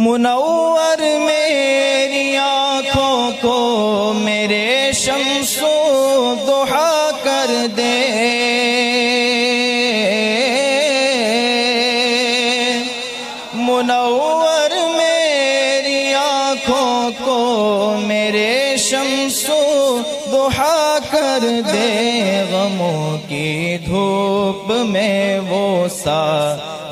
मुनवर मेरी आँखों को मेरे शमसो दुहा कर दे। मुनवर मेरी आँखों को मेरे शमसो दुहा कर दे। गमों की धूप में वो सा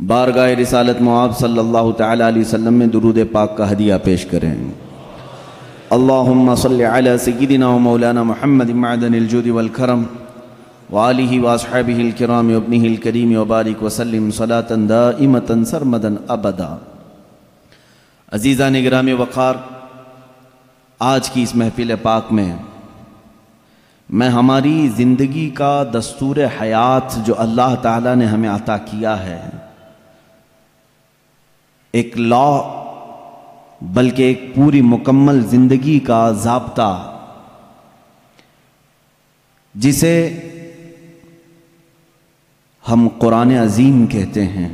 बारगाह रिसालत मुआब सल्ला तसम में दरूद पाक का हदिया पेश करें अल्लाम सल व मौलाना महमद वल करम वल करम वालिहि व अस्हाबिहिल किराम इब्निहिल करीम व बारिक सलातन दाइमतन सरमदन अबदा। अजीज़ा निगराम वक़ार, आज की इस महफिल पाक में मैं हमारी ज़िंदगी का दस्तूर हयात जो अल्लाह ताला ने हमें अता किया है, एक लॉ, बल्कि एक पूरी मुकम्मल ज़िंदगी का ज़ाब्ता, जिसे हम कुरान अज़ीम कहते हैं।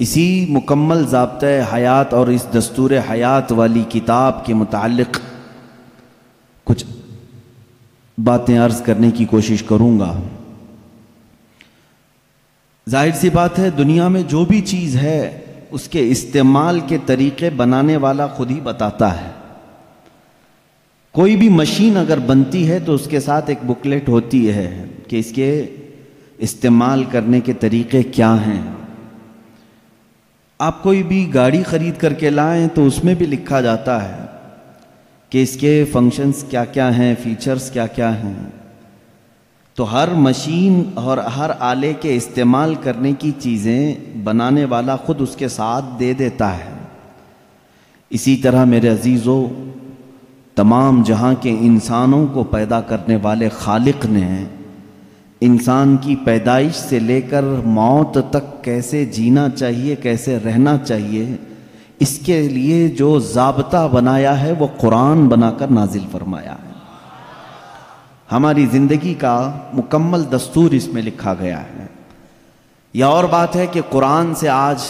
इसी मुकम्मल ज़ाब्त हयात और इस दस्तूर हयात वाली किताब के मुतालिक कुछ बातें अर्ज़ करने की कोशिश करूँगा। ज़ाहिर सी बात है, दुनिया में जो भी चीज़ है, उसके इस्तेमाल के तरीके बनाने वाला खुद ही बताता है। कोई भी मशीन अगर बनती है तो उसके साथ एक बुकलेट होती है कि इसके इस्तेमाल करने के तरीके क्या हैं? आप कोई भी गाड़ी ख़रीद करके लाएँ तो उसमें भी लिखा जाता है कि इसके फ़ंक्शंस क्या क्या हैं फीचर्स क्या क्या हैं। तो हर मशीन और हर आले के इस्तेमाल करने की चीज़ें बनाने वाला ख़ुद उसके साथ दे देता है। इसी तरह मेरे अजीज़ों, तमाम जहाँ के इंसानों को पैदा करने वाले खालिक ने इंसान की पैदाइश से लेकर मौत तक कैसे जीना चाहिए, कैसे रहना चाहिए, इसके लिए जो ज़ाबता बनाया है, वो कुरान बनाकर नाजिल फरमाया है। हमारी ज़िंदगी का मुकम्मल दस्तूर इसमें लिखा गया है। यह और बात है कि कुरान से आज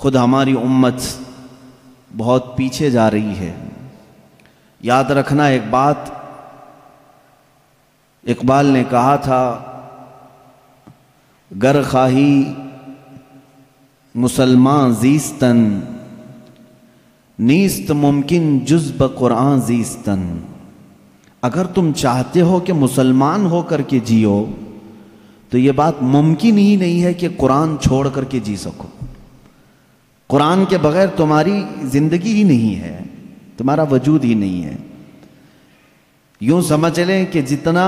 खुद हमारी उम्मत बहुत पीछे जा रही है। याद रखना एक बात इकबाल ने कहा था गर खाही मुसलमान जीस्तन, नीस्त मुमकिन जुज्ब कुरान जीस्तन। अगर तुम चाहते हो कि मुसलमान होकर के जियो तो ये बात मुमकिन ही नहीं है कि कुरान छोड़ करके जी सको। कुरान के बगैर तुम्हारी ज़िंदगी ही नहीं है, तुम्हारा वजूद ही नहीं है। यूँ समझ लें कि जितना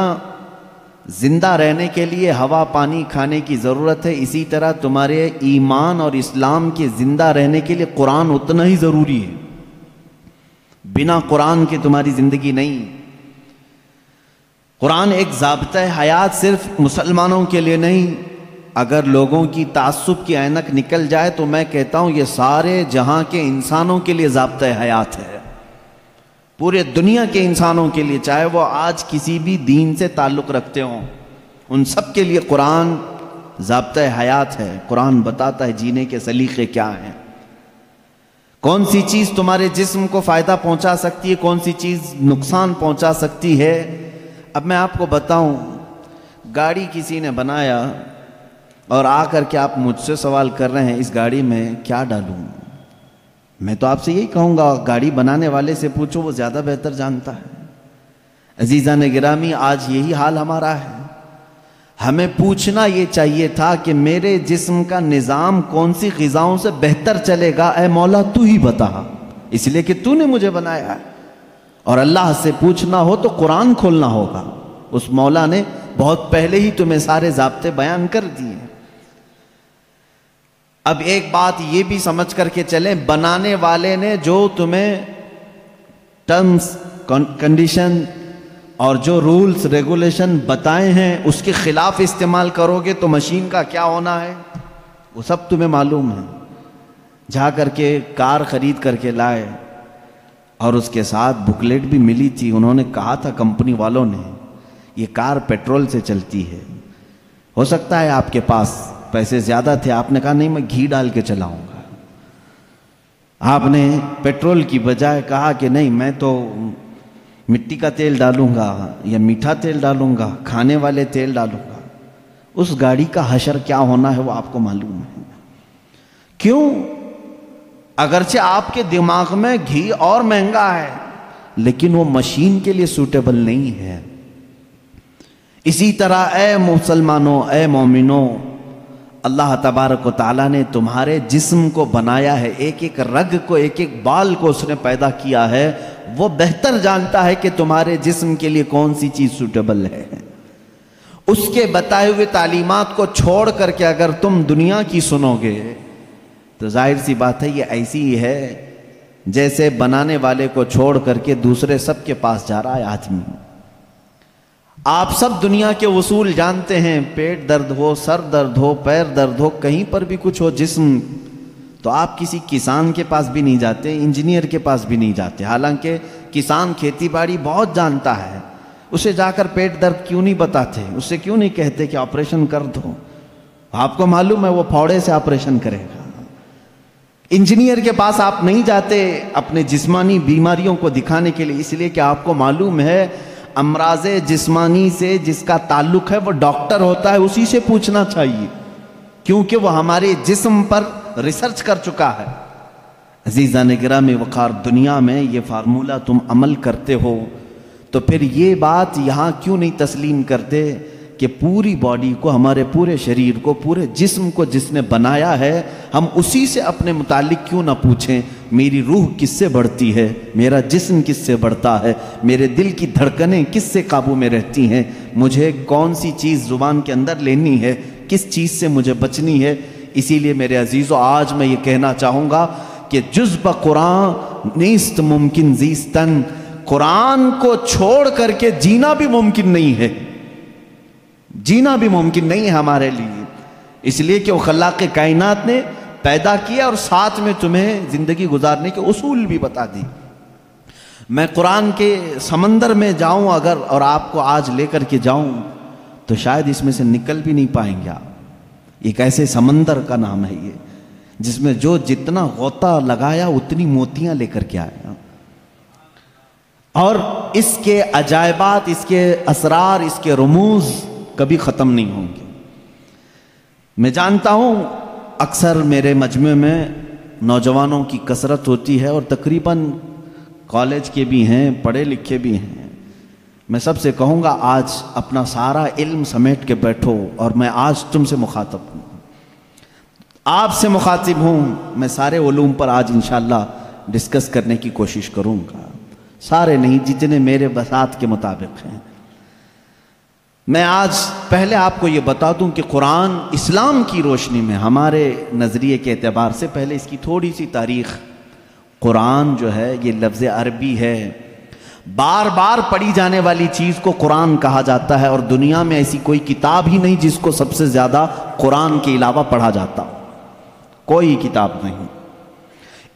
ज़िंदा रहने के लिए हवा, पानी खाने की ज़रूरत है, इसी तरह तुम्हारे ईमान और इस्लाम के ज़िंदा रहने के लिए कुरान उतना ही ज़रूरी है। बिना कुरान के तुम्हारी ज़िंदगी नहीं। कुरान एक ज़ाबत हयात सिर्फ़ मुसलमानों के लिए नहीं। अगर लोगों की तासुब की ऐनक निकल जाए तो मैं कहता हूँ, ये सारे जहाँ के इंसानों के लिए ज़ाबत हयात है। पूरे दुनिया के इंसानों के लिए, चाहे वो आज किसी भी दीन से ताल्लुक़ रखते हों, उन सब के लिए कुरान ज़ाबत हयात है। कुरान बताता है जीने के सलीक़े क्या हैं। कौन सी चीज़ तुम्हारे जिस्म को फ़ायदा पहुँचा सकती है, कौन सी चीज़ नुकसान पहुँचा सकती है? अब मैं आपको बताऊँ, गाड़ी किसी ने बनाया और आकर के आप मुझसे सवाल कर रहे हैं, इस गाड़ी में क्या डालूं? मैं तो आपसे यही कहूँगा, गाड़ी बनाने वाले से पूछो, वो ज़्यादा बेहतर जानता है। अजीजा ने गिरामी, आज यही हाल हमारा है। हमें पूछना ये चाहिए था कि मेरे जिस्म का निज़ाम कौन सी गज़ाओं से बेहतर चलेगा? ए मौला, तू ही बता। इसलिए कि तूने मुझे बनाया है। और अल्लाह से पूछना हो तो कुरान खोलना होगा। उस मौला ने बहुत पहले ही तुम्हें सारे जबते बयान कर दिए अब एक बात ये भी समझ करके चले, बनाने वाले ने जो तुम्हें टर्म्स कंडीशन और जो रूल्स रेगुलेशन बताए हैं, उसके खिलाफ इस्तेमाल करोगे तो मशीन का क्या होना है? वो सब तुम्हें मालूम है। जा करके कार खरीद करके लाए और उसके साथ बुकलेट भी मिली थी। उन्होंने कहा था कंपनी वालों ने, ये कार पेट्रोल से चलती है। हो सकता है आपके पास पैसे ज़्यादा थे, आपने कहा, नहीं, मैं घी डाल के चलाऊँगा। आपने पेट्रोल की बजाय कहा कि, नहीं, मैं तो मिट्टी का तेल डालूँगा या मीठा तेल डालूँगा, खाने वाले तेल डालूँगा। उस गाड़ी का हशर क्या होना है वो आपको मालूम है। क्यों? अगरचे आपके दिमाग में घी और महँगा है, लेकिन वो मशीन के लिए सूटेबल नहीं है। इसी तरह, ए मुसलमानों, ए मोमिनो अल्लाह तबारक ताला ने तुम्हारे जिस्म को बनाया है एक एक रग को एक एक बाल को उसने पैदा किया है। वो बेहतर जानता है कि तुम्हारे जिस्म के लिए कौन सी चीज़ सुटेबल है। उसके बताए हुए तालीमात को छोड़ करके अगर तुम दुनिया की सुनोगे तो ज़ाहिर सी बात है, ये ऐसी ही है, जैसे बनाने वाले को छोड़ करके दूसरे सबके पास जा रहा है आदमी। आप सब दुनिया के वसूल जानते हैं, पेट दर्द हो, सर दर्द हो, पैर दर्द हो, कहीं पर भी कुछ हो, जिस्म तो आप किसी किसान के पास भी नहीं जाते, इंजीनियर के पास भी नहीं जाते। हालाँकि किसान खेती बाड़ी बहुत जानता है, उसे जाकर पेट दर्द क्यों नहीं बताते? उससे क्यों नहीं कहते कि ऑपरेशन कर दो? आपको मालूम है, वो फौड़े से ऑपरेशन करेगा। इंजीनियर के पास आप नहीं जाते अपने जिस्मानी बीमारियों को दिखाने के लिए, इसलिए कि आपको मालूम है अमराज जिस्मानी से जिसका ताल्लुक है, वो डॉक्टर होता है, उसी से पूछना चाहिए, क्योंकि वो हमारे जिस्म पर रिसर्च कर चुका है। अजीज़ा निगरा में वक़ार दुनिया में ये फार्मूला तुम अमल करते हो तो फिर ये बात यहाँ क्यों नहीं तस्लीम करते? कि पूरी बॉडी को, हमारे पूरे शरीर को, पूरे जिस्म को जिसने बनाया है, हम उसी से अपने मुतालिक क्यों ना पूछें, मेरी रूह किससे बढ़ती है, मेरा जिस्म किससे बढ़ता है, मेरे दिल की धड़कनें किससे काबू में रहती हैं, मुझे कौन सी चीज़ ज़ुबान के अंदर लेनी है, किस चीज़ से मुझे बचनी है? इसीलिए मेरे अजीज़ों, आज मैं ये कहना चाहूँगा कि जुज्ब कुरान निस्त मुमकिन जीस्तन, कुरान को छोड़ करके जीना भी मुमकिन नहीं है। जीना भी मुमकिन नहीं है हमारे लिए। इसलिए कि वो के कायनात ने पैदा किया और साथ में तुम्हें ज़िंदगी गुजारने के उसूल भी बता दी। मैं कुरान के समंदर में जाऊँ अगर और आपको आज लेकर के जाऊँ तो शायद इसमें से निकल भी नहीं पाएँगे आप। एक ऐसे समंदर का नाम है ये, जिसमें जो जितना गोता लगाया, उतनी मोतियाँ लेकर के आया और इसके अजायबात, इसके असरार, इसके रमूज कभी ख़त्म नहीं होंगे। मैं जानता हूँ, अक्सर मेरे मजमे में नौजवानों की कसरत होती है और तकरीबन कॉलेज के भी हैं, पढ़े लिखे भी हैं। मैं सबसे कहूँगा, आज अपना सारा इल्म समेट के बैठो और मैं आज तुमसे मुखातब हूँ। आपसे मुखातिब हूँ, मैं सारे ओलूम पर आज इंशाला डिस्कस करने की कोशिश करूँगा। सारे नहीं, जितने मेरे बसात के मुताबिक हैं। मैं आज पहले आपको ये बता दूँ कि कुरान इस्लाम की रोशनी में हमारे नज़रिए के अतबार से पहले इसकी थोड़ी सी तारीख, कुरान जो है, ये लफ्ज़ अरबी है। बार बार पढ़ी जाने वाली चीज़ को कुरान कहा जाता है और दुनिया में ऐसी कोई किताब ही नहीं जिसको सबसे ज़्यादा कुरान के अलावा पढ़ा जाता। कोई किताब नहीं।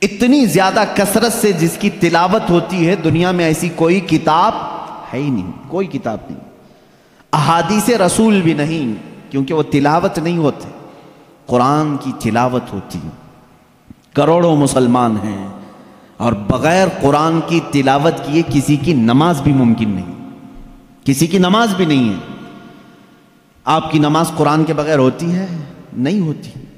इतनी ज़्यादा कसरत से जिसकी तिलावत होती है, दुनिया में ऐसी कोई किताब है ही नहीं। कोई किताब नहीं। अहादी से रसूल भी नहीं, क्योंकि वो तिलावत नहीं होते। कुरान की तिलावत होती करोड़ों मुसलमान हैं, और बगैर कुरान की तिलावत किए किसी की नमाज़ भी मुमकिन नहीं। किसी की नमाज़ भी नहीं है। आपकी नमाज़ कुरान के बगैर होती है? नहीं होती।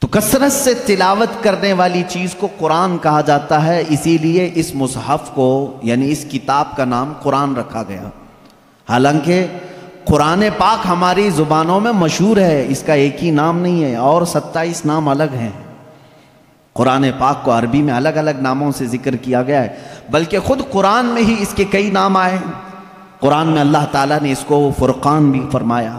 तो कसरत से तिलावत करने वाली चीज़ को कुरान कहा जाता है, इसीलिए इस मुसहफ को, यानी इस किताब का नाम कुरान रखा गया। हालाँकि कुरान पाक हमारी जुबानों में मशहूर है, इसका एक ही नाम नहीं है, और सत्ताईस नाम अलग हैं। कुरान पाक को अरबी में अलग अलग नामों से ज़िक्र किया गया है, बल्कि खुद कुरान में ही इसके कई नाम आए कुरान में अल्लाह ताला ने इसको फुरकान भी फरमाया,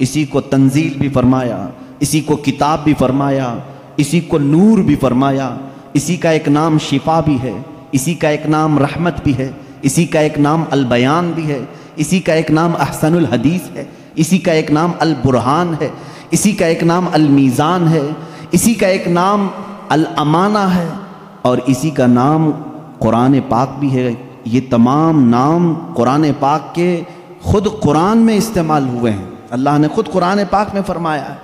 इसी को तंजील भी फरमाया, इसी को किताब भी फरमाया, इसी को नूर भी फरमाया, इसी का एक नाम शिफा भी है, इसी का एक नाम रहमत भी है, इसी का एक नाम अलबयान भी है। इसी का एक नाम अहसनुल हदीस है, इसी का एक नाम अल बुरहान है, इसी का एक नाम अल मीज़ान है, इसी का एक नाम अल अमाना है, और इसी का नाम कुरान पाक भी है। ये तमाम नाम कुरान पाक के खुद कुरान में इस्तेमाल हुए हैं। अल्लाह ने खुद कुरान पाक में फरमाया है,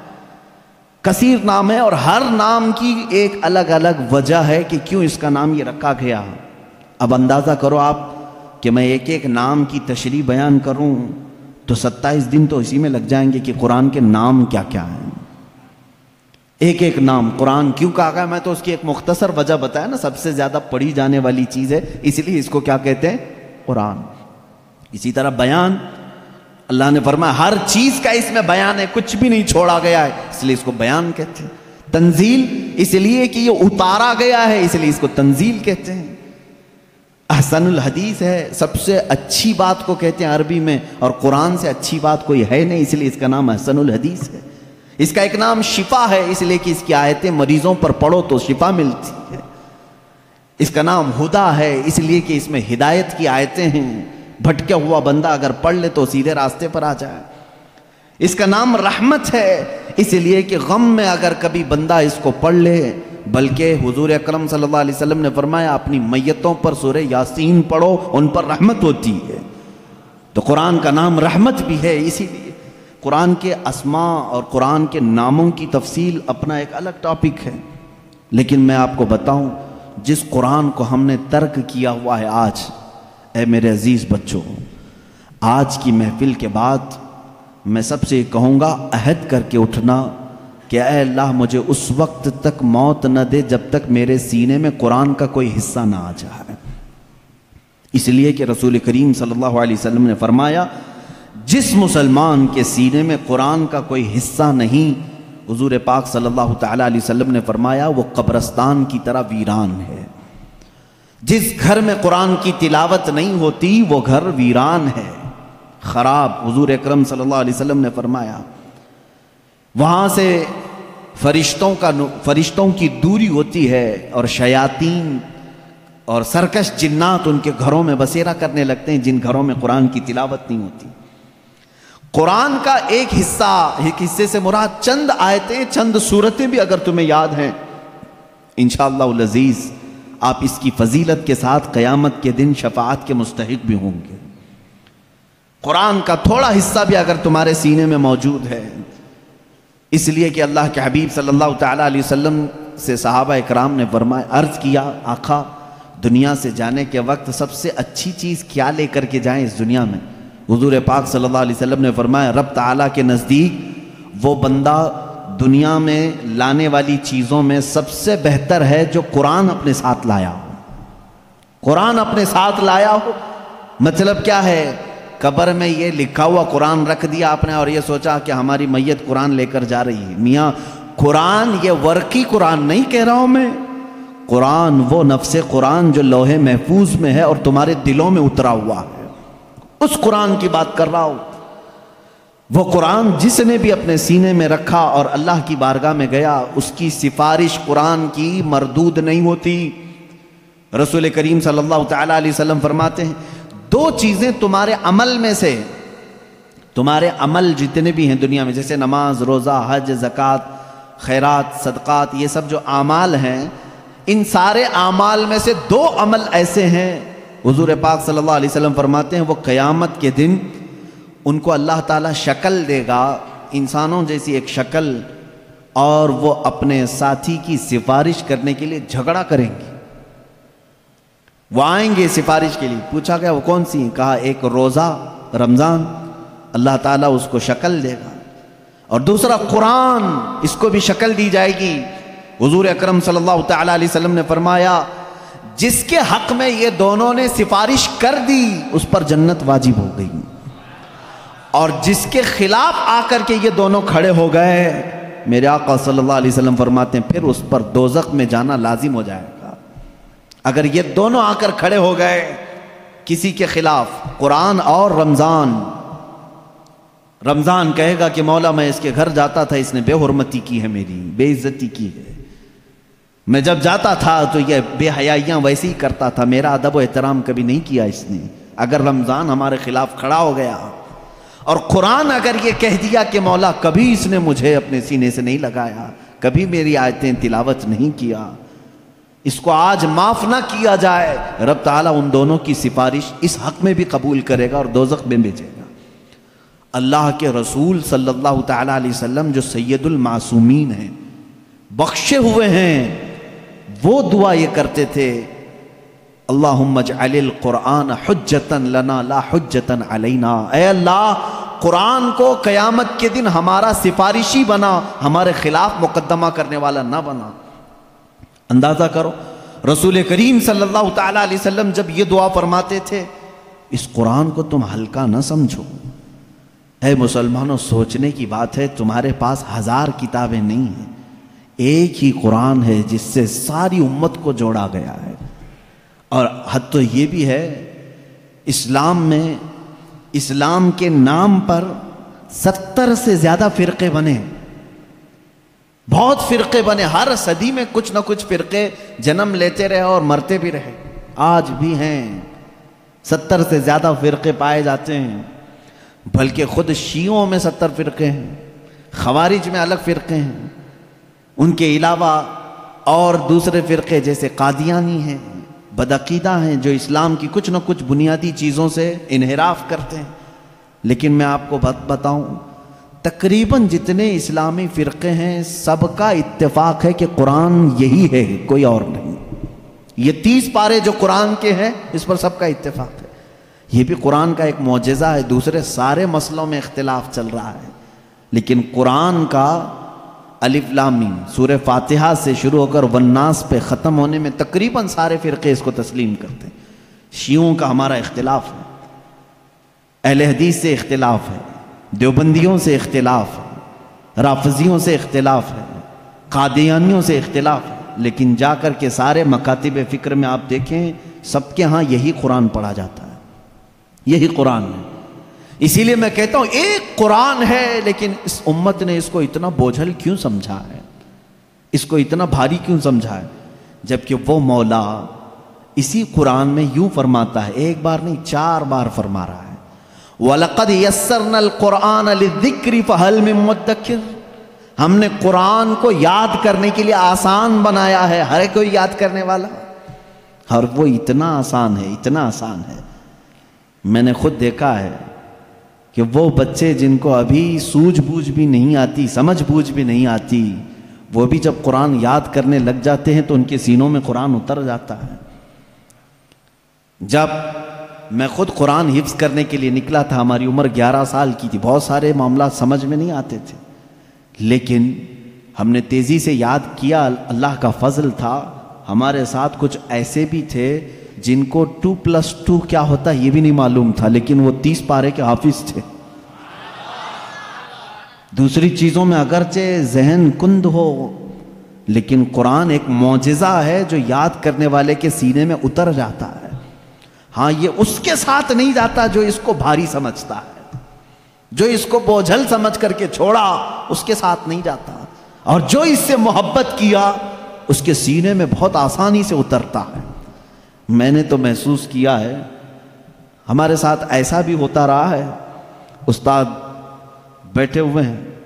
कसीर नाम है और हर नाम की एक अलग अलग वजह है कि क्यों इसका नाम ये रखा गया। अब अंदाज़ा करो आप कि मैं एक एक नाम की तशरी बयान करूँ तो 27 दिन तो इसी में लग जाएँगे कि कुरान के नाम क्या क्या हैं। एक एक नाम, कुरान क्यों कहा गया? मैं तो उसकी एक मुख्तसर वजह बताया ना, सबसे ज़्यादा पढ़ी जाने वाली चीज़ है, इसलिए इसको क्या कहते हैं? कुरान। इसी तरह बयान, अल्लाह ने फरमाया, हर चीज़ का इसमें बयान है, कुछ भी नहीं छोड़ा गया है, इसलिए इसको बयान कहते हैं। तंजील, इसलिए कि ये उतारा गया है, इसलिए इसको तंजील कहते हैं। अहसनुल हदीस है, सबसे अच्छी बात को कहते हैं अरबी में, और कुरान से अच्छी बात कोई है नहीं, इसलिए इसका नाम अहसनुल हदीस है। इसका एक नाम शिफा है, इसलिए कि इसकी आयतें मरीजों पर पढ़ो तो शिफा मिलती है। इसका नाम हुदा है, इसलिए कि इसमें हिदायत की आयतें हैं। भटके हुआ बंदा अगर पढ़ ले तो सीधे रास्ते पर आ जाए। इसका नाम रहमत है, इसलिए कि गम में अगर कभी बंदा इसको पढ़ ले बल्कि हुजूर अकरम वसल्लम ने फरमाया, अपनी मैयतों पर सूर्य यासीन पढ़ो, उन पर रहमत होती है। तो कुरान का नाम रहमत भी है, इसीलिए कुरान के असमा और कुरान के नामों की तफसील अपना एक अलग टॉपिक है। लेकिन मैं आपको बताऊँ, जिस कुरान को हमने तर्क किया हुआ है आज, ए मेरे अज़ीज़ बच्चों, आज की महफिल के बाद मैं सबसे कहूँगा, अहद करके उठना कि अल्लाह मुझे उस वक्त तक मौत न दे जब तक मेरे सीने में कुरान का कोई हिस्सा ना आ जाए? इसलिए कि रसूल करीम सल्लल्लाहु अलैहि वसल्लम ने फरमाया, जिस मुसलमान के सीने में कुरान का कोई हिस्सा नहीं, हजूर पाक सल्लल्लाहु अलैहि वसल्लम ने फरमाया, वो कब्रस्तान की तरह वीरान है। जिस घर में कुरान की तिलावत नहीं होती, वो घर वीरान है। ख़राब, हजूर अक्रम सल्लल्लाहु अलैहि वसल्लम ने फरमाया वहाँ से फरिश्तों का फरिश्तों की दूरी होती है और शयातीन और सरकश जिन्नात उनके घरों में बसेरा करने लगते हैं, जिन घरों में कुरान की तिलावत नहीं होती। कुरान का एक हिस्सा, एक हिस्से से मुराद, चंद आयतें, चंद सूरतें भी अगर तुम्हें याद हैं इनशाला लजीज आप इसकी फजीलत के साथ क़यामत के दिन शफात के मुस्तक भी होंगे। कुरान का थोड़ा हिस्सा भी अगर तुम्हारे सीने में मौजूद है इसलिए कि अल्लाह के हबीब सल्लल्लाहु अलैहि से सहाबा इकराम ने फरमाया, अर्ज़ किया, आखा, दुनिया से जाने के वक्त सबसे अच्छी चीज़ क्या लेकर के जाएँ इस दुनिया में? हजूर पाक सल्लल्लाहु अलैहि ने फरमाया, रब ताला के नज़दीक वो बंदा दुनिया में लाने वाली चीज़ों में सबसे बेहतर है जो कुरान अपने साथ लाया हो। कुरान अपने साथ लाया हो मतलब क्या है? कब्र में ये लिखा हुआ कुरान रख दिया आपने और ये सोचा कि हमारी मैयत कुरान लेकर जा रही है। मियाँ, कुरान ये वर्की कुरान नहीं कह रहा हूँ मैं। कुरान वो नफ्स कुरान जो लोहे महफूज में है और तुम्हारे दिलों में उतरा हुआ है। उस कुरान की बात कर रहा हूँ। वो कुरान जिसने भी अपने सीने में रखा और अल्लाह की बारगाह में गया, उसकी सिफारिश कुरान की मरदूद नहीं होती। रसूल करीम सल्लल्लाहु अलैहि वसल्लम फरमाते हैं दो चीज़ें तुम्हारे अमल में से, तुम्हारे अमल जितने भी हैं दुनिया में, जैसे नमाज़, रोज़ा, हज, ज़क़़त, खैरात, सदक़ात, ये सब जो आमाल हैं, इन सारे आमाल में से दो अमल ऐसे हैं। हजूर पाक सल्लल्लाहु अलैहि वसल्लम फरमाते हैं, वो क़यामत के दिन उनको अल्लाह ताला शक्ल देगा, इंसानों जैसी एक शक्ल, और वो अपने साथी की सिफारिश करने के लिए झगड़ा करेंगे। वो आएँगे सिफारिश के लिए। पूछा गया, वो कौन सी कहा, एक रोज़ा, रमज़ान। अल्लाह ताला उसको शक्ल देगा। और दूसरा, कुरान, इसको भी शक्ल दी जाएगी। हुजूर अकरम सल्लल्लाहु अलैहि वसल्लम ने फरमाया, जिसके हक में ये दोनों ने सिफारिश कर दी, उस पर जन्नत वाजिब हो गई। और जिसके खिलाफ आकर के ये दोनों खड़े हो गए, मेरे आका सल्लल्लाहु अलैहि वसल्लम फरमाते हैं, फिर उस पर दोजक में जाना लाजिम हो जाएगा। अगर ये दोनों आकर खड़े हो गए किसी के खिलाफ, कुरान और रमज़ान। रमज़ान कहेगा कि मौला मैं इसके घर जाता था, इसने बेहरमती की है मेरी, बेइज्जती की है। मैं जब जाता था तो ये बेहयाइयाँ वैसे ही करता था, मेरा अदब एहतराम कभी नहीं किया इसने। अगर रमज़ान हमारे खिलाफ खड़ा हो गया और कुरान अगर ये कह दिया कि मौला कभी इसने मुझे अपने सीने से नहीं लगाया, कभी मेरी आयतें तिलावत नहीं किया इसको आज माफ़ ना किया जाए। रब ताला उन दोनों की सिफारिश इस हक में भी कबूल करेगा और दोजख में भेजेगा। अल्लाह के रसूल सल्लल्लाहु अलैहि वसल्लम जो सैयदुल मासूमीन हैं, बख्शे हुए हैं, वो दुआ ये करते थे अल्लाहल कुरान हजतन लना, ला हजतन अलैना। अल्लाह कुरान को कयामत के दिन हमारा सिफारिशी बना, हमारे खिलाफ मुकदमा करने वाला ना बना। अंदाज़ा करो। रसूल करीम सल्लल्लाहु अलैहि वसल्लम जब ये दुआ फरमाते थे, इस कुरान को तुम हल्का ना समझो। है मुसलमानों, सोचने की बात है, तुम्हारे पास हज़ार किताबें नहीं हैं। एक ही कुरान है जिससे सारी उम्मत को जोड़ा गया है। और हद तो ये भी है, इस्लाम में, इस्लाम के नाम पर सत्तर से ज़्यादा फ़िरक़े बने बहुत फ़िरक़े बने, हर सदी में कुछ ना कुछ फ़िरक़े जन्म लेते रहे और मरते भी रहे। आज भी हैं। सत्तर से ज़्यादा फ़िरक़े पाए जाते हैं। बल्कि ख़ुद शीयों में सत्तर फ़िरक़े हैं। खवारिज में अलग फ़िरक़े हैं। उनके अलावा और दूसरे फ़िरक़े जैसे कादियानी हैं बदकीदा हैं, जो इस्लाम की कुछ ना कुछ बुनियादी चीज़ों से इनहराफ करते हैं। लेकिन मैं आपको बात बताऊँ तकरीबन जितने इस्लामी फ़िरक़े हैं, सबका इत्तेफाक है कि कुरान यही है, कोई और नहीं। ये तीस पारे जो कुरान के हैं, इस पर सबका इत्तेफाक है। ये भी कुरान का एक मुजज़ा है, दूसरे सारे मसलों में इख्तलाफ चल रहा है। लेकिन कुरान का अलिफ्लामीन सूर फातिहा से शुरू होकर वन्नास पे ख़त्म होने में तकरीबन सारे फ़िरक़े इसको तस्लीम करते हैं। शीयों का हमारा इख्तलाफ है। अहल हदीस से इख्तलाफ है। देवबंदियों से इख्तलाफ है, राफजियों से इख्तलाफ है, कादियानियों से इख्तलाफ है। लेकिन जाकर के सारे मकातब फ़िक्र में आप देखें, सबके यहाँ यही कुरान पढ़ा जाता है। यही कुरान है। इसीलिए मैं कहता हूँ, एक कुरान है, लेकिन इस उम्मत ने इसको इतना बोझल क्यों समझा है? इसको इतना भारी क्यों समझा है? जबकि वो मौला इसी कुरान में यूँ फरमाता है, एक बार नहीं, चार बार फरमा रहा है। वलकद यसरनल कुरान दिक्री फहल में मुद्दकिर हमने कुरान को याद करने के लिए आसान बनाया है, हर कोई याद करने वाला। और वो इतना आसान है, इतना आसान है। मैंने खुद देखा है कि वो बच्चे जिनको अभी सूझबूझ भी नहीं आती समझ बूझ भी नहीं आती, वो भी जब कुरान याद करने लग जाते हैं तो उनके सीनों में कुरान उतर जाता है। जब मैं खुद कुरान हिफ्स करने के लिए निकला था। हमारी उम्र 11 साल की थी। बहुत सारे मामला समझ में नहीं आते थे। लेकिन हमने तेज़ी से याद किया, अल्लाह का फजल था। हमारे साथ कुछ ऐसे भी थे जिनको टू प्लस टू क्या होता है ये भी नहीं मालूम था, लेकिन वो तीस पारे के हाफिज थे। दूसरी चीज़ों में अगरचे जहन कुंद हो, लेकिन कुरान एक मोजा है जो याद करने वाले के सीने में उतर जाता है। हाँ ये उसके साथ नहीं जाता जो इसको भारी समझता है। जो इसको बोझल समझ करके छोड़ा, उसके साथ नहीं जाता। और जो इससे मोहब्बत किया, उसके सीने में बहुत आसानी से उतरता है। मैंने तो महसूस किया है, हमारे साथ ऐसा भी होता रहा है, उस्ताद बैठे हुए हैं,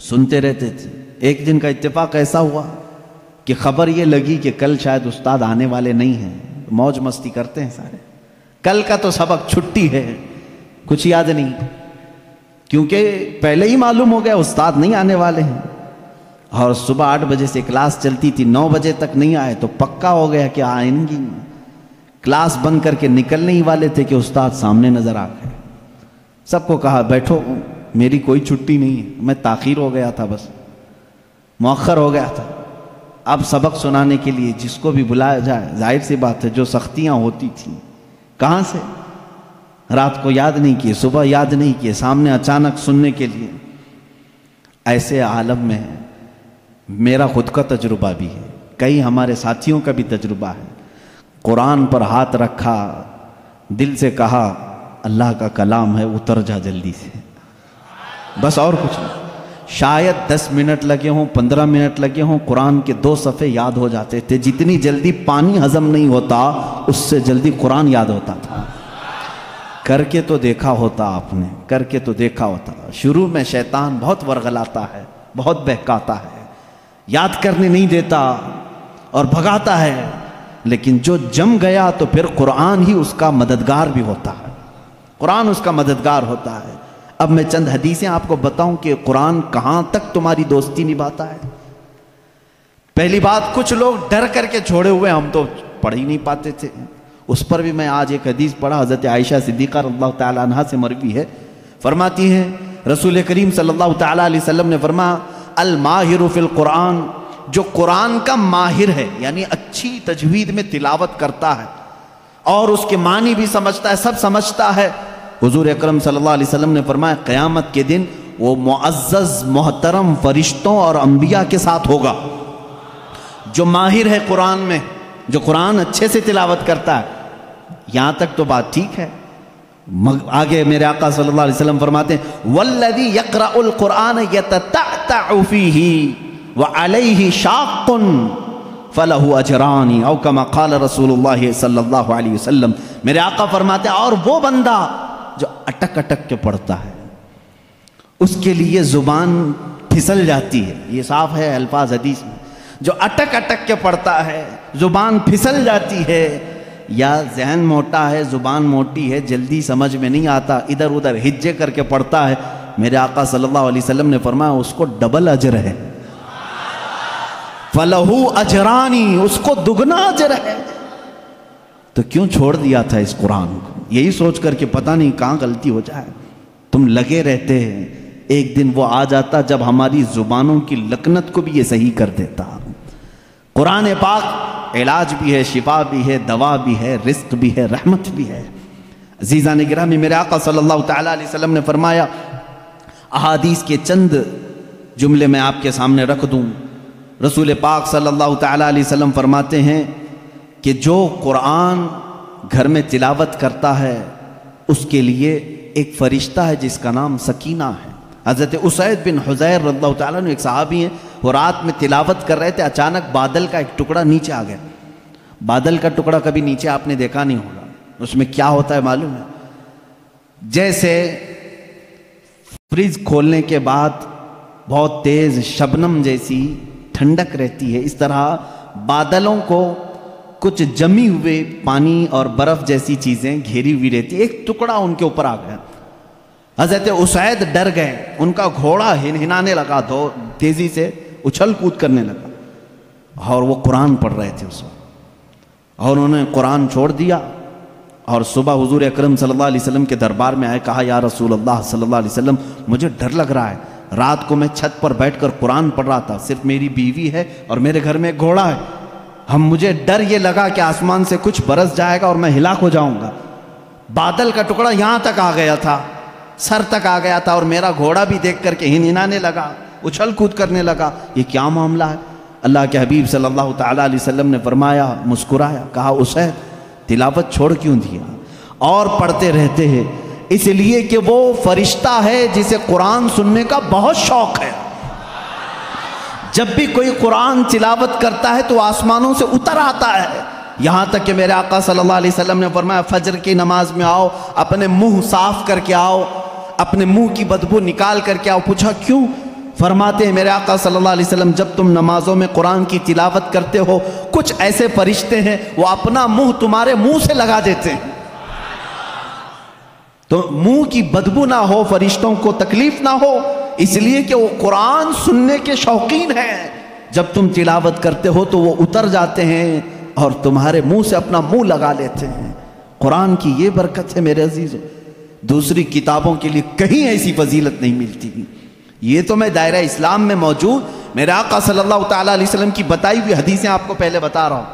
सुनते रहते थे। एक दिन का इत्तेफाक ऐसा हुआ कि खबर ये लगी कि कल शायद उस्ताद आने वाले नहीं हैं। मौज मस्ती करते हैं सारे। कल का तो सबक छुट्टी है, कुछ याद नहीं। क्योंकि पहले ही मालूम हो गया, उस्ताद नहीं आने वाले हैं। और सुबह आठ बजे से क्लास चलती थी, नौ बजे तक नहीं आए तो पक्का हो गया कि आएँगी। क्लास बंद करके निकलने ही वाले थे कि उस्ताद सामने नज़र आ गए। सबको कहा, बैठो, मेरी कोई छुट्टी नहीं है। मैं ताखिर हो गया था बस। मौखर हो गया था। अब सबक सुनाने के लिए जिसको भी बुलाया जाए, ज़ाहिर सी बात है, जो सख्तियाँ होती थी कहाँ से? रात को याद नहीं किए, सुबह याद नहीं किए, सामने अचानक सुनने के लिए। ऐसे आलम में मेरा खुद का तजुर्बा भी है। कई हमारे साथियों का भी तजुर्बा है। कुरान पर हाथ रखा, दिल से कहा, अल्लाह का कलाम है, उतर जा जल्दी से। बस और कुछ नहीं। शायद दस मिनट लगे हों, पंद्रह मिनट लगे हों, कुरान के दो सफ़े याद हो जाते थे। जितनी जल्दी पानी हजम नहीं होता, उससे जल्दी कुरान याद होता था। करके तो देखा होता आपने, करके तो देखा होता। शुरू में शैतान बहुत वर्गलाता है, बहुत बहकाता है। याद करने नहीं देता और भगाता है, लेकिन जो जम गया तो फिर कुरान ही उसका मददगार भी होता है। कुरान उसका मददगार होता है। अब मैं चंद हदीसें आपको बताऊँ कि कुरान कहाँ तक तुम्हारी दोस्ती निभाता है। पहली बात, कुछ लोग डर करके छोड़े हुए, हम तो पढ़ ही नहीं पाते थे। उस पर भी मैं आज एक हदीस पढ़ा, हज़रत आयशा सिद्दीक़ा अल्लाह तहा से मरवी है। फरमाती हैं, रसूल करीम सल्लल्लाहु अलैहि वसल्लम ने फरमा अल माहिर फिल कुरान, जो कुरान का माहिर है, यानी अच्छी तजवीद में तिलावत करता है, और उसके मानी भी समझता है, सब समझता है हुजूर अकरम सल्लल्लाहु ने फरमाया, क़यामत के दिन वो मुअज़्ज़ज़, मोहतरम फरिश्तों और अम्बिया के साथ होगा। जो माहिर है कुरान में, जो कुरान अच्छे से तिलावत करता है, यहाँ तक तो बात ठीक है। आगे मेरे आका सल्लल्लाहु अलैहि वसल्लम फरमाते हैं वल्लदी यक़राउल कुरान यततअतअ फीही व अलैहि शाक़ुन फलहु अजरानी। औ कमा क़ाल रसूलुल्लाह सल्लल्लाहु अलैहि वसल्लम। मेरे आका फरमाते हैं, और वो बंदा जो अटक अटक के पढ़ता है, उसके लिए ज़ुबान फिसल जाती है। ये साफ़ है, अल्फाज हदीस में। जो अटक अटक के पढ़ता है, ज़ुबान फिसल जाती है, या जहन मोटा है, ज़ुबान मोटी है, जल्दी समझ में नहीं आता, इधर उधर हिज्जे करके पढ़ता है, मेरे आका सल्लल्लाहु अलैहि वसल्लम ने फरमाया, उसको डबल अजर है। फलहू अजरानी, उसको दुगना अजर है। तो क्यों छोड़ दिया था इस कुरान को? यही सोच करके पता नहीं कहाँ गलती हो जाए। तुम लगे रहते हैं। एक दिन वो आ जाता जब हमारी जुबानों की लकनत को भी ये सही कर देता। कुरान पाक इलाज भी है, शिफा भी है, दवा भी है, रिस्क भी है, रहमत भी है। अजीज़ा ने गिरा में मेरे आका सल्लल्लाहु अलैहि वसल्लम ने फरमाया, अहादीस के चंद जुमले मैं आपके सामने रख दूँ। रसूल पाक सल्लल्लाहु अलैहि वसल्लम फरमाते हैं कि जो कुरान घर में तिलावत करता है, उसके लिए एक फरिश्ता है जिसका नाम सकीना है। हज़रत उसैद बिन हुजैर रल्ला एक साहबी हैं, वो रात में तिलावत कर रहे थे, अचानक बादल का एक टुकड़ा नीचे आ गया। बादल का टुकड़ा कभी नीचे आपने देखा नहीं होगा। उसमें क्या होता है मालूम है? जैसे फ्रिज खोलने के बाद बहुत तेज शबनम जैसी ठंडक रहती है, इस तरह बादलों को कुछ जमी हुए पानी और बर्फ़ जैसी चीज़ें घेरी हुई रहती एक टुकड़ा उनके ऊपर आ गया। हज़रत उसैद डर गए। उनका घोड़ा हिन हिनाने लगा दो तेज़ी से उछल कूद करने लगा। और वो कुरान पढ़ रहे थे उस वक्त। और उन्होंने कुरान छोड़ दिया। और सुबह हुजूर अकरम सल्लल्लाहु अलैहि वसल्लम के दरबार में आए, कहा, या रसूल अल्लाह सल्लल्लाहु अलैहि वसल्लम, मुझे डर लग रहा है। रात को मैं छत पर बैठकर कुरान पढ़ रहा था। सिर्फ़ मेरी बीवी है और मेरे घर में घोड़ा है। हम मुझे डर ये लगा कि आसमान से कुछ बरस जाएगा और मैं हिलाक हो जाऊँगा। बादल का टुकड़ा यहाँ तक आ गया था, सर तक आ गया था और मेरा घोड़ा भी देख करके हिन हिनाने लगा, उछल कूद करने लगा। ये क्या मामला है? अल्लाह के हबीब सल्लल्लाहु अलैहि वसल्लम ने फरमाया, मुस्कुराया, कहा, उसे तिलावत छोड़ क्यों दिया? और पढ़ते रहते हैं, इसलिए कि वो फरिश्ता है जिसे कुरान सुनने का बहुत शौक है। जब भी कोई कुरान तिलावत करता है तो आसमानों से उतर आता है। यहाँ तक कि मेरे आका सल्लल्लाहु अलैहि वसल्लम ने फरमाया, फजर की नमाज़ में आओ, अपने मुँह साफ़ करके आओ, अपने मुँह की बदबू निकाल करके आओ। पूछा, क्यों? फरमाते हैं, मेरे आका सल्लल्लाहु अलैहि वसल्लम, जब तुम नमाजों में कुरान की तिलावत करते हो, कुछ ऐसे फरिश्ते हैं, वो अपना मुँह तुम्हारे मुँह से लगा देते हैं। तो मुँह की बदबू ना हो, फरिश्तों को तकलीफ़ ना हो इसलिए कि वो कुरान सुनने के शौकीन हैं। जब तुम तिलावत करते हो तो वो उतर जाते हैं और तुम्हारे मुँह से अपना मुँह लगा लेते हैं। कुरान की ये बरकत है मेरे अजीजों। दूसरी किताबों के लिए कहीं ऐसी फजीलत नहीं मिलती। ये तो मैं दायरा इस्लाम में मौजूद, मेरे आका सल्लल्लाहु अलैहि वसल्लम की बताई हुई हदीसें आपको पहले बता रहा हूँ।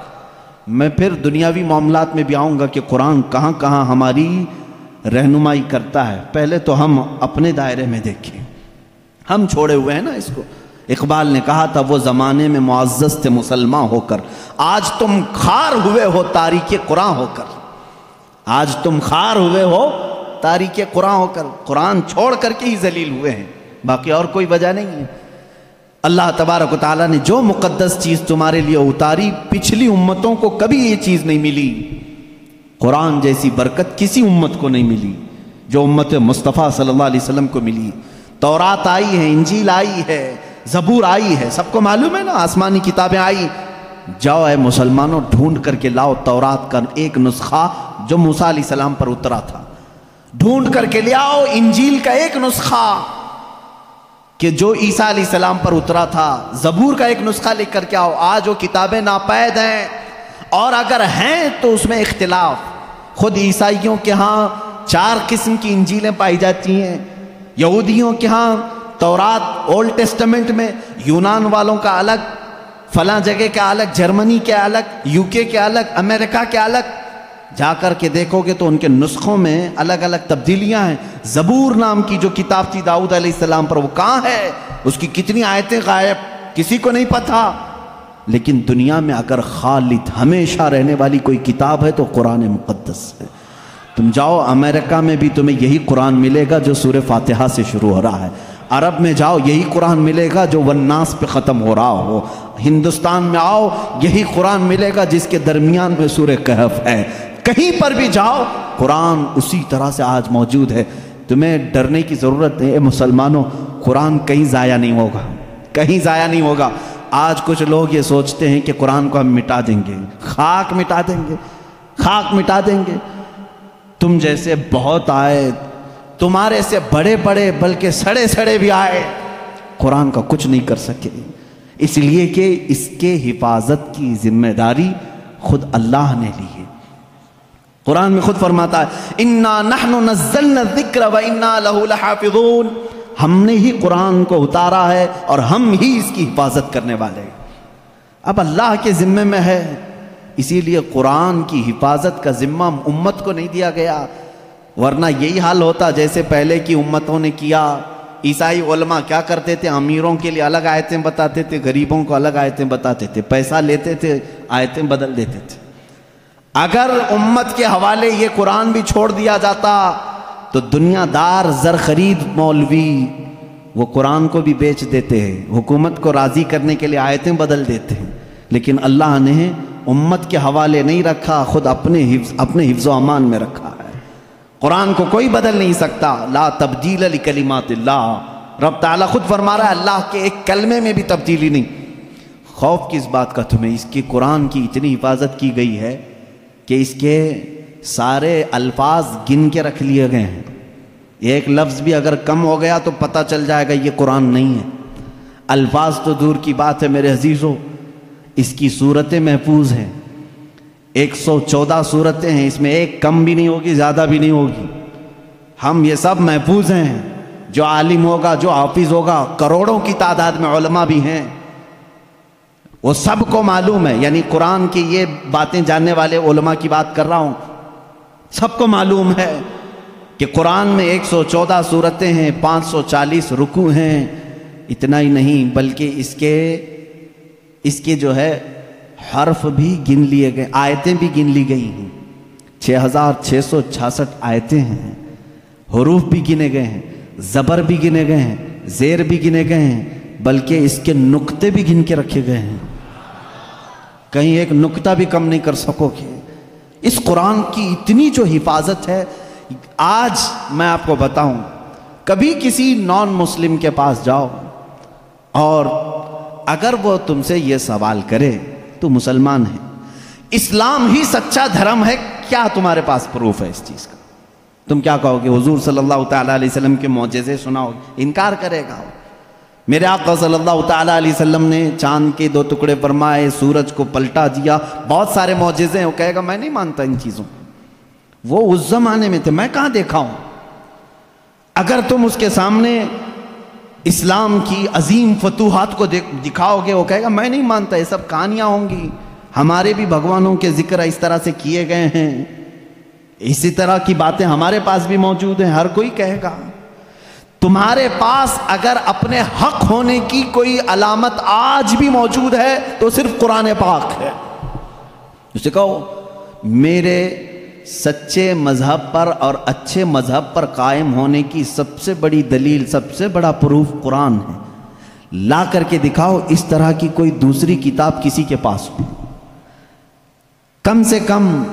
मैं फिर दुनियावी मामलात में भी आऊँगा कि कुरान कहाँ कहाँ हमारी रहनुमाई करता है। पहले तो हम अपने दायरे में देखें। हम छोड़े हुए हैं ना इसको। इकबाल ने कहा था वो ज़माने में मुआज़ थे, मुसलमान होकर। आज तुम खार हुए हो, तारीख कुरान होकर। आज तुम खार हुए हो, तारीख कुरान होकर। कुरान छोड़ करके ही जलील हुए हैं। बाकी और कोई वजह नहीं है। अल्लाह तबारक ताली ने जो मुकद्दस चीज़ तुम्हारे लिए उतारी, पिछली उम्मतों को कभी ये चीज़ नहीं मिली। कुरान जैसी बरकत किसी उम्मत को नहीं मिली, जो उम्मत मुस्तफ़ा अलैहि वसल्लम को मिली। तौरात आई है, इंजील आई है, जबूर आई है, सबको मालूम है ना, आसमानी किताबें आई। जाओ है मुसलमानों, ढूंढ करके लाओ तौरात का एक नुस्खा जो मूसा सलाम पर उतरा था। ढूंढ करके ले आओ, इंजील का एक नुस्खा कि जो ईसा सलाम पर उतरा था, जबूर का एक नुस्खा लिख करके आओ। आज वो किताबें नापैद हैं, और अगर हैं तो उसमें इख्तिलाफ। खुद ईसाइयों के यहाँ चार किस्म की इंजीलें पाई जाती हैं। यहूदियों के यहाँ तौरात ओल्ड टेस्टमेंट में यूनान वालों का अलग, फला जगह का अलग, जर्मनी के अलग यूके के अलग, अमेरिका के अलग। जाकर के देखोगे तो उनके नुस्खों में अलग अलग तब्दीलियाँ हैं। जबूर नाम की जो किताब थी दाऊद सलाम पर, वो कहाँ है? उसकी कितनी आयतें गायब, किसी को नहीं पता। लेकिन दुनिया में अगर खालिद हमेशा रहने वाली कोई किताब है तो कुरान मुक़दस है। तुम जाओ, अमेरिका में भी तुम्हें यही कुरान मिलेगा जो सूर्य फातिहा से शुरू हो रहा है। अरब में जाओ, यही कुरान मिलेगा जो वन्नास पे ख़त्म हो रहा हो। हिंदुस्तान में आओ, यही कुरान मिलेगा जिसके दरमियान में सूर्य कहफ है। कहीं पर भी जाओ, कुरान उसी तरह से आज मौजूद है। तुम्हें डरने की ज़रूरत है, मुसलमानों, कुरान कहीं ज़ाया नहीं होगा। कहीं ज़ाया नहीं होगा। आज कुछ लोग ये सोचते हैं कि कुरान को हम मिटा देंगे। खाक मिटा देंगे। खाक मिटा देंगे। तुम जैसे बहुत आए, तुम्हारे से बड़े बड़े बल्कि सड़े सड़े भी आए। कुरान का कुछ नहीं कर सके। इसलिए कि इसके हिफाजत की ज़िम्मेदारी खुद अल्लाह ने ली है। कुरान में खुद फरमाता है, इन्ना नहनु ज़िक्र व इन्ना लहु लहाफ़िज़ून। हमने ही कुरान को उतारा है और हम ही इसकी हिफाजत करने वाले अब अल्लाह के ज़िम्मे में है। इसीलिए कुरान की हिफाजत का ज़िम्मा उम्मत को नहीं दिया गया। वरना यही हाल होता जैसे पहले की उम्मतों ने किया। ईसाई उलमा क्या करते थे? अमीरों के लिए अलग आयतें बताते थे, गरीबों को अलग आयतें बताते थे, पैसा लेते थे, आयतें बदल देते थे। अगर उम्मत के हवाले ये कुरान भी छोड़ दिया जाता तो दुनियादार जर खरीद मौलवी, वो कुरान को भी बेच देते हैं। हुकूमत को राज़ी करने के लिए आयतें बदल देते हैं। लेकिन अल्लाह ने उम्मत के हवाले नहीं रखा, खुद अपने हिफ्ज अपने हिफ्ज अमान में रखा है। कुरान को कोई बदल नहीं सकता। ला तब्दील कलिमात रब ताला खुद फरमा रहा है, अल्लाह के एक कलमे में भी तब्दीली नहीं। खौफ किस बात का तुम्हें? इसकी कुरान की इतनी हिफाजत की गई है कि इसके सारे अल्फाज गिन के रख लिए गए हैं। एक लफ्ज़ भी अगर कम हो गया तो पता चल जाएगा, ये कुरान नहीं है। अल्फाज तो दूर की बात है मेरे अजीज़ों। इसकी सूरतें महफूज हैं। 114 सूरतें हैं, इसमें एक कम भी नहीं होगी, ज़्यादा भी नहीं होगी। हम ये सब महफूज हैं। जो आलिम होगा, जो हाफिज होगा, करोड़ों की तादाद में उलमा भी हैं। वो सबको मालूम है, यानी कुरान की ये बातें जानने वाले उलमा की बात कर रहा हूँ, सबको मालूम है कि कुरान में 114 सूरतें हैं 540 रुकू हैं। इतना ही नहीं, बल्कि इसके इसके जो है, हर्फ भी गिन लिए गए, आयतें भी गिन ली गई हैं। छः हज़ार छः सौ छियासठ आयतें हैं। हरूफ भी गिने गए हैं, ज़बर भी गिने गए हैं, ज़ेर भी गिने गए हैं, बल्कि इसके नुक्ते भी गिन के रखे गए हैं। कहीं एक नुक्ता भी कम नहीं कर सकोगे। इस कुरान की इतनी जो हिफाजत है, आज मैं आपको बताऊँ, कभी किसी नॉन मुस्लिम के पास जाओ और अगर वो तुमसे ये सवाल करे तो मुसलमान है। इस्लाम ही सच्चा धर्म है, क्या तुम्हारे पास प्रूफ है इस चीज़ का? तुम क्या कहोगे, हुजूर सल्लल्लाहु अलैहि वसल्लम के मोजेज़े सुनाओगे, इनकार करेगा मेरे आका सल्लल्लाहु अलैहि वसल्लम ने चाँद के दो टुकड़े फरमाए, सूरज को पलटा दिया, बहुत सारे मोजेज़े वो कहेगा, मैं नहीं मानता इन चीज़ों वो उस जमाने में थे, मैं कहाँ देखा हूँ? अगर तुम उसके सामने इस्लाम की अजीम फतूहत को दिखाओगे, वो कहेगा, मैं नहीं मानता, ये सब कहानियाँ होंगी। हमारे भी भगवानों के ज़िक्र इस तरह से किए गए हैं। इसी तरह की बातें हमारे पास भी मौजूद हैं, हर कोई कहेगा। तुम्हारे पास अगर अपने हक होने की कोई अलामत आज भी मौजूद है तो सिर्फ़ कुरान पाक है। उसे कहो, मेरे सच्चे मज़हब पर और अच्छे मज़हब पर कायम होने की सबसे बड़ी दलील, सबसे बड़ा प्रूफ कुरान है। ला करके दिखाओ, इस तरह की कोई दूसरी किताब किसी के पास हो। कम से कम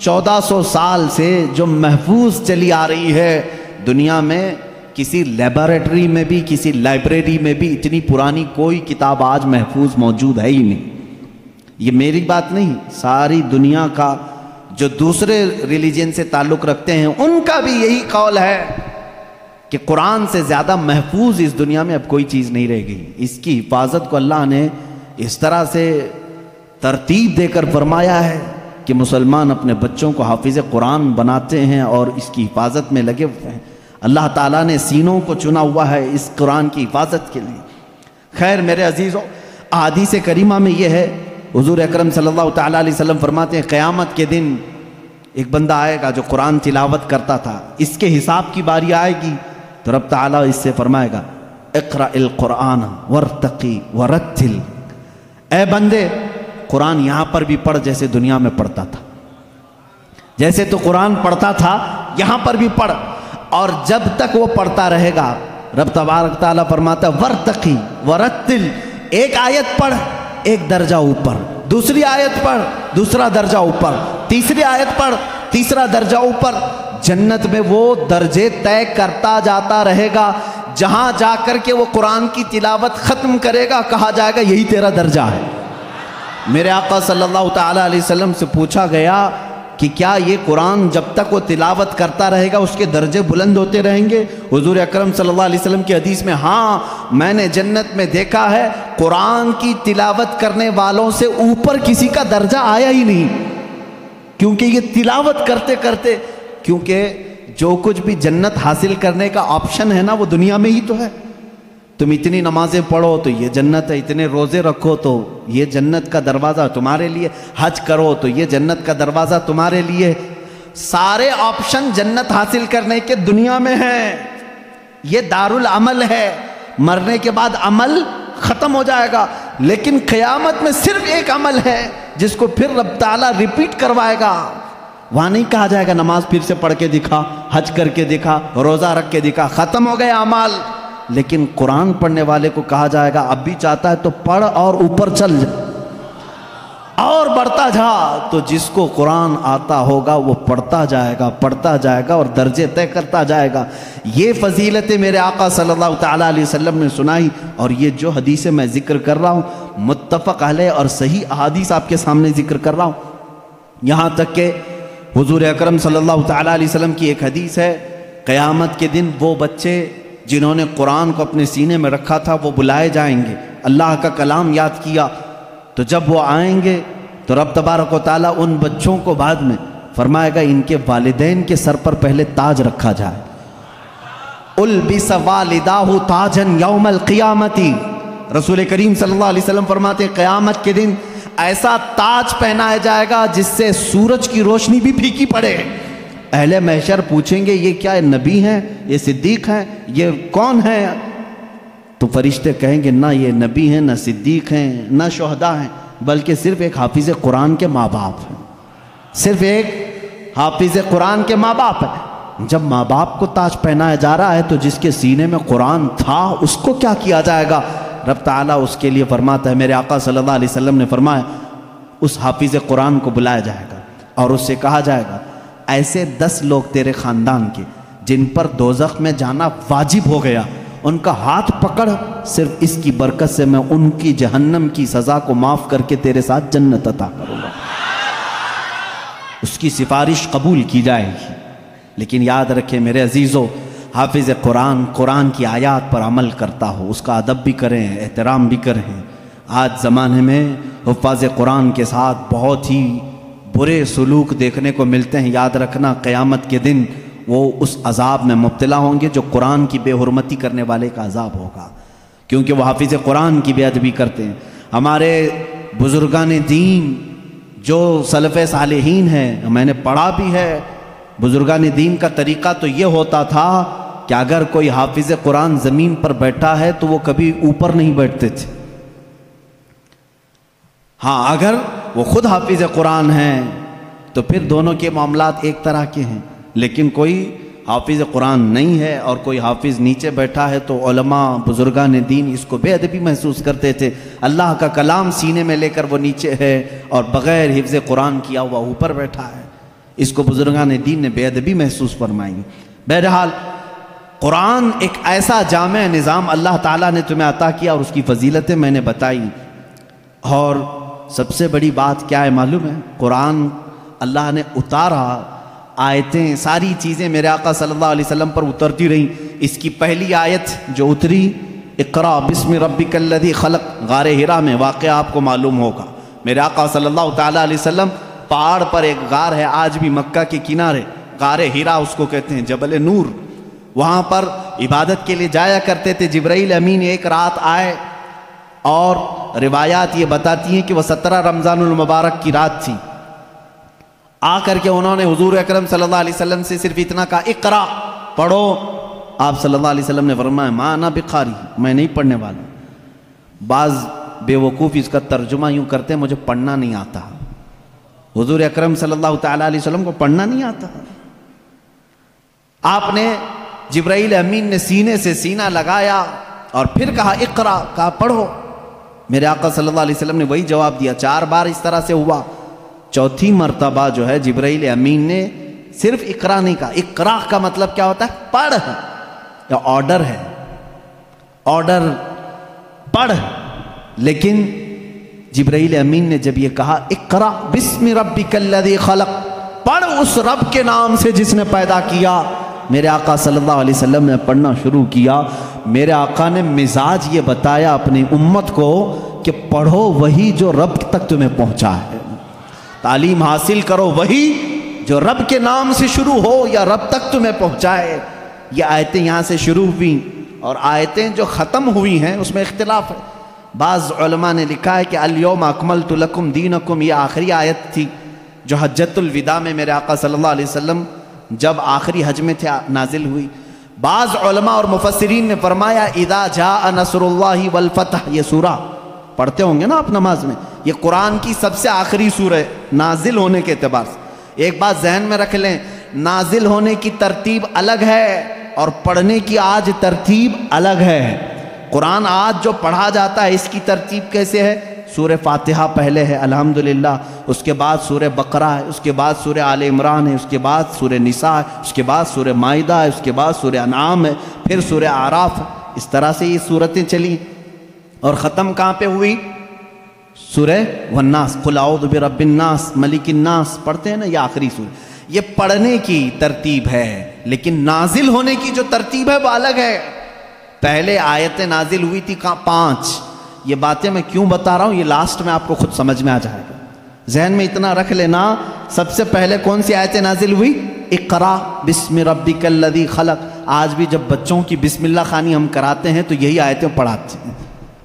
1400 साल से जो महफूज चली आ रही है दुनिया में, किसी लेबोरेटरी में भी, किसी लाइब्रेरी में भी इतनी पुरानी कोई किताब आज महफूज मौजूद है ही नहीं। ये मेरी बात नहीं, सारी दुनिया का जो दूसरे रिलीजन से ताल्लुक़ रखते हैं, उनका भी यही कौल है कि कुरान से ज़्यादा महफूज इस दुनिया में अब कोई चीज़ नहीं रह गई इसकी हिफाजत को अल्लाह ने इस तरह से तरतीब देकर फरमाया है कि मुसलमान अपने बच्चों को हाफिज़ कुरान बनाते हैं और इसकी हिफाजत में लगे हुए हैं। अल्लाह ताला ने सीनों को चुना हुआ है इस कुरान की हिफाजत के लिए। खैर मेरे अजीज़ों आदि से करीमा में यह है हजूर अक्रम सल्लल्लाहु अलैहि वसल्लम फरमाते हैं, क़यामत के दिन एक बंदा आएगा जो कुरान तिलावत करता था, इसके हिसाब की बारी आएगी तो रब ताला इससे फरमाएगा, इकरा कुरान वर्तकी वरतिल। ए बंदे, कुरान यहाँ पर भी पढ़ जैसे दुनिया में पढ़ता था। जैसे तो कुरान पढ़ता था, यहाँ पर भी पढ़, और जब तक वो पढ़ता रहेगा, रब तबारक ताला फरमाता वरतकी वरतिल, एक आयत पढ़। एक दर्जा ऊपर, दूसरी आयत पर, दूसरा दर्जा ऊपर, तीसरी आयत पर, तीसरा दर्जा ऊपर। जन्नत में वो दर्जे तय करता जाता रहेगा, जहाँ जाकर के वो कुरान की तिलावत खत्म करेगा, कहा जाएगा, यही तेरा दर्जा है। मेरे आका सल्लल्लाहु अलैहि वसल्लम से पूछा गया कि क्या ये कुरान जब तक वो तिलावत करता रहेगा, उसके दर्जे बुलंद होते रहेंगे? हुजूर अकरम सल्लल्लाहु अलैहि वसल्लम की हदीस में हाँ मैंने जन्नत में देखा है, कुरान की तिलावत करने वालों से ऊपर किसी का दर्जा आया ही नहीं। क्योंकि ये तिलावत करते करते, क्योंकि जो कुछ भी जन्नत हासिल करने का ऑप्शन है ना, वो दुनिया में ही तो है। तुम इतनी नमाजें पढ़ो तो ये जन्नत है, इतने रोज़े रखो तो ये जन्नत का दरवाज़ा तुम्हारे लिए, हज करो तो ये जन्नत का दरवाज़ा तुम्हारे लिए। सारे ऑप्शन जन्नत हासिल करने के दुनिया में है। ये दारुल अमल है। मरने के बाद अमल ख़त्म हो जाएगा। लेकिन क़यामत में सिर्फ़ एक अमल है, जिसको फिर रब ताला रिपीट करवाएगा। वहाँ नहीं कहा जाएगा नमाज़ फिर से पढ़ के दिखा, हज करके दिखा, रोज़ा रख के दिखा, ख़त्म हो गया अमाल। लेकिन कुरान पढ़ने वाले को कहा जाएगा, अब भी चाहता है तो पढ़ और ऊपर चल और बढ़ता जा। तो जिसको कुरान आता होगा, वो पढ़ता जाएगा पढ़ता जाएगा और दर्जे तय करता जाएगा। ये फजीलतें मेरे आका सल्लल्लाहु अलैहि वसल्लम ने सुनाई और ये जो हदीसें मैं ज़िक्र कर रहा हूँ मुतफ़ अहले और सही अदीस आपके सामने ज़िक्र कर रहा हूँ। यहाँ तक के हुजूर अकरम सल्लल्लाहु अलैहि वसल्लम की एक हदीस है, क़यामत के दिन वो बच्चे जिन्होंने कुरान को अपने सीने में रखा था, वो बुलाए जाएँगे। अल्लाह का कलाम याद किया। तो जब वो आएँगे तो रब तबारक ताला उन बच्चों को बाद में फरमाएगा, इनके वालदेन के सर पर पहले ताज रखा जाए। उल बिसवालिदाहु ताजन यौमल क़ियामती। रसूल करीम सल्लल्लाहु अलैहि वसल्लम फरमाते क़यामत के दिन ऐसा ताज पहनाया जाएगा, जिससे सूरज की रोशनी भी फीकी पड़े। अहले महशर पूछेंगे, ये क्या है नबी हैं? ये सिद्दीक हैं? ये कौन है? तो फरिश्ते कहेंगे, ना ये नबी हैं, ना सिद्दीक हैं, ना शहदा हैं, बल्कि सिर्फ़ एक हाफिज़ कुरान के माँ बाप हैं। सिर्फ़ एक हाफिज़ कुरान के माँ बाप हैं। जब माँ बाप को ताज पहनाया जा रहा है तो जिसके सीने में कुरान था, उसको क्या किया जाएगा? रब ताला उसके लिए फरमाता है, मेरे आका सल्लल्लाहु अलैहि वसल्लम ने फरमाया, उस हाफिज़ कुरान को बुलाया जाएगा और उससे कहा जाएगा ऐसे दस लोग तेरे ख़ानदान के, जिन पर दोजख में जाना वाजिब हो गया, उनका हाथ पकड़, सिर्फ़ इसकी बरकत से मैं उनकी जहन्नम की सज़ा को माफ़ करके तेरे साथ जन्नत अता करूँगा। उसकी सिफारिश कबूल की जाएगी। लेकिन याद रखें मेरे अजीज़ों, हाफिज़ कुरान कुरान की आयात पर अमल करता हो, उसका अदब भी करें, एहतराम भी करें। आज ज़माने में हफाज कुरान के साथ बहुत ही बुरे सलूक देखने को मिलते हैं, याद रखना क़यामत के दिन वो उस अजाब में मुबतला होंगे जो कुरान की बेहरमती करने वाले का अजाब होगा। क्योंकि वह हाफिज़ कुरान की बेअदबी करते हैं। हमारे बुज़ुर्गान दीन जो सलफ़ सालहीन है, मैंने पढ़ा भी है, बुज़ुर्गान दीन का तरीक़ा तो ये होता था कि अगर कोई हाफिज़ कुरान ज़मीन पर बैठा है तो वो कभी ऊपर नहीं बैठते थे। हाँ अगर वो खुद हाफिज़ कुरान हैं तो फिर दोनों के मामला एक तरह के हैं। लेकिन कोई हाफिज़ कुरान नहीं है और कोई हाफिज़ नीचे बैठा है तो बुजुर्गा ने दीन इसको बेअदबी महसूस करते थे। अल्लाह का कलाम सीने में लेकर वो नीचे है और बग़ैर हिफ्ज़ कुरान किया हुआ ऊपर बैठा है। इसको बुजुर्गान दीन ने बेअदबी महसूस फरमाई। बहरहाल, कुरान एक ऐसा जाम निज़ाम अल्लाह ताला ने तुम्हें अता किया और उसकी फजीलतें मैंने बताई। और सबसे बड़ी बात क्या है मालूम है? कुरान अल्लाह ने उतारा, आयतें, सारी चीज़ें मेरे आका सल्लल्लाहु अलैहि वसल्लम पर उतरती रहीं। इसकी पहली आयत जो उतरी, इकरा बिस्म रबिकल्लदी खलक, गार हिरा में वाक़ आपको मालूम होगा। मेरे आका सल्लल्लाहु अलैहि वसल्लम पहाड़ पर एक गार है, आज भी मक्का के किनारे, गार हीरा उसको कहते हैं, जबल नूर। वहाँ पर इबादत के लिए जाया करते थे, जबराइल अमीन एक रात आए और रिवायात ये बताती हैं कि वह सत्रह रमज़ान मुबारक की रात थी। आकर के उन्होंने हुजूर अकरम अलैहि वसल्लम से सिर्फ़ इतना कहा, इकरा, पढ़ो। आप अलैहि वसल्लम ने फरमाया, माँ ना बिखारी, मैं नहीं पढ़ने वाला। बाज बेवकूफ़, इसका तर्जुमा यूँ करते मुझे पढ़ना नहीं आता। हुजूर अकरम अलैहि वसल्लम को पढ़ना नहीं आता। आपने जिब्राइल अमीन ने सीने से सीना लगाया और फिर कहा, इकरा, कहा, पढ़ो। मेरे आका सल्लल्लाहु अलैहि वसल्लम ने वही जवाब दिया, चार बार इस तरह से हुआ। चौथी मरतबा जो है, जिब्राइल अमीन ने सिर्फ़ इकरा नहीं कहा, इकरा का मतलब क्या होता है? पढ़ या ऑर्डर है। ऑर्डर पढ़ लेकिन जिब्राइल अमीन ने जब ये कहा, इकरा बिस्म रबी कल्लदी खलक, पढ़ उस रब के नाम से जिसने पैदा किया। मेरे आका सल्लल्लाहु अलैहि वसल्लम ने पढ़ना शुरू किया। मेरे आका ने मिजाज ये बताया अपनी उम्मत को कि पढ़ो वही जो रब तक तुम्हें पहुँचा है। तालीम हासिल करो वही जो रब के नाम से शुरू हो या रब तक तुम्हें पहुँचाए। ये आयतें यहाँ से शुरू हुई और आयतें जो ख़त्म हुई हैं, उसमें इख्तलाफ है। बाज़ा ने लिखा है कि अलयोम अकमल तुलकुम दीनकुम, ये आखिरी आयत थी जो हजतुलविदा में मेरे आका सल्लल्लाहु अलैहि वसल्लम जब आखिरी हज में थे, नाजिल हुई। बाज़ और मुफसरीन ने फरमाया इदा जा नसरुल्लाहि वल फतह, ये सूरा। पढ़ते होंगे ना आप नमाज़ में? ये कुरान की सबसे आखिरी सूर नाजिल होने के अतबार से। एक बात जहन में रख लें, नाजिल होने की तरतीब अलग है और पढ़ने की आज तरतीब अलग है। कुरान आज जो पढ़ा जाता है, इसकी तरतीब कैसे है? सूर फातिहा पहले है, अल्हम्दुलिल्लाह। उसके बाद सूर बकरा है, उसके बाद सूर आल इमरान है, उसके बाद सूर निसा है, उसके बाद सूर माहिदा है, उसके बाद सूर अनाम है, फिर सूर आराफ इस तरह से ये सूरतें चली और ख़त्म कहाँ पे हुई? सूर वन्नास खुलाउदबिरबिन्नास मलिकिन्नास पढ़ते हैं ना ये आखिरी सूर ये पढ़ने की तरतीब है, लेकिन नाजिल होने की जो तरतीब है वो अलग है। पहले आयतें नाजिल हुई थी कहाँ? पाँच। ये बातें मैं क्यों बता रहा हूँ? ये लास्ट में आपको खुद समझ में आ जाएगा। जहन में इतना रख लेना, सबसे पहले कौन सी आयतें नाजिल हुई? इकरा, बिस्म रबिकल्लदी खलक। आज भी जब बच्चों की बिस्मिल्ला खानी हम कराते हैं तो यही आयतें पढ़ाते हैं।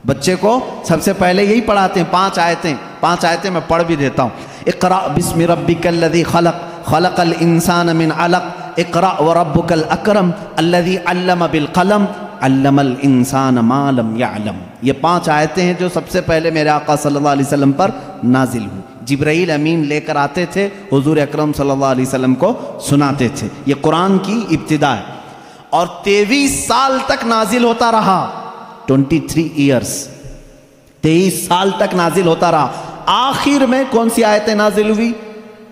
बच्चे को सबसे पहले यही पढ़ाते हैं, पाँच आयतें। पाँच आयतें मैं पढ़ भी देता हूँ। इकरा, बिस्म रबिकल्लदी खलक खलक। अल इंसान मिन अलक। इकरा व रब्बुकल अकरम। अल्लदी अल्लम बिल कलम। अल्लमल इंसान मालम यालम। ये पाँच आयतें हैं जो सबसे पहले मेरे आका सल्लल्लाहु अलैहि वसल्लम पर नाजिल हुई। जिब्राइल अमीन लेकर आते थे, हुजूर अकरम सल्लल्लाहु अलैहि वसल्लम को सुनाते थे। ये कुरान की इब्तिदा है। और तेईस साल तक नाजिल होता रहा। ट्वेंटी थ्री ईयर्स तेईस साल तक नाजिल होता रहा। आखिर में कौन सी आयतें नाजिल हुई?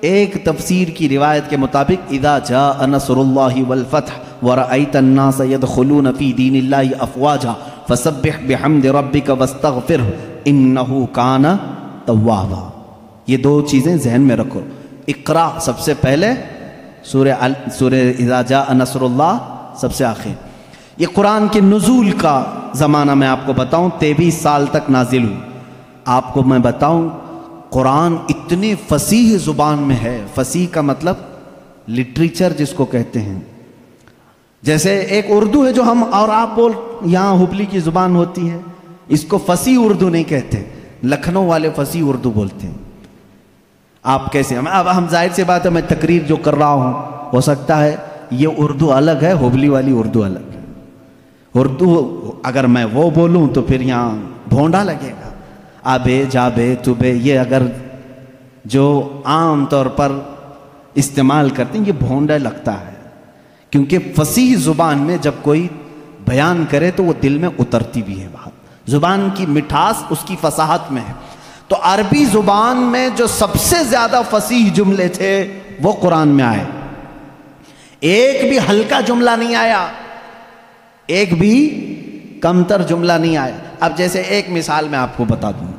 एक तफसीर की रिवायत के मुताबिक इदा जा अनसरुल्लाहि वल फतह वरअतन्ना सैद खलून फ़ी दीन अफवाजा फसब बेहमद रबिक वस्तगफिर इन्नहु कान ये दो चीज़ें जहन में रखो। इकरा सबसे पहले सूर्य इजाजा नसरुल्लाह सबसे आखिर। ये कुरान के नजूल का ज़माना मैं आपको बताऊँ, तेईस साल तक नाजिल हुई। आपको मैं बताऊँ, कुरान इतने फसीह ज़ुबान में है। फसीह का मतलब लिटरेचर जिसको कहते हैं। जैसे एक उर्दू है जो हम और आप बोल, यहाँ हुबली की ज़ुबान होती है, इसको फसी उर्दू नहीं कहते, लखनऊ वाले फसी उर्दू बोलते हैं। आप कैसे, हम अब हम ज़ाहिर सी बात है, मैं तकरीर जो कर रहा हूँ, हो सकता है ये उर्दू अलग है, हुबली वाली उर्दू अलग है। उर्दू, अगर मैं वो बोलूँ तो फिर यहाँ भोंडा लगेगा। आबे जाबे तुबे, ये अगर जो आम तौर पर इस्तेमाल करते हैं, ये भोंडा लगता है। क्योंकि फसीह ज़ुबान में जब कोई बयान करे तो वो दिल में उतरती भी है बात। ज़ुबान की मिठास उसकी फसाहत में है। तो अरबी ज़ुबान में जो सबसे ज़्यादा फसीह जुमले थे, वो कुरान में आए। एक भी हल्का जुमला नहीं आया। एक भी कमतर जुमला नहीं आया। अब जैसे एक मिसाल मैं आपको बता दूँ।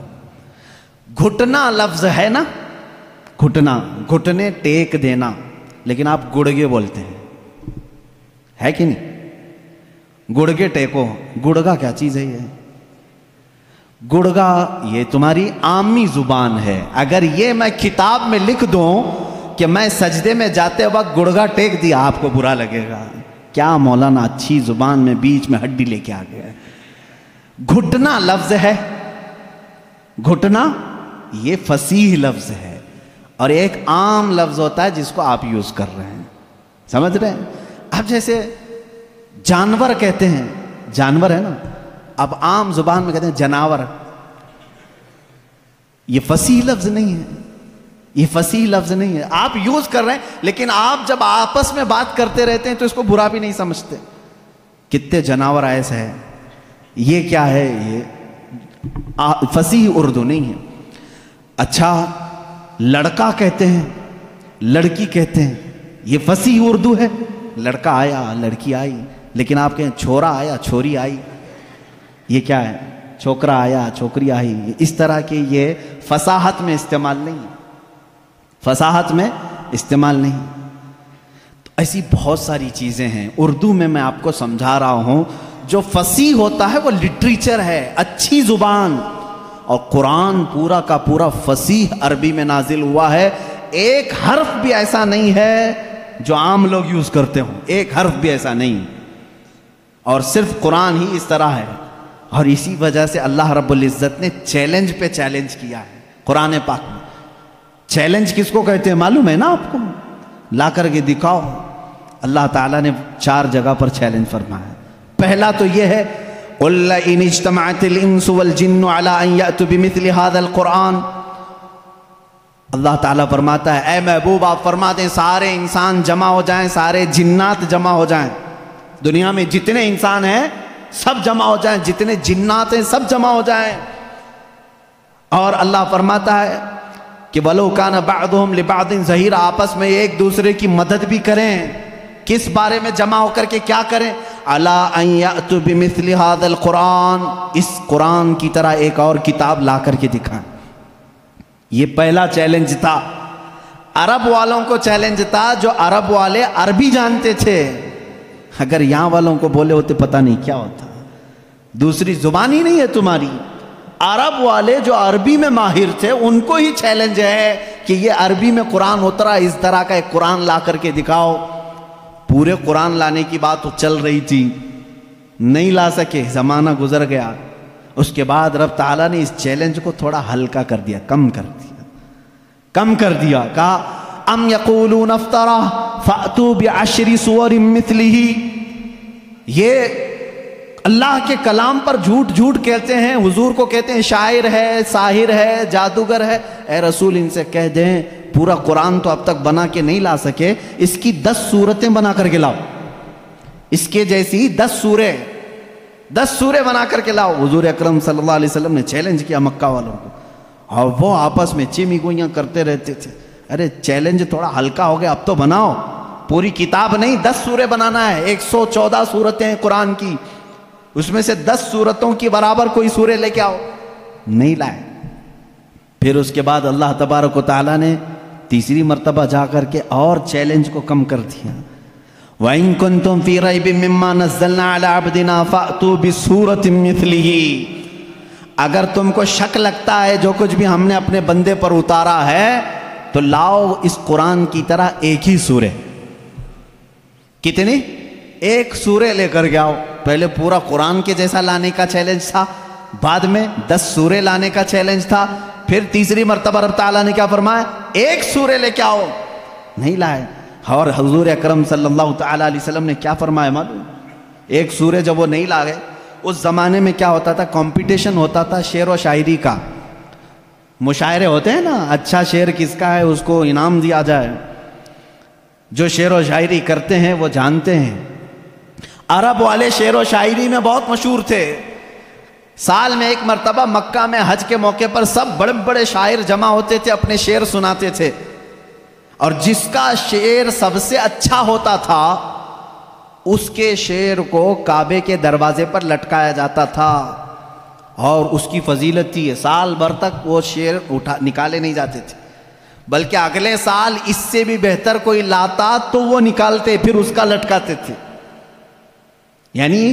घुटना लफ्ज है ना? घुटना। घुटने टेक देना। लेकिन आप गुड़गे बोलते हैं। है कि नहीं? गुड़गे टेको गुड़गा क्या चीज़ है ये? गुड़गा ये तुम्हारी आमी ज़ुबान है। अगर ये मैं किताब में लिख दूँ कि मैं सजदे में जाते वक्त गुड़गा टेक दिया, आपको बुरा लगेगा। क्या मौलाना अच्छी ज़ुबान में बीच में हड्डी लेके आ गया घुटना लफ्ज है। घुटना, ये फसीह लफ्ज है। और एक आम लफ्ज होता है जिसको आप यूज़ कर रहे हैं। समझ रहे हैं? अब जैसे जानवर कहते हैं, जानवर है ना? अब आम ज़ुबान में कहते हैं जनावर। ये फसी लफ्ज नहीं है। ये फसी लफ्ज नहीं है। आप यूज़ कर रहे हैं, लेकिन आप जब आपस में बात करते रहते हैं तो इसको बुरा भी नहीं समझते। कितने जनावर ऐसे है? ये क्या है? ये फसी उर्दू नहीं है। अच्छा लड़का कहते हैं, लड़की कहते हैं, ये फसी उर्दू है। लड़का आया, लड़की आई, लेकिन आप कहें छोरा आया, छोरी आई। ये क्या है? छोकरा आया, छोकरी आई। इस तरह के ये फसाहत में इस्तेमाल नहीं। फसाहत में इस्तेमाल नहीं। तो ऐसी बहुत सारी चीज़ें हैं। उर्दू में मैं आपको समझा रहा हूँ, जो फसी होता है वो लिटरेचर है, अच्छी ज़ुबान। और कुरान पूरा का पूरा फसीह अरबी में नाजिल हुआ है। एक हर्फ भी ऐसा नहीं है जो आम लोग यूज़ करते हो। एक हर्फ भी ऐसा नहीं। और सिर्फ़ कुरान ही इस तरह है। और इसी वजह से अल्लाह रब्बुल इज़्ज़त ने चैलेंज पे चैलेंज किया है, कुरान पाक में। चैलेंज किसको कहते हैं मालूम है ना आपको? ला करके दिखाओ। अल्लाह ताला ने चार जगह पर चैलेंज फरमाया पहला तो यह है अल्लाह ताला फरमाता है, ए महबूब आप फरमाते सारे इंसान जमा हो जाएँ, सारे जिन्नात जमा हो जाएँ। दुनिया में जितने इंसान हैं, सब जमा हो जाएँ, जितने जिन्नात हैं, सब जमा हो जाएँ। और अल्लाह फरमाता है कि बलो कान बादम लिबादिन जहीर, आपस में एक दूसरे की मदद भी करें। किस बारे में जमा होकर के क्या करें? अला हादल कुरान। इस कुरान की तरह एक और किताब ला करके दिखाएँ। ये पहला चैलेंज था। अरब वालों को चैलेंज था जो अरब वाले अरबी जानते थे। अगर यहाँ वालों को बोले होते, पता नहीं क्या होता। दूसरी ज़ुबान ही नहीं है तुम्हारी। अरब वाले जो अरबी में माहिर थे, उनको ही चैलेंज है कि ये अरबी में कुरान उतरा, इस तरह का एक कुरान ला करके दिखाओ। पूरे कुरान लाने की बात तो चल रही थी। नहीं ला सके, जमाना गुजर गया। उसके बाद रब ताला ने इस चैलेंज को थोड़ा हल्का कर दिया, कम कर दिया। कम कर दिया, कहा, अम यकूलून अफ्तरा फातू बेशरी सुअर मिथली ये अल्लाह के कलाम पर झूठ झूठ कहते हैं, हुजूर को कहते हैं, शायर है, साहिर है, जादूगर है। ए रसूल, इनसे कह दें, पूरा कुरान तो अब तक बना के नहीं ला सके, इसकी दस सूरतें बना करके लाओ। इसके जैसी दस सूरे दस सूर्य बना करके लाओ। हुजूर अकरम वसल्लम ने चैलेंज किया मक्का वालों को। और वो आपस में चिमी गोइयाँ करते रहते थे। अरे चैलेंज थोड़ा हल्का हो गया, अब तो बनाओ। पूरी किताब नहीं, दस सूर्य बनाना है। 114 सूरतें हैं कुरान की। उसमें से दस सूरतों की बराबर कोई सूर्य लेके आओ। नहीं लाए। फिर उसके बाद अल्लाह तबारक ने तीसरी मरतबा जा करके और चैलेंज को कम कर दिया। अगर तुमको शक लगता है जो कुछ भी हमने अपने बंदे पर उतारा है तो लाओ इस कुरान की तरह एक ही सूर्य कितनी एक सूर्य लेकर के आओ पहले पूरा कुरान के जैसा लाने का चैलेंज था बाद में दस सूर्य लाने का चैलेंज था फिर तीसरी मरतबा रब ताला ने क्या फरमाया एक सूर्य लेके आओ नहीं लाए और हजूर अक्रम वसल्लम ने क्या फरमाया मालूम? एक सूर्य जब वो नहीं ला गए उस ज़माने में क्या होता था? कंपटीशन होता था शेर व शायरी का। मुशायरे होते हैं ना अच्छा शेर किसका है, उसको इनाम दिया जाए। जो शेर व शायरी करते हैं, वो जानते हैं। अरब वाले शेर व शायरी में बहुत मशहूर थे। साल में एक मरतबा मक्का में हज के मौके पर सब बड़े बड़े शायर जमा होते थे, अपने शेर सुनाते थे। और जिसका शेर सबसे अच्छा होता था, उसके शेर को काबे के दरवाजे पर लटकाया जाता था। और उसकी फजीलत थी साल भर तक वो शेर उठा, निकाले नहीं जाते थे। बल्कि अगले साल इससे भी बेहतर कोई लाता तो वो निकालते, फिर उसका लटकाते थे। यानी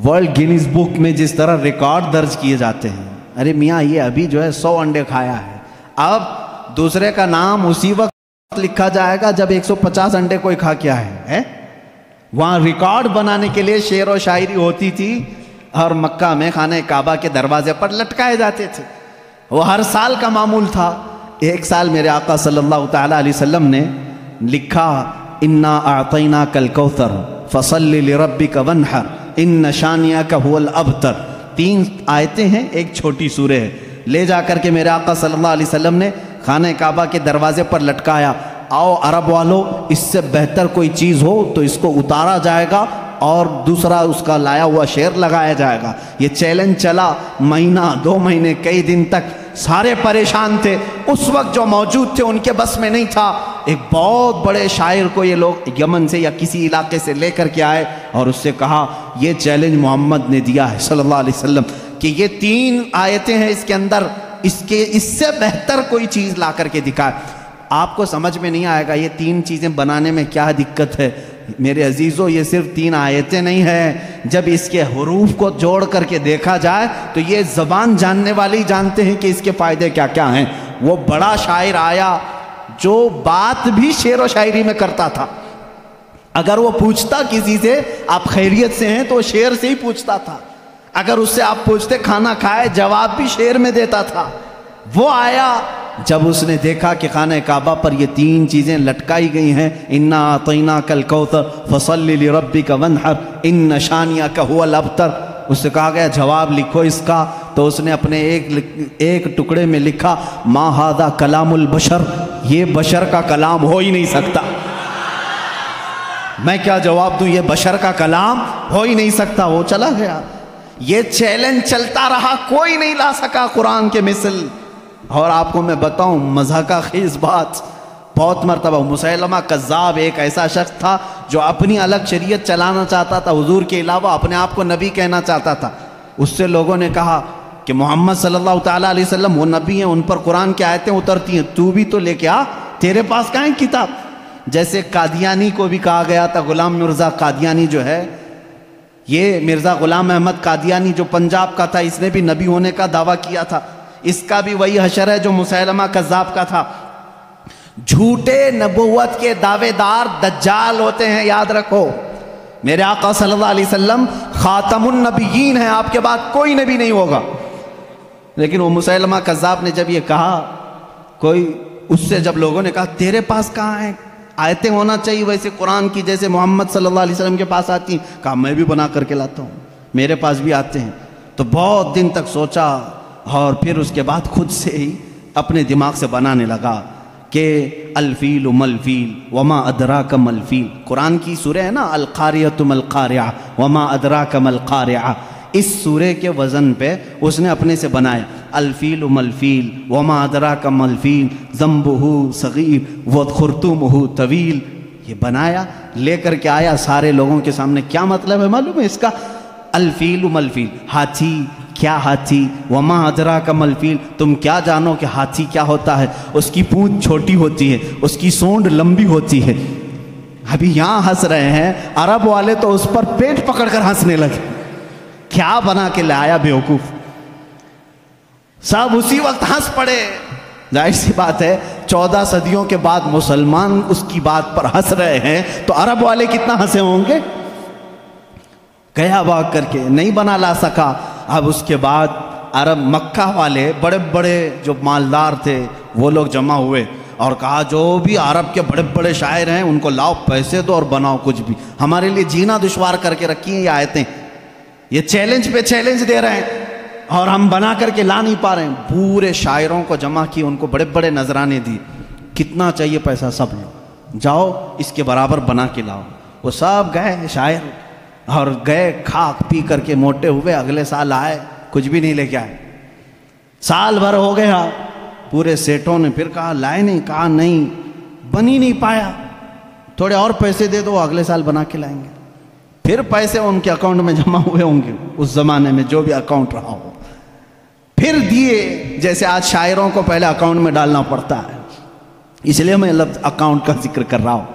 वर्ल्ड गिनीज बुक में जिस तरह रिकॉर्ड दर्ज किए जाते हैं, अरे मियाँ, ये अभी जो है सौ अंडे खाया है। अब दूसरे का नाम उसी वक्त लिखा जाएगा जब 150 अंडे कोई खा क्या है, है? वहाँ रिकॉर्ड बनाने के लिए शेर और शायरी होती थी और मक्का में खाने काबा के दरवाजे पर लटकाए जाते थे। वो हर साल का मामूल था। एक साल मेरे आका सल्लल्लाहु अलैहि वसल्लम ने लिखा इन्ना आतना कल कौतर फ़सल रबी का वनहर इन नशानिया का हुल अबतर। तीन आयतें हैं एक छोटी सूर्य है। ले जा करके मेरे आका सल्लल्लाहु अलैहि वसल्लम ने खाने काबा के दरवाजे पर लटकाया, आओ अरब वालों, इससे बेहतर कोई चीज़ हो तो इसको उतारा जाएगा और दूसरा उसका लाया हुआ शेर लगाया जाएगा। ये चैलेंज चला महीना, दो महीने, कई दिन तक। सारे परेशान थे। उस वक्त जो मौजूद थे, उनके बस में नहीं था। एक बहुत बड़े शायर को ये लोग यमन से या किसी इलाके से लेकर के आए और उससे कहा, ये चैलेंज मोहम्मद ने दिया है सल्लल्लाहु अलैहि वसल्लम कि ये तीन आयतें हैं इसके अंदर। इसके, इससे बेहतर कोई चीज़ ला करके दिखाए आपको समझ में नहीं आएगा, ये तीन चीज़ें बनाने में क्या दिक्कत है? मेरे अजीज़ों, ये सिर्फ़ तीन आयतें नहीं है। जब इसके हरूफ को जोड़ करके देखा जाए तो ये ज़बान जानने वाले ही जानते हैं कि इसके फ़ायदे क्या क्या हैं। वो बड़ा शायर आया, जो बात भी शेर व शायरी में करता था। अगर वो पूछता किसी से, आप खैरियत से हैं तो शेर से ही पूछता था। अगर उससे आप पूछते, खाना खाए? जवाब भी शेर में देता था। वो आया, जब उसने देखा कि खान काबा पर ये तीन चीज़ें लटकाई गई हैं, इन्ना तैना कल कौतर फ़सल रबी का वनहर इन नशानिया का हुआ लबतर उससे कहा गया, जवाब लिखो इसका। तो उसने अपने एक एक टुकड़े में लिखा माहादा कलामुल बशर। ये बशर का कलाम हो ही नहीं सकता। मैं क्या जवाब दूँ? ये बशर का कलाम हो ही नहीं सकता। वो चला गया। ये चैलेंज चलता रहा, कोई नहीं ला सका कुरान के मिसल। और आपको मैं बताऊँ मज़ा का खेज बात। बहुत मरतबा मुसलमा कज़ाब एक ऐसा शख्स था जो अपनी अलग शरीयत चलाना चाहता था, हुजूर के अलावा अपने आप को नबी कहना चाहता था। उससे लोगों ने कहा कि मोहम्मद सल्लल्लाहु अलैहि वसल्लम, वो नबी हैं, उन पर कुरान की आयतें उतरती हैं। तू भी तो लेके आ, तेरे पास कहाँ किताब? जैसे कादियानी को भी कहा गया था, गुलाम मिर्ज़ा कादियानी जो है ये मिर्ज़ा गुलाम अहमद कादियानी जो पंजाब का था, इसने भी नबी होने का दावा किया था। इसका भी वही हशर है जो मुसलमा कज़ाब का था। झूठे नबूवत के दावेदार दज्जाल होते हैं, याद रखो। मेरे आका सल्लल्लाहु अलैहि वसल्लम खातमुन नबीयीन है, आपके बाद कोई नबी नहीं होगा। लेकिन वो मुसलमा कज़ाब ने जब ये कहा, कोई, उससे जब लोगों ने कहा, तेरे पास कहाँ है? आयतें होना चाहिए, वैसे कुरान की, जैसे मोहम्मद सल्लल्लाहु अलैहि वसल्लम के पास आती, कहा, मैं भी बना करके लाता हूँ, मेरे पास भी आते हैं। तो बहुत दिन तक सोचा और फिर उसके बाद खुद से ही अपने दिमाग से बनाने लगा कि अलफ़ील मलफ़ील, वमा अदरा का मलफ़ील। कुरान की सूर्य है ना अलकारिया तुम अलकारिया वमा अदरा का मलकारिया। इस सूर्य के वज़न पे उसने अपने से बनाया। अलफ़ील मलफ़ील वमा अदरा का मलफ़ील जम्बहू सग़ीर व खुरतुमहू तवील ये बनाया, लेकर के आया सारे लोगों के सामने। क्या मतलब है मालूम है इसका? अलफ़ील मलफ़ील। हाथी, क्या हाथी? वमा अदरा का मलफील। तुम क्या जानो कि हाथी क्या होता है? उसकी पूंछ छोटी होती है, उसकी सोंड लंबी होती है। अभी यहाँ हंस रहे हैं, अरब वाले तो उस पर पेट पकड़कर हंसने लगे। क्या बना के लाया बेवकूफ़? सब उसी वक्त हंस पड़े। ज़ाहिर सी बात है, चौदह सदियों के बाद मुसलमान उसकी बात पर हंस रहे हैं तो अरब वाले कितना हंसे होंगे? गया भाग करके, नहीं बना ला सका। अब उसके बाद अरब मक्का वाले बड़े बड़े जो मालदार थे, वो लोग जमा हुए और कहा, जो भी अरब के बड़े बड़े शायर हैं, उनको लाओ पैसे दो और बनाओ कुछ भी। हमारे लिए जीना दुश्वार करके रखी हैं ये आयतें। ये चैलेंज पे चैलेंज दे रहे हैं। और हम बना करके ला नहीं पा रहे हैं। पूरे शायरों को जमा किए, उनको बड़े बड़े नजराने दिए। कितना चाहिए पैसा? सब लो। जाओ, इसके बराबर बना के लाओ। वो सब गए शायर। और गए खाक पी करके मोटे हुए, अगले साल आए, कुछ भी नहीं लेके आए। साल भर हो गया। पूरे सेठों ने फिर कहा, लाए नहीं, कहा नहीं। बन ही नहीं पाया। थोड़े और पैसे दे दो अगले साल बना के लाएँगे। फिर पैसे उनके अकाउंट में जमा हुए होंगे, उस जमाने में जो भी अकाउंट रहा हो। फिर दिए, जैसे आज शायरों को पहले अकाउंट में डालना पड़ता है। इसलिए मैं लफ्ज अकाउंट का ज़िक्र कर रहा हूँ।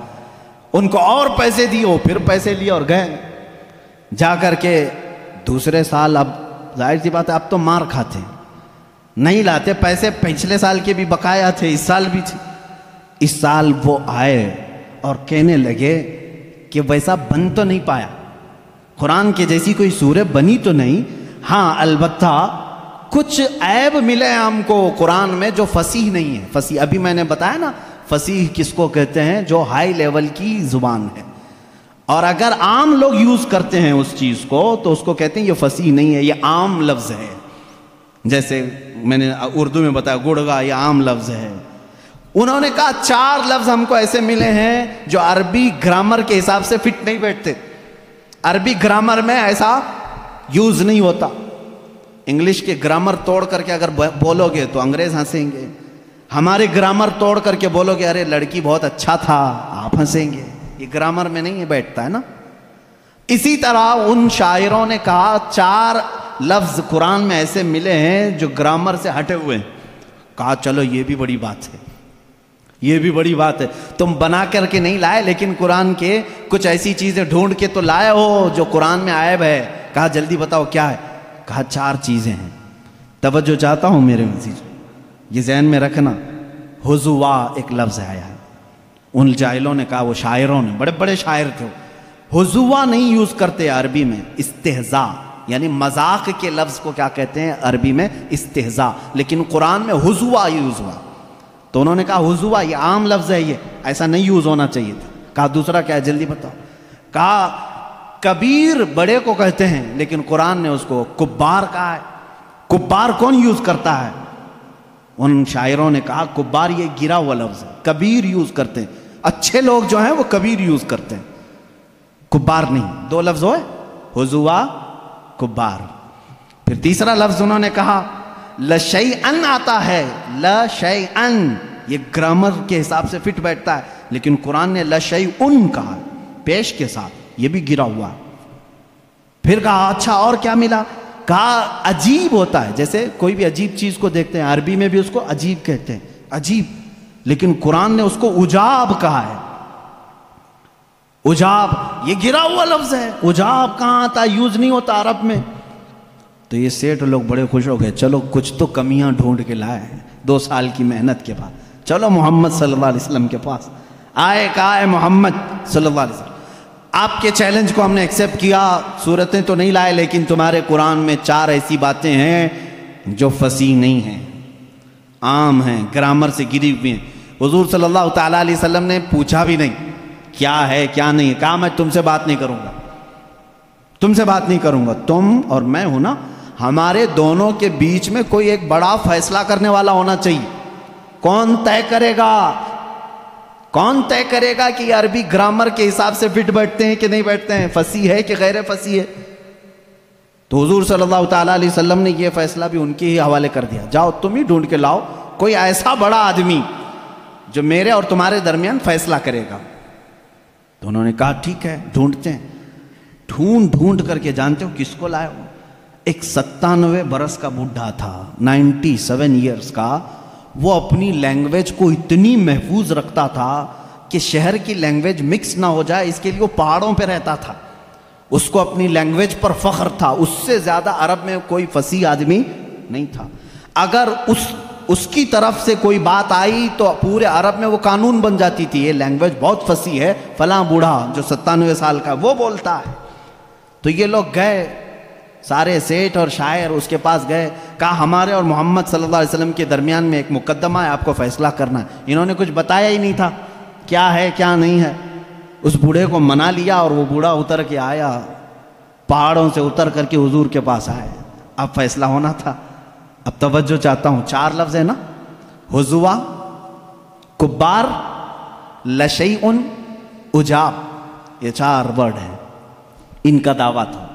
उनको और पैसे दिए फिर पैसे लिए और गए। जा करके दूसरे साल, अब ज़ाहिर सी बात है, अब तो मार खाते। नहीं लाते, पैसे पिछले साल के भी बकाया थे, इस साल भी थे। इस साल वो आए और कहने लगे कि वैसा बन तो नहीं पाया। कुरान के जैसी कोई सूरत बनी तो नहीं। हाँ अलबत्ता कुछ ऐब मिले हमको कुरान में जो फसीह नहीं है। फसीह, अभी मैंने बताया ना, फसीह किसको कहते हैं? जो हाई लेवल की ज़ुबान है। और अगर आम लोग यूज़ करते हैं उस चीज़ को तो उसको कहते हैं, ये फसीह नहीं है, ये आम लफ्ज है। जैसे मैंने उर्दू में बताया, गुड़गा, ये आम लफ्ज है। उन्होंने कहा, चार लफ्ज हमको ऐसे मिले हैं, जो अरबी ग्रामर के हिसाब से फिट नहीं बैठते। अरबी ग्रामर में ऐसा यूज़ नहीं होता। इंग्लिश के ग्रामर तोड़ करके अगर बोलोगे तो अंग्रेज़ हंसेंगे। हमारे ग्रामर तोड़ करके बोलोगे, अरे, लड़की बहुत अच्छा था। आप हंसेंगे। ये ग्रामर में नहीं बैठता है ना? इसी तरह उन शायरों ने कहा, चार लफ्ज कुरान में ऐसे मिले हैं जो ग्रामर से हटे हुए हैं। कहा, चलो, ये भी बड़ी बात है। ये भी बड़ी बात है। तुम बना करके नहीं लाए, लेकिन कुरान के कुछ ऐसी चीज़ें ढूंढ के तो लाए हो जो कुरान में आयब है। कहा, जल्दी बताओ, क्या है? कहा, चार चीज़ें हैं। तवज्जो चाहता हूँ मेरे मजीज ये जहन में रखना। हुजुआ एक लफ्ज आया है उन जाहिलों ने कहा, वो शायरों ने, बड़े बड़े शायर थे हुजुआ नहीं यूज़ करते अरबी में, इस्तेजा, यानी मज़ाक के लफ्ज को क्या कहते हैं अरबी में? इस्तेजा। लेकिन कुरान में हुजुआ यूज़ हुआ। तो उन्होंने कहा हुजुआ ये आम लफ्ज है ये, ऐसा नहीं यूज़ होना चाहिए था। कहा, दूसरा क्या है? जल्दी बताओ। कहा कबीर बड़े को कहते हैं, लेकिन कुरान ने उसको कुब्बार कहा है। कुब्बार कौन यूज़ करता है? उन शायरों ने कहा, कुब्बार ये गिरा हुआ लफ्ज है। कबीर यूज़ करते हैं। अच्छे लोग जो हैं, वो कबीर यूज़ करते हैं। कुब्बार नहीं, दो लफ्ज हो। हुजुआ कुब्बार। फिर तीसरा लफ्ज उन्होंने कहा लशई अन आता है। लशई अन ये ग्रामर के हिसाब से फिट बैठता है। लेकिन कुरान ने लशई उन कहा, पेश के साथ। ये भी गिरा हुआ। फिर कहा अच्छा और क्या मिला? कहा, अजीब होता है। जैसे कोई भी अजीब चीज़ को देखते हैं, अरबी में भी उसको अजीब कहते हैं, अजीब। लेकिन कुरान ने उसको उजाब कहा है। उजाब, ये गिरा हुआ लफ्ज है। उजाब कहाँ आता यूज़ नहीं होता अरब में। तो ये सेठ लोग बड़े खुश हो गए, चलो, कुछ तो कमियाँ ढूंढ के लाए हैं, दो साल की मेहनत के बाद। चलो, मोहम्मद सल्लल्लाहु अलैहि वसल्लम के पास। आए, कहा मोहम्मद सल्लल्लाहु अलैहि वसल्लम आपके चैलेंज को हमने एक्सेप्ट किया। सूरतें तो नहीं लाए, लेकिन तुम्हारे कुरान में चार ऐसी बातें हैं जो फसी नहीं हैं। आम हैं ग्रामर से गिरी हुई हैं। हजूर सल्लल्लाहु अलैहि वसल्लम ने पूछा भी नहीं, क्या है, क्या नहीं है? कहा, मैं तुमसे बात नहीं करूँगा। तुमसे बात नहीं करूँगा। तुम और मैं हूँ ना, हमारे दोनों के बीच में कोई एक बड़ा फैसला करने वाला होना चाहिए। कौन तय करेगा? कौन तय करेगा कि अरबी ग्रामर के हिसाब से फिट बैठते हैं कि नहीं बैठते हैं? फंसी है कि गैर फंसी है? तो हजूर सल्लल्लाहु ने यह फैसला भी उनके ही हवाले कर दिया। जाओ, तुम ही ढूंढ के लाओ, कोई ऐसा बड़ा आदमी जो मेरे और तुम्हारे दरमियान फैसला करेगा। तो उन्होंने कहा, ठीक है, ढूंढते हैं। ढूंढ ढूंढ करके जानते हो किसको लाए हो एक सत्तानवे बरस का बुढ़ा था नाइन्टी सेवन ईयर्स का वो अपनी लैंग्वेज को इतनी महफूज रखता था कि शहर की लैंग्वेज मिक्स ना हो जाए, इसके लिए वो पहाड़ों पे रहता था। उसको अपनी लैंग्वेज पर फख्र था। उससे ज़्यादा अरब में कोई फसी आदमी नहीं था। अगर उस, उसकी तरफ़ से कोई बात आई तो पूरे अरब में वो कानून बन जाती थी। ये लैंग्वेज बहुत फंसी है, फला बूढ़ा जो सत्तानवे साल का, वो बोलता है। तो ये लोग गए सारे सेठ और शायर उसके पास गए, कहा, हमारे और मोहम्मद सल्लल्लाहु अलैहि वसल्लम के दरमियान में एक मुकदमा है, आपको फैसला करना है। इन्होंने कुछ बताया ही नहीं था, क्या है, क्या नहीं है। उस बूढ़े को मना लिया और वो बूढ़ा उतर के आया, पहाड़ों से उतर करके हुजूर के पास आए अब फैसला होना था। अब तवज्जो चाहता हूँ, चार लफ्ज है ना। हुजुआ कुब्बार लशई उन उजाब। ये चार वर्ड हैं। इनका दावा था।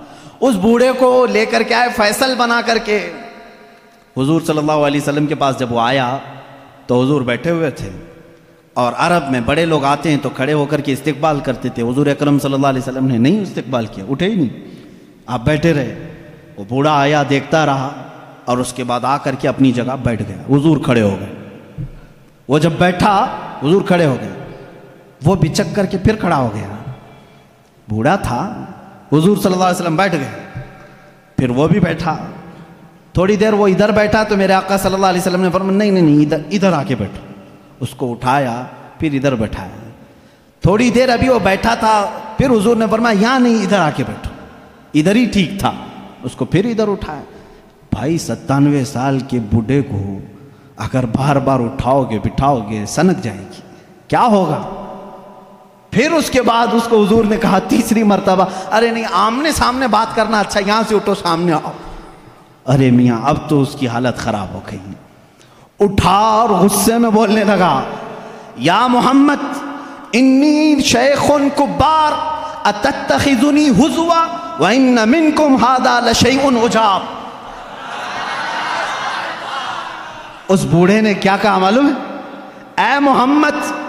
उस बूढ़े को लेकर के आए फैसल बना करके। हुजूर सल्लल्लाहु अलैहि वसल्लम के पास जब वो आया तो हुजूर बैठे हुए थे और अरब में बड़े लोग आते हैं तो खड़े होकर के इस्तेकबाल करते थे। हजूर अक्रम सल्लल्लाहु अलैहि वसल्लम ने नहीं इस्तेकबाल किया, उठे ही नहीं। आप बैठे रहे। वो बूढ़ा आया, देखता रहा और उसके बाद आकर के अपनी जगह बैठ गया। हजूर खड़े हो गए। वो जब बैठा, हजूर खड़े हो गए। वो बिचक करके फिर खड़ा हो गया। बूढ़ा था हजूर सल्लल्लाहु अलैहि वसल्लम बैठ गए। फिर वो भी बैठा। थोड़ी देर वो इधर बैठा तो मेरे आका सल्लल्लाहु अलैहि वसल्लम ने फरमाया, नहीं नहीं नहीं, इधर इधर आके बैठो। उसको उठाया, फिर इधर बैठाया। थोड़ी देर अभी वो बैठा था, फिर हुजूर ने फरमाया, यहाँ नहीं, इधर आके बैठो। इधर ही ठीक था। उसको फिर इधर उठाया। भाई, सत्तानवे साल के बूढ़े को अगर बार बार उठाओगे, बिठाओगे, सनक जाएगी। क्या होगा? फिर उसके बाद उसको हजूर ने कहा, तीसरी मरतबा। अरे नहीं, आमने सामने बात करना अच्छा यहाँ से उठो, सामने आओ। अरे मियाँ, अब तो उसकी हालत खराब हो गई उठा और गुस्से में बोलने लगा, या मोहम्मद, इन्नी शेखुन कुब्बार अतखिजुनी हुजुआ व इन मिनकुम हादा लशैउन उजाब। उस बूढ़े ने क्या कहा, मालूम है? ए मोहम्मद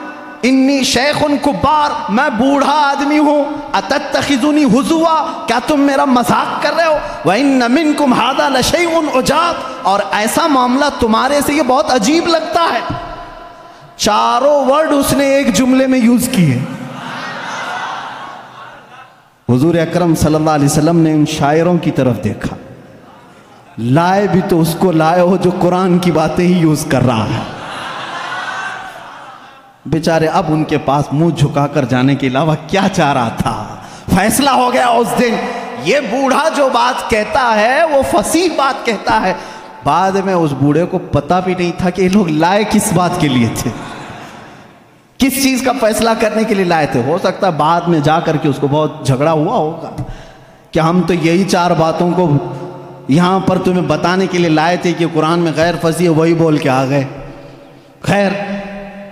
इन्नी शेख उन कुब्बार, मैं बूढ़ा आदमी हूँ। अतखिजुनी हुजुआ क्या तुम मेरा मज़ाक कर रहे हो? वह नमिन कुम हादा लशई उन उजाब और ऐसा मामला तुम्हारे से ये बहुत अजीब लगता है। चारों वर्ड उसने एक जुमले में यूज़ किए। हुजूर अकरम सल्लल्लाहु अलैहि वसल्लम ने उन शायरों की तरफ़ देखा। लाए भी तो उसको लाए हो जो कुरान की बातें ही यूज़ कर रहा है। बेचारे अब उनके पास मुँह झुकाकर जाने के अलावा क्या चाह रहा था? फैसला हो गया उस दिन। ये बूढ़ा जो बात कहता है, वो फसी बात कहता है। बाद में उस बूढ़े को पता भी नहीं था कि ये लोग लाए किस बात के लिए थे। किस चीज़ का फैसला करने के लिए लाए थे? हो सकता है बाद में जा करके उसको बहुत झगड़ा हुआ होगा। कि हम तो यही चार बातों को यहाँ पर तुम्हें बताने के लिए लाए थे कि कुरान में गैर फंसी वही बोल के आ गए। खैर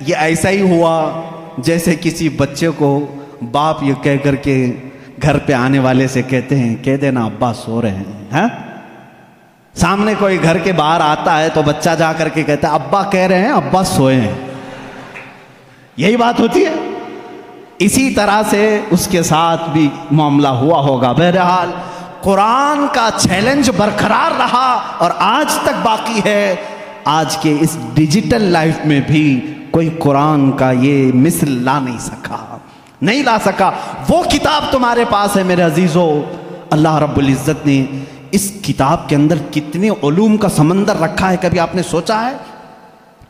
ये ऐसा ही हुआ जैसे किसी बच्चे को बाप ये कह करके घर पे आने वाले से कहते हैं, कह देना, अब्बा सो रहे हैं। है? सामने कोई घर के बाहर आता है तो बच्चा जा करके कहता है, अब्बा कह रहे हैं, अब्बा सोए हैं। यही बात होती है। इसी तरह से उसके साथ भी मामला हुआ होगा। बहरहाल, कुरान का चैलेंज बरकरार रहा और आज तक बाकी है। आज के इस डिजिटल लाइफ में भी कोई कुरान का ये मिसल ला नहीं सका, नहीं ला सका। वो किताब तुम्हारे पास है मेरे अजीज़ों। अल्लाह रब्बुल इज़्ज़त ने इस किताब के अंदर कितने ओलूम का समंदर रखा है, कभी आपने सोचा है?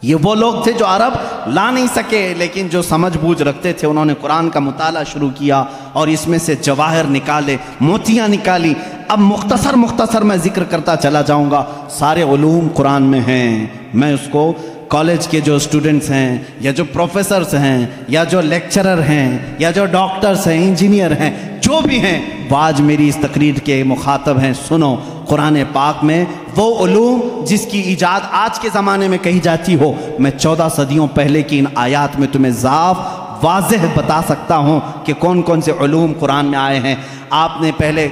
ये वो लोग थे जो अरब ला नहीं सके, लेकिन जो समझ बूझ रखते थे, उन्होंने कुरान का मुताला शुरू किया और इसमें से जवाहर निकाले, मोतियाँ निकाली। अब मुख्तसर मुख्तसर मैं ज़िक्र करता चला जाऊँगा। सारे ओलूम कुरान में हैं। मैं उसको कॉलेज के जो स्टूडेंट्स हैं, या जो प्रोफेसर्स हैं, या जो लेक्चरर हैं, या जो डॉक्टर्स हैं इंजीनियर हैं, जो भी हैं, वो आज मेरी इस तकरीर के मुखातब हैं। सुनो, कुरान पाक में वो ओलूम जिसकी ईजाद आज के ज़माने में कही जाती हो, मैं चौदह सदियों पहले की इन आयात में तुम्हें ज़ाफ, वाजह बता सकता हूँ कि कौन कौन से ओलूम कुरान में आए हैं। आपने पहले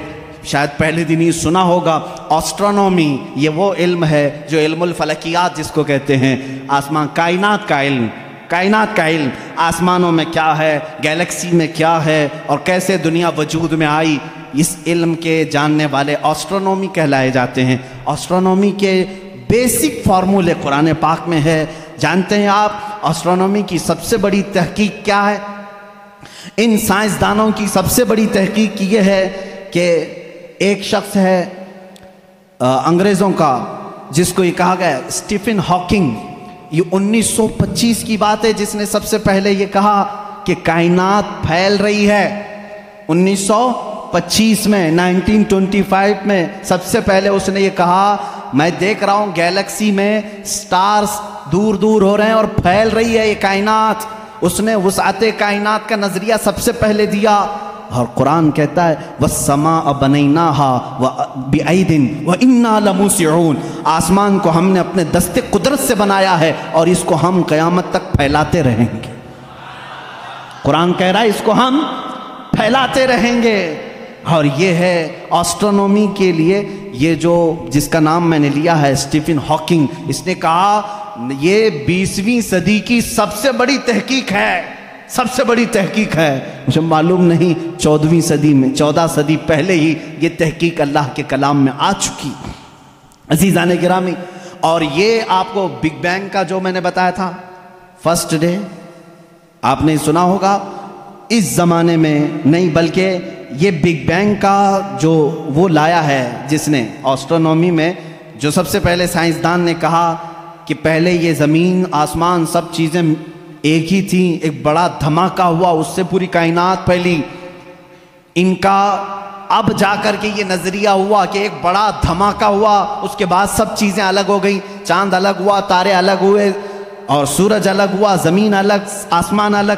शायद पहले दिन ही सुना होगा ऑस्ट्रोनॉमी ये वो इल्म है जो इल्मुल फलकियात जिसको कहते हैं। आसमान, कायनात का इल्म, कायनात का इल्म। आसमानों में क्या है, गैलेक्सी में क्या है, और कैसे दुनिया वजूद में आई, इस इल्म के जानने वाले ऑस्ट्रोनॉमी कहलाए जाते हैं। ऑस्ट्रोनॉमी के बेसिक फार्मूले कुरान पाक में है। जानते हैं आप ऑस्ट्रोनॉमी की सबसे बड़ी तहकीक क्या है? इन साइंसदानों की सबसे बड़ी तहकीक ये है कि एक शख्स है अंग्रेज़ों का, जिसको ये कहा गया स्टीफन हॉकिंग। ये 1925 की बात है, जिसने सबसे पहले ये कहा कि कायनात फैल रही है। 1925 में 1925 में सबसे पहले उसने ये कहा, मैं देख रहा हूँ गैलेक्सी में स्टार्स दूर दूर हो रहे हैं और फैल रही है ये कायनात। उसने वसात कायनात का नज़रिया सबसे पहले दिया। और कुरान कहता है वह समा बनैना हा व दिन व इन्ना लमूसिन आसमान को हमने अपने दस्ते कुदरत से बनाया है और इसको हम क़यामत तक फैलाते रहेंगे। कुरान कह रहा है, इसको हम फैलाते रहेंगे। और ये है ऑस्ट्रोनॉमी के लिए, ये जो, जिसका नाम मैंने लिया है, स्टीफन हॉकिंग, इसने कहा, ये बीसवीं सदी की सबसे बड़ी तहकीक है। सबसे बड़ी तहकीक है। मुझे मालूम नहीं, चौदहवीं सदी में, चौदह सदी पहले ही ये तहकीक अल्लाह के कलाम में आ चुकी। अजीज़ान गिरामी, और ये आपको बिग बैंग का जो मैंने बताया था, फ़र्स्ट डे, आपने सुना होगा, इस ज़माने में नहीं, बल्कि ये बिग बैंग का जो वो लाया है, जिसने ऑस्ट्रोनॉमी में, जो सबसे पहले साइंसदान ने कहा कि पहले ये ज़मीन, आसमान, सब चीज़ें एक ही थी, एक बड़ा धमाका हुआ, उससे पूरी कायनात फैली। इनका अब जाकर के ये नज़रिया हुआ कि एक बड़ा धमाका हुआ, उसके बाद सब चीज़ें अलग हो गई। चाँद अलग हुआ, तारे अलग हुए, और सूरज अलग हुआ, ज़मीन अलग, आसमान अलग।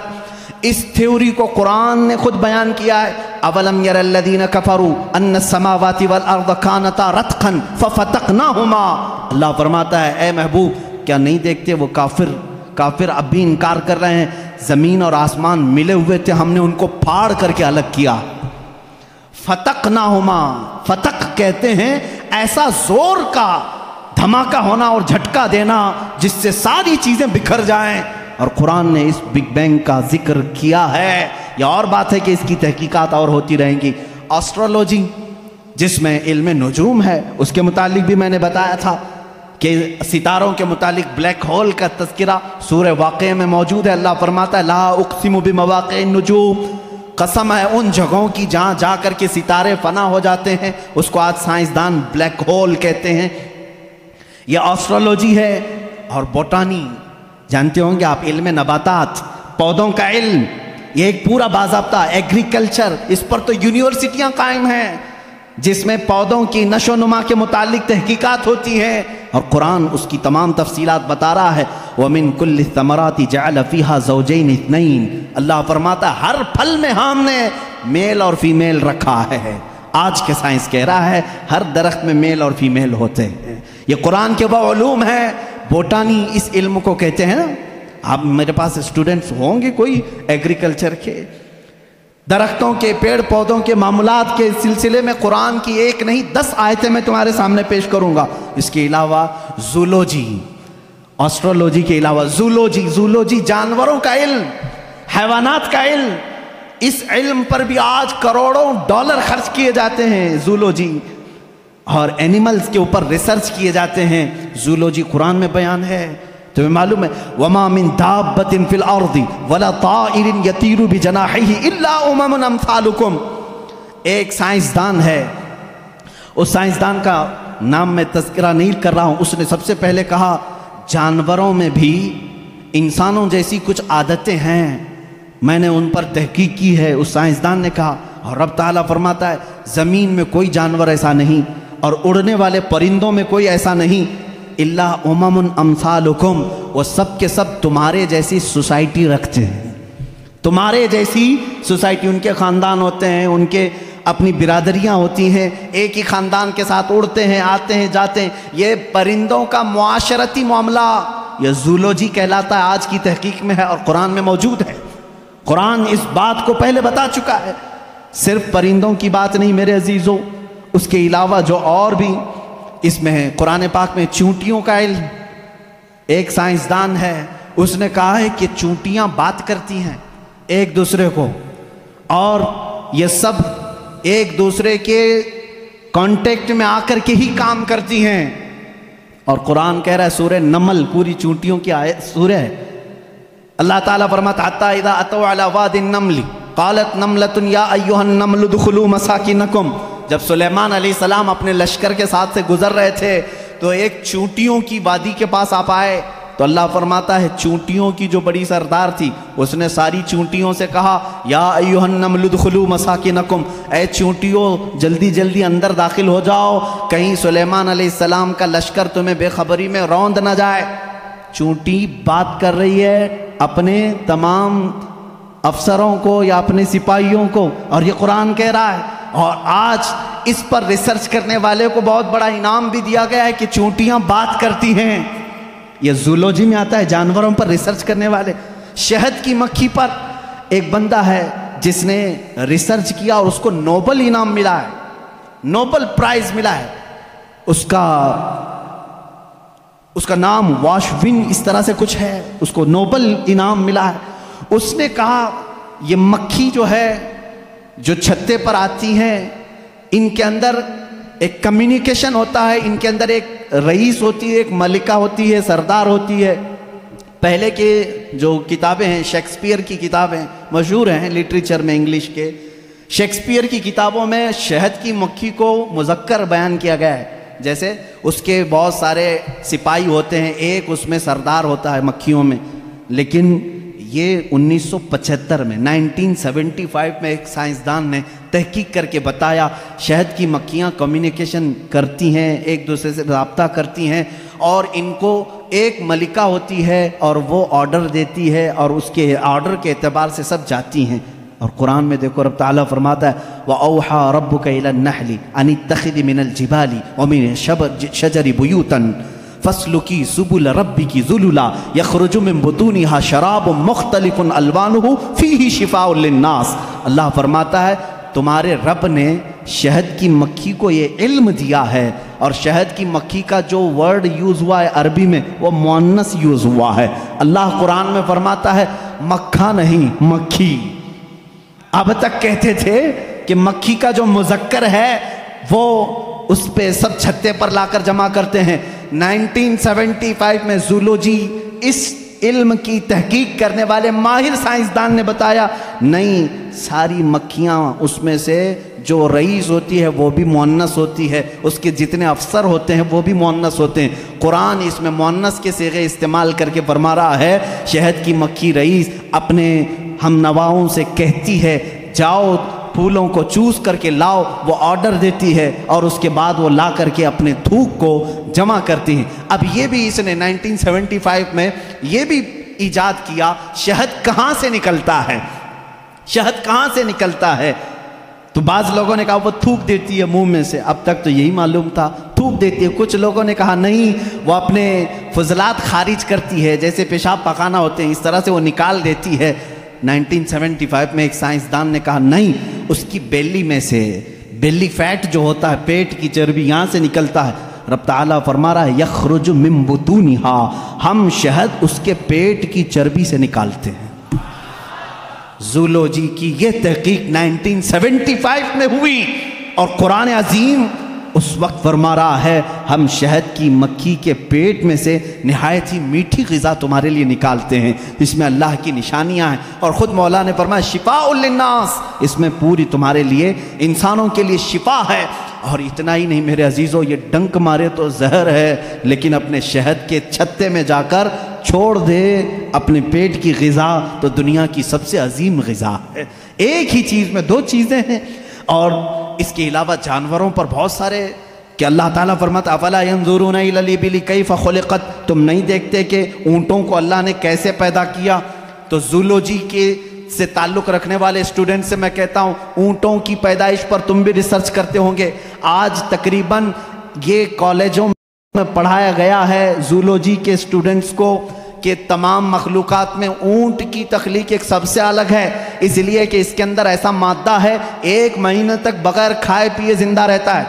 इस थ्योरी को कुरान ने खुद बयान किया है। अवलम यरल्लदीन कफरू अन्न समावाति वल अर्द खानता रतखन फफतकनाहुमा। अल्लाह फरमाता है, ए महबूब, क्या नहीं देखते वो काफिर? काफिर अब भी इनकार कर रहे हैं। ज़मीन और आसमान मिले हुए थे, हमने उनको फाड़ करके अलग किया। फतक ना होमा, फतक कहते हैं, ऐसा ज़ोर का, धमाका होना और झटका देना, जिससे सारी चीज़ें बिखर जाएँ। और कुरान ने इस बिग बैंग का ज़िक्र किया है। यह और बात है कि इसकी तहकीकात और होती रहेंगी। एस्ट्रोलॉजी जिसमें इल्म नजूम है, उसके मुतालिक भी मैंने बताया था। कि सितारों के मुतालिक ब्लैक होल का तस्करा सूर्य वाक़ में मौजूद है। अल्लाह फरमाता ला उकसिम भी मवाक़ नजूम। कसम है, उन जगहों की जहाँ जा कर के सितारे फना हो जाते हैं, उसको आज साइंसदान ब्लैक होल कहते हैं। यह ऑस्ट्रोलॉजी है और बोटानी जानते होंगे आप, इल्म नबातात, पौधों का इल्म। ये एक पूरा बाजाबता एग्रीकल्चर इस पर तो यूनिवर्सिटियाँ कायम हैं। जिसमें पौधों की नशो नुमा के मुतालिक तहकीकात होती है और कुरान उसकी तमाम तफसीलात बता रहा है, वमिन कुल्ल तमराती जालफ़ीहा जौजैन इतनईन अल्लाह फरमाता, हर फल में हमने मेल और फीमेल रखा है। आज के साइंस कह रहा है, हर दरख्त में मेल और फीमेल होते हैं। ये कुरान के वलूम है। बोटानी इस इल्म को कहते हैं। आप मेरे पास स्टूडेंट्स होंगे कोई एग्रीकल्चर के? दरख्तों के पेड़ पौधों के, मामूलात के सिलसिले में कुरान की एक नहीं, दस आयतें मैं तुम्हारे सामने पेश करूँगा। इसके अलावा जूलोजी ऑस्ट्रोलॉजी के अलावा जूलोजी जूलोजी जानवरों का इल्म, हैवानात का इल्म। इस इल्म पर भी आज करोड़ों डॉलर खर्च किए जाते हैं जूलोजी, और एनिमल्स के ऊपर रिसर्च किए जाते हैं। जूलोजी कुरान में बयान है तुम्हें मालूम है, वमा मिन दाबतिन फिल अर्दी, वला ताइरिन यतीरु भी जनाही इल्ला उममुन अमसालुकुम। एक साइंसदान है, उस साइंसदान का नाम मैं तस्करा नहीं कर रहा हूँ। उसने सबसे पहले कहा, जानवरों में भी इंसानों जैसी कुछ आदतें हैं। मैंने उन पर तहकीक की है। उस साइंसदान ने कहा, और रब ताला फरमाता है, ज़मीन में कोई जानवर ऐसा नहीं, और उड़ने वाले परिंदों में कोई ऐसा नहीं। इल्ला उमम अमसालुकुम, वो सब के सब तुम्हारे जैसी सोसाइटी रखते हैं। तुम्हारे जैसी सोसाइटी, उनके ख़ानदान होते हैं, उनके अपनी बिरादरियाँ होती हैं, एक ही ख़ानदान के साथ उड़ते हैं, आते हैं, जाते हैं। ये परिंदों का मुआशरती मामला यह जूलोजी कहलाता है, आज की तहकीक में है और कुरान में मौजूद है। कुरान इस बात को पहले बता चुका है, सिर्फ़ परिंदों की बात नहीं मेरे अजीज़ों, उसके अलावा जो और भी इसमें कुरान पाक में चूंटियों का इल्म। एक साइंसदान है, उसने कहा है कि चूंटियाँ बात करती हैं एक दूसरे को, और ये सब एक दूसरे के कांटेक्ट में आकर के ही काम करती हैं। और कुरान कह रहा है सूर्य नमल, पूरी चूंटियों की आय सूर्य अल्लाह ताला फरमाता आता इदा अतो अला वादिन नमली, कालत नमलतुन या अय्युहन नमल दुखुलू मसाकिनकुम। जब सुलेमान अली सलाम अपने लश्कर के साथ से गुजर रहे थे तो एक चूंटियों की वादी के पास आ पाए तो अल्लाह फरमाता है, चूंटियों की जो बड़ी सरदार थी, उसने सारी चूंटियों से कहा, या अयुहन्नमलुदखलू मसाकिनकुम ए चूंटियों, जल्दी जल्दी अंदर दाखिल हो जाओ, कहीं सुलेमान सलाम का लश्कर तुम्हें बेखबरी में रौंद ना जाए। चूंटी बात कर रही है अपने तमाम अफसरों को या अपने सिपाहियों को, और ये कुरान कह रहा है और आज इस पर रिसर्च करने वाले को बहुत बड़ा इनाम भी दिया गया है कि चूंटियाँ बात करती हैं। यह जूलॉजी में आता है, जानवरों पर रिसर्च करने वाले। शहद की मक्खी पर एक बंदा है जिसने रिसर्च किया और उसको नोबल इनाम मिला है। नोबल प्राइज मिला है। उसका उसका नाम वाशविन इस तरह से कुछ है, उसको नोबल इनाम मिला है। उसने कहा, ये मक्खी जो है जो छत्ते पर आती हैं, इनके अंदर एक कम्युनिकेशन होता है, इनके अंदर एक रईस होती है, एक मलिका होती है, सरदार होती है। पहले के जो किताबें हैं शेक्सपियर की किताबें मशहूर हैं लिटरेचर में इंग्लिश के। शेक्सपियर की किताबों में शहद की मक्खी को मुजक्कर बयान किया गया है। जैसे उसके बहुत सारे सिपाही होते हैं, एक उसमें सरदार होता है मक्खियों में। लेकिन ये 1975 में 1975 में एक साइंसदान ने तहकीक करके बताया, शहद की मक्खियाँ कम्युनिकेशन करती हैं, एक दूसरे से रबता करती हैं, और इनको एक मलिका होती है और वो ऑर्डर देती है और उसके ऑर्डर के अतबार से सब जाती हैं। और कुरान में देखो, रब ताला फरमाता है वह ओहा रब नहली अनी तखद मिनल जिबाली ओमिन शजरी बुयूतन। फसलु की सुबुल रबी की जुलुला यखरजुम हा शराब मुख्तलिफ़ अलवान फ़ी ही शिफाउल्नास अल्लाह फरमाता है, तुम्हारे रब ने शहद की मक्खी को ये इल्म दिया है और शहद की मक्खी का जो वर्ड यूज़ हुआ है अरबी में, वो मुन्नस यूज़ हुआ है। अल्लाह कुरान में फरमाता है, मक्खा नहीं, मक्खी। अब तक कहते थे कि मक्खी का जो मुजक्कर है, वो उस पे सब छत्ते पर लाकर जमा करते हैं। 1975 में जूलोजी इस इल्म की तहकीक करने वाले माहिर साइंसदान ने बताया, नहीं, सारी मक्खियाँ उसमें से जो रईस होती है, वो भी मुन्नस होती है। उसके जितने अफसर होते हैं, वो भी मुन्नस होते हैं। कुरान इसमें मुन्नस के सेगे इस्तेमाल करके फरमा रहा है, शहद की मक्खी रईस अपने हम नवाओं से कहती है, जाओ फूलों को चूस करके लाओ, वो ऑर्डर देती है और उसके बाद वो ला करके अपने थूक को जमा करती हैं। अब ये भी इसने 1975 में ये भी ईजाद किया, शहद कहाँ से निकलता है? शहद कहाँ से निकलता है? तो बाज लोगों ने कहा, वो थूक देती है मुँह में से। अब तक तो यही मालूम था। थूक देती है। कुछ लोगों ने कहा, नहीं, वो अपने फजलात खारिज करती है। जैसे पेशाब पकाना होते हैं, इस तरह से वो निकाल देती है। 1975 में एक साइंसदान ने कहा, नहीं, उसकी बेली में से, बेली फैट जो होता है, पेट की चर्बी यहाँ से निकलता है। रब ताला फरमा रहा है, यखरुज मिम्बतूनी हा हम शहद उसके पेट की चर्बी से निकालते हैं। जूलोजी की यह तहकीक 1975 में हुई और कुरान अजीम उस वक्त फरमा रहा है, हम शहद की मक्खी के पेट में से नहायत ही मीठी गज़ा तुम्हारे लिए निकालते हैं। इसमें अल्लाह की निशानियाँ हैं। और ख़ुद मौला ने फरमाया शिफा उल्लास इसमें पूरी तुम्हारे लिए, इंसानों के लिए शिफा है। और इतना ही नहीं, मेरे अजीज़ों, ये डंक मारे तो जहर है, लेकिन अपने शहद के छत्ते में जाकर छोड़ दे, अपने पेट की गज़ा तो दुनिया की सबसे अजीम गज़ा है। एक ही चीज़ में दो चीज़ें हैं। और इसके अलावा जानवरों पर बहुत सारे, कि अल्लाह ताला फरमत, अफला बिली कई फ़लक़त तुम नहीं देखते कि ऊँटों को अल्लाह ने कैसे पैदा किया? तो जूलोजी के से ताल्लुक़ रखने वाले स्टूडेंट से मैं कहता हूँ, ऊँटों की पैदाइश पर तुम भी रिसर्च करते होंगे। आज तकरीबन ये कॉलेजों में पढ़ाया गया है जूलोजी के स्टूडेंट्स को। कि तमाम मखलूक़ में ऊँट की तख्लीक एक सबसे अलग है, इसलिए कि इसके अंदर ऐसा मादा है, एक महीने तक बगैर खाए पिए ज़िंदा रहता है,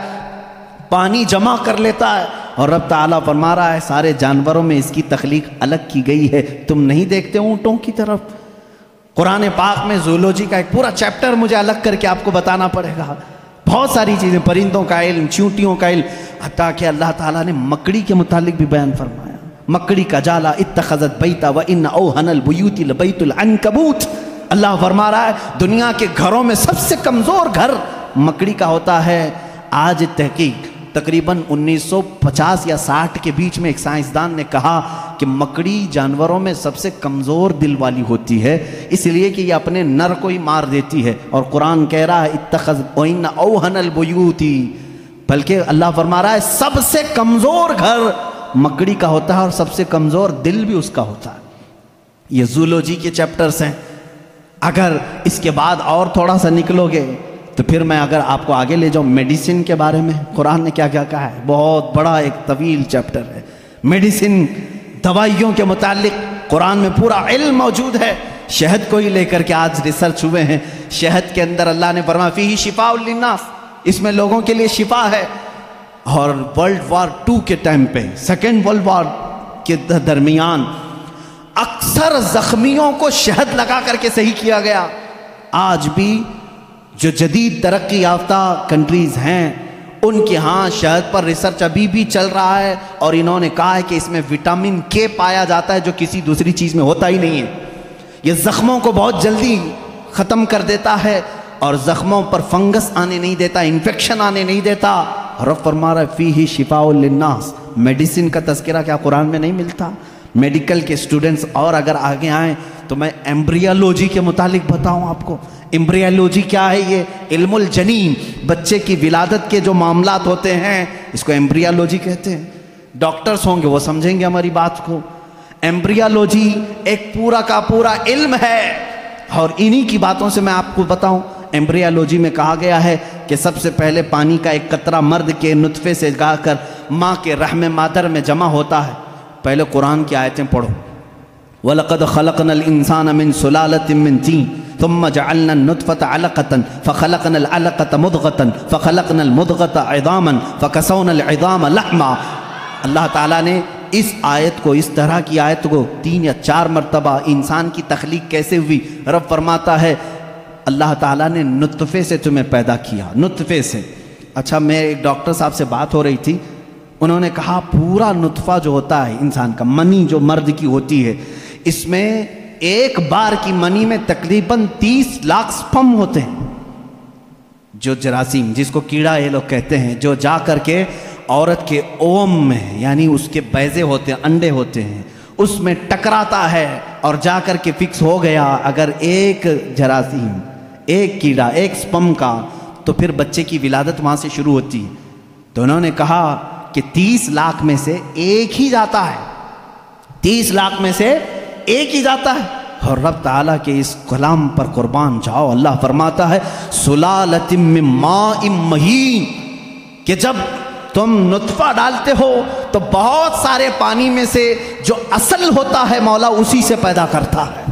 पानी जमा कर लेता है, और रब ताला फरमा रहा है, सारे जानवरों में इसकी तख्लीक अलग की गई है। तुम नहीं देखते ऊँटों की तरफ़? कुरान पाक में जूलॉजी का एक पूरा चैप्टर मुझे अलग करके आपको बताना पड़ेगा। बहुत सारी चीज़ें, परिंदों का इल्म, चूंटियों का इल्म हती कि अल्लाह ताला ने मकड़ी के मुतालिक भी बयान फरमाया। मकड़ी का जाला इतखजत बैता व इन ओ हनल बुयूती बैतुल अनकबूत। अल्लाह फरमा रहा है, दुनिया के घरों में सबसे कमज़ोर घर मकड़ी का होता है। आज तहकीक, तकरीबन 1950 या 60 के बीच में एक साइंसदान ने कहा कि मकड़ी जानवरों में सबसे कमज़ोर दिल वाली होती है, इसलिए कि ये अपने नर को ही मार देती है। और कुरान कह रहा है इतखन ओहनल बुयूती। बल्कि अल्लाह फरमा रहा है, सबसे कमज़ोर घर मकड़ी का होता है और सबसे कमज़ोर दिल भी उसका होता है। ये जूलॉजी के चैप्टर्स हैं। अगर इसके बाद और थोड़ा सा निकलोगे तो फिर मैं अगर आपको आगे ले जाऊँ, मेडिसिन के बारे में। कुरान ने क्या क्या कहा है? बहुत बड़ा एक तवील चैप्टर है। मेडिसिन दवाइयों के मुतालिक कुरान में पूरा इल्म मौजूद है। शहद को ही लेकर के आज रिसर्च हुए हैं। शहद के अंदर अल्लाह ने फरमा फ़ी ही शिफा उल्लिनास इसमें लोगों के लिए शिफा है। और वर्ल्ड वार टू के टाइम पे सेकेंड वर्ल्ड वार के दरमियान, अक्सर जख्मियों को शहद लगा करके सही किया गया। आज भी जो जदीद तरक्की याफ्ता कंट्रीज़ हैं, उनके यहाँ शहद पर रिसर्च अभी भी चल रहा है और इन्होंने कहा है कि इसमें विटामिन के पाया जाता है जो किसी दूसरी चीज़ में होता ही नहीं है। ये ज़ख्मों को बहुत जल्दी ख़त्म कर देता है और ज़ख्मों पर फंगस आने नहीं देता इन्फेक्शन आने नहीं देता। रफ फरमा रहा फ़ी ही शिफाउलनास मेडिसिन का तस्करा क्या कुरान में नहीं मिलता? मेडिकल के स्टूडेंट्स और अगर आगे आएँ तो मैं एम्ब्रियालॉजी के मुतालिक बताऊँ आपको। एम्ब्रियालॉजी क्या है ये? इल्मुल जनीन, बच्चे की विलादत के जो मामला होते हैं, इसको एम्ब्रियालॉजी कहते हैं। डॉक्टर्स होंगे, वो समझेंगे हमारी बात को। एम्ब्रियालॉजी एक पूरा का पूरा इल्म है। और इन्हीं की बातों से मैं आपको बताऊँ एम्ब्रियालॉजी में कहा गया है कि सबसे पहले पानी का एक कतरा मर्द के नुतफे से गाकर माँ के रहम मादर में जमा होता है। पहले कुरान की आयतें पढ़ो। वलकद खलकनल इंसान मिन सुलालत मिन तीन तुम नुतफ़त अलक़तन फ़खलकन अलक़त मुदगतन फ़खलकन मुदगत इदामन फ़कसौन लहमा। अल्लाह ताला ने इस आयत को, इस तरह की आयत को तीन या चार मरतबा इंसान की तख्लीक कैसे हुई? रब फरमाता है अल्लाह ताला ने नुतफ़े से तुम्हें पैदा किया, नुतफ़े से। अच्छा मैं एक डॉक्टर साहब से बात हो रही थी। उन्होंने कहा, पूरा नुतफ़ा जो होता है इंसान का, मनी जो मर्द की होती है, इसमें एक बार की मनी में तकरीबन तीस लाख स्पम होते हैं। जो जरासीम, जिसको कीड़ा ये लोग कहते हैं, जो जा करके औरत के ओम में, यानी उसके बैजे होते हैं, अंडे होते हैं, उसमें टकराता है और जा कर के फिक्स हो गया अगर एक जरासीम। एक कीड़ा, एक स्पम का तो फिर बच्चे की विलादत वहाँ से शुरू होती। है तो उन्होंने कहा कि तीस लाख में से एक ही जाता है। तीस लाख में से एक ही जाता है। और रब ताला के इस कलाम पर कुर्बान जाओ, अल्लाह फरमाता है, सुलालतिम महीन, कि जब तुम नुतफ़ा डालते हो तो बहुत सारे पानी में से जो असल होता है मौला उसी से पैदा करता है।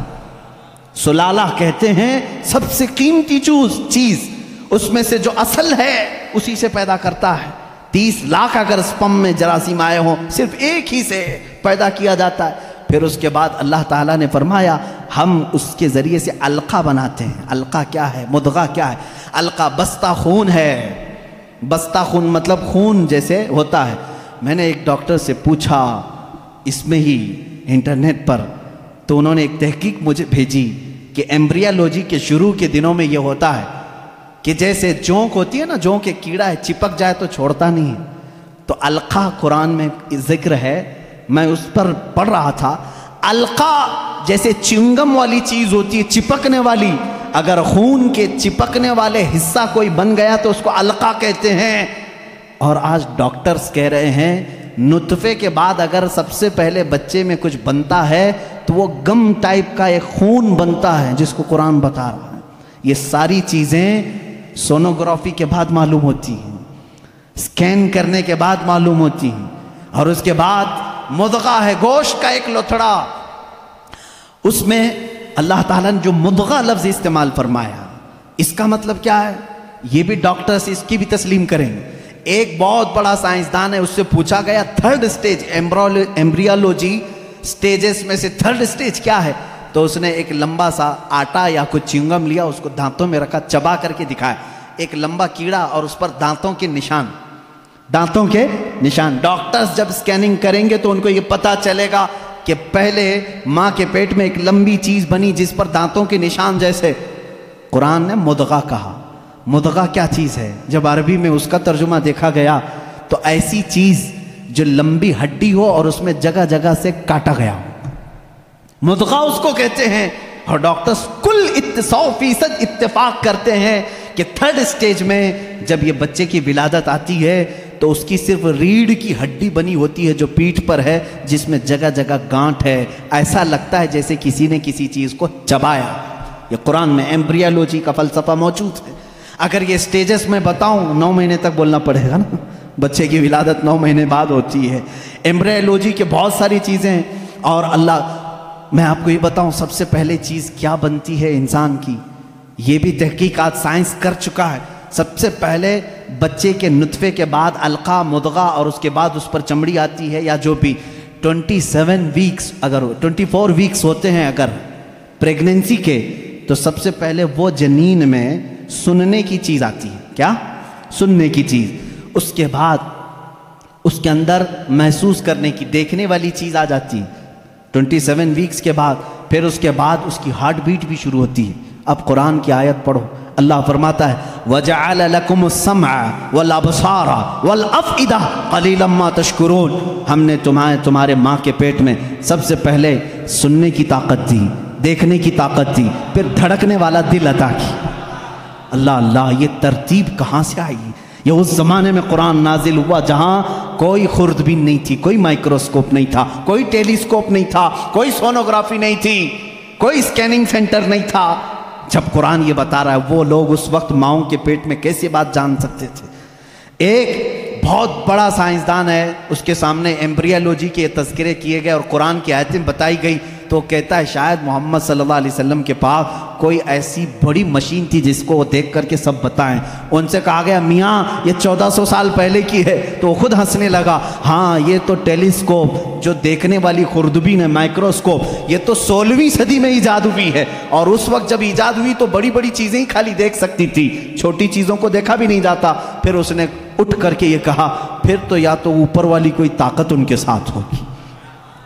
सुलाला कहते हैं, सबसे कीमती चूज़, चीज़, उसमें से जो असल है, उसी से पैदा करता है। तीस लाख अगर स्पम में जरासीम आए हो, सिर्फ़ एक ही से पैदा किया जाता है। फिर उसके बाद अल्लाह ताला ने फरमाया, हम उसके ज़रिए से अलका बनाते हैं। अलका क्या है? मुदगा क्या है? अलका बस्ता खून है। बस्ता खून मतलब खून जैसे होता है। मैंने एक डॉक्टर से पूछा, इसमें ही इंटरनेट पर तो उन्होंने एक तहकीक मुझे भेजी कि एम्ब्रियालॉजी के शुरू के दिनों में यह होता है कि जैसे जोंक होती है ना, जोंक एक कीड़ा है, चिपक जाए तो छोड़ता नहीं है। तो अलका कुरान में ज़िक्र है, मैं उस पर पढ़ रहा था, अलका जैसे चिंगम वाली चीज़ होती है, चिपकने वाली, अगर खून के चिपकने वाले हिस्सा कोई बन गया तो उसको अलका कहते हैं। और आज डॉक्टर्स कह रहे हैं नुतफे के बाद अगर सबसे पहले बच्चे में कुछ बनता है तो वो गम टाइप का एक खून बनता है, जिसको कुरान बता रहा है। ये सारी चीज़ें सोनोग्राफी के बाद मालूम होती हैं। स्कैन करने के बाद मालूम होती हैं। और उसके बाद मुदगा है, गोश्त का एक लोथड़ा। उसमें अल्लाह ताला ने जो मुदगा लफ्ज इस्तेमाल फरमाया, इसका मतलब क्या है? ये भी डॉक्टर्स इसकी भी तस्लीम करेंगे। एक बहुत बड़ा साइंसदान है, उससे पूछा गया थर्ड स्टेज एम्ब्रियोलॉजी स्टेजेस में से थर्ड स्टेज क्या है? तो उसने एक लंबा सा आटा या कुछ चिंगम लिया, उसको दांतों में रखा, चबा करके दिखाया। एक लंबा कीड़ा और उस पर दांतों के निशान। दांतों के निशान। डॉक्टर्स जब स्कैनिंग करेंगे तो उनको ये पता चलेगा कि पहले माँ के पेट में एक लंबी चीज़ बनी जिस पर दांतों के निशान जैसे। कुरान ने मुदगा कहा। मुदगा क्या चीज़ है? जब अरबी में उसका तर्जुमा देखा गया तो ऐसी चीज़ जो लंबी हड्डी हो और उसमें जगह जगह से काटा गया हो। मुदगा उसको कहते हैं और डॉक्टर्स कुल सौ फ़ीसद इत्तेफाक करते हैं कि थर्ड स्टेज में जब ये बच्चे की विलादत आती है तो उसकी सिर्फ़ रीढ़ की हड्डी बनी होती है जो पीठ पर है, जिसमें जगह जगह गांठ है। ऐसा लगता है जैसे किसी ने किसी चीज़ को चबाया। ये कुरान में एम्ब्रियालॉजी का फलसफा मौजूद है। अगर ये स्टेजेस में बताऊँ, नौ महीने तक बोलना पड़ेगा ना। बच्चे की विलादत नौ महीने बाद होती है। एम्ब्रियालॉजी के बहुत सारी चीज़ें हैं। और अल्लाह, मैं आपको ये बताऊँ, सबसे पहले चीज़ क्या बनती है इंसान की? ये भी तहकीकात, साइंस कर चुका है। सबसे पहले बच्चे के नुतफ़े के बाद अलका, मुदगा और उसके बाद उस पर चमड़ी आती है या जो भी। 27 वीक्स अगर 24 वीक्स होते हैं अगर। प्रेगनेंसी के तो सबसे पहले वो जनीन में सुनने की चीज़ आती है। क्या? सुनने की चीज़। उसके बाद उसके अंदर महसूस करने की, देखने वाली चीज़ आ जाती है। 27 वीक्स के बाद, फिर उसके बाद उसकी हार्ट बीट भी शुरू होती है। अब कुरान की आयत पढ़ो। अल्लाह फरमाता है वजाकुम वलबसारा वलअफ़िदा कलीलम्मा तशकुरून। हमने तुम्हारे तुम्हारे माँ के पेट में सबसे पहले सुनने की ताकत दी, देखने की ताकत दी, फिर धड़कने वाला दिल अदा की अल्लाह अल्लाह, ये तरतीब कहाँ से आई? ये उस ज़माने में कुरान नाजिल हुआ जहाँ कोई खुर्दबीन नहीं थी, कोई माइक्रोस्कोप नहीं था, कोई टेलीस्कोप नहीं था, कोई सोनोग्राफी नहीं थी, कोई स्कैनिंग सेंटर नहीं था। जब कुरान ये बता रहा है, वो लोग उस वक्त माओ के पेट में कैसे बात जान सकते थे? एक बहुत बड़ा साइंसदान है, उसके सामने एम्ब्रियालॉजी के तस्करे किए गए और कुरान की आयतें बताई गई। तो कहता है, शायद मोहम्मद सल्लल्लाहु अलैहि वसल्लम के पास कोई ऐसी बड़ी मशीन थी जिसको वो देख करके सब बताएँ। उनसे कहा गया, मियाँ, ये 1400 साल पहले की है। तो खुद हंसने लगा हाँ ये तो टेलीस्कोप, जो देखने वाली खुर्दबीन है माइक्रोस्कोप, ये तो सोलहवीं सदी में ईजाद हुई है। और उस वक्त जब ईजाद हुई तो बड़ी बड़ी चीज़ें ही खाली देख सकती थी, छोटी चीज़ों को देखा भी नहीं जाता। फिर उसने उठ करके ये कहा, फिर तो या तो ऊपर वाली कोई ताकत उनके साथ होगी।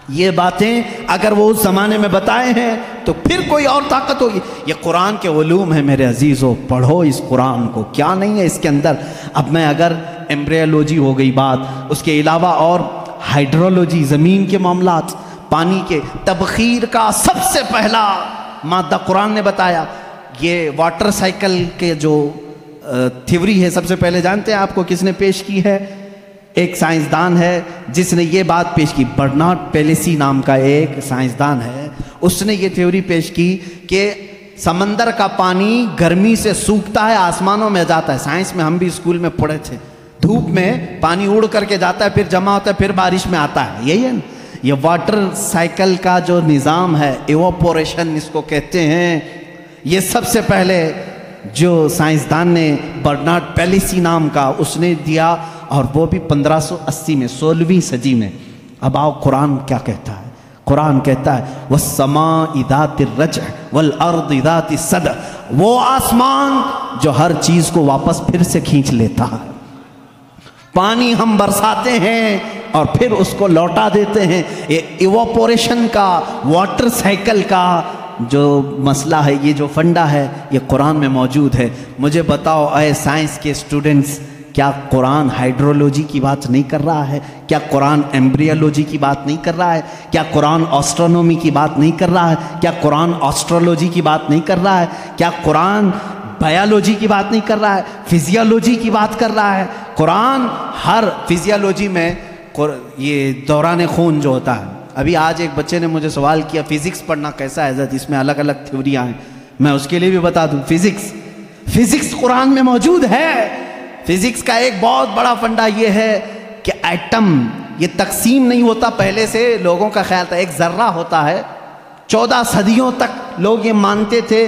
ये बातें अगर वो उस ज़माने में बताए हैं तो फिर कोई और ताकत होगी। ये कुरान के वलूम है मेरे अजीज़ों, पढ़ो इस कुरान को। क्या नहीं है इसके अंदर? अब मैं अगर एम्ब्रियोलॉजी हो गई बात, उसके अलावा और हाइड्रोलॉजी, ज़मीन के मामला पानी के, तबखीर का सबसे पहला मादा कुरान ने बताया। ये वाटर साइकिल के जो थ्योरी है, सबसे पहले जानते हैं आपको किसने पेश की है? एक साइंसदान है, जिसने ये बात पेश की। बर्नार्ड पेलेसी नाम का एक साइंसदान है। उसने ये थ्योरी पेश की कि समंदर का पानी गर्मी से सूखता है, आसमानों में जाता है। साइंस में हम भी स्कूल में पढ़े थे। धूप में पानी उड़ करके जाता है, फिर जमा होता है, फिर बारिश में आता है। यही है ना? ये वाटर साइकिल का जो निज़ाम है एवोपोरेशन इसको कहते हैं। ये सबसे पहले जो साइंसदान ने बर्नार्ड पेलिसी नाम का, उसने दिया। और वो भी 1580 में, सोलहवीं सदी में। अब आओ, कुरान क्या कहता है? कुरान कहता है वह समा इदात रज वल अर्द इदात सद वो आसमान जो हर चीज़ को वापस फिर से खींच लेता है। पानी हम बरसाते हैं और फिर उसको लौटा देते हैं। ये इवोपोरेशन का वाटर साइकिल का जो मसला है, ये जो फंडा है, ये कुरान में मौजूद है। मुझे बताओ अय साइंस के स्टूडेंट्स क्या कुरान हाइड्रोलॉजी की बात नहीं कर रहा है? क्या कुरान एम्ब्रियोलॉजी की बात नहीं कर रहा है? क्या कुरान ऑस्ट्रोनॉमी की बात नहीं कर रहा है? क्या कुरान ऑस्ट्रोलॉजी की बात नहीं कर रहा है? क्या कुरान बायोलॉजी की बात नहीं कर रहा है? फिजियोलॉजी की बात कर रहा है? कुरान हर फिजियोलॉजी में ये दौरान खून जो होता है। अभी आज एक बच्चे ने मुझे सवाल किया फिजिक्स पढ़ना कैसा है? इसमें अलग अलग थ्योरियाँ हैं मैं उसके लिए भी बता दूँ फिजिक्स फिजिक्स कुरान में मौजूद है। फिजिक्स का एक बहुत बड़ा फंडा ये है कि एटम ये तकसीम नहीं होता पहले से, लोगों का ख्याल था एक जर्रा होता है। चौदह सदियों तक लोग ये मानते थे,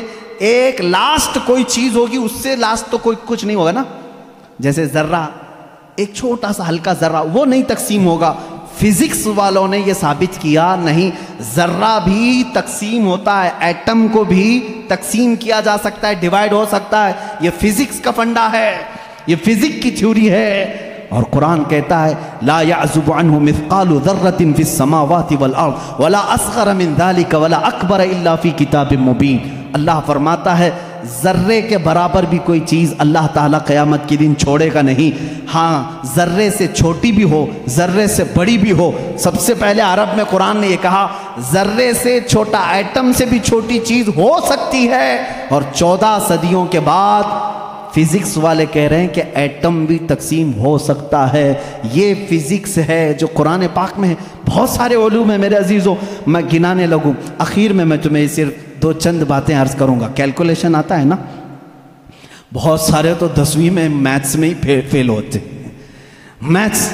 एक लास्ट कोई चीज़ होगी, उससे लास्ट तो कोई कुछ नहीं होगा ना। जैसे जर्रा, एक छोटा सा हल्का जर्रा, वो नहीं तकसीम होगा। फिजिक्स वालों ने यह साबित किया, नहीं, जर्रा भी तकसीम होता है एटम को भी तकसीम किया जा सकता है डिवाइड हो सकता है। ये फिजिक्स का फंडा है। ये फिजिक्स की थ्योरी है और कुरान कहता है, ला याजुबु मिसकालु दर्रतिन फिस समावाति वल अर्द, वला असगर मिन दालिका वला अकबर इल्ला फ़ी किताबिम मुबीन। अल्लाह फरमाता है, ज़र्रे के बराबर भी कोई चीज़ अल्लाह ताला क़यामत के दिन छोड़ेगा नहीं। हाँ ज़र्रे से छोटी भी हो, ज़र्रे से बड़ी भी हो। सबसे पहले अरब में कुरान ने यह कहा, ज़र्रे से छोटा एटम से भी छोटी चीज़ हो सकती है। और चौदह सदियों के बाद फिज़िक्स वाले कह रहे हैं कि एटम भी तकसीम हो सकता है। ये फिज़िक्स है जो कुरान पाक में है। बहुत सारे ओलूम है मेरे अजीज़ों। मैं गिनाने लगूँ। आखिर में मैं तुम्हें सिर्फ़ दो चंद बातें अर्ज़ करूँगा। कैलकुलेशन आता है ना? बहुत सारे तो दसवीं में मैथ्स में ही फेल होते मैथ्स,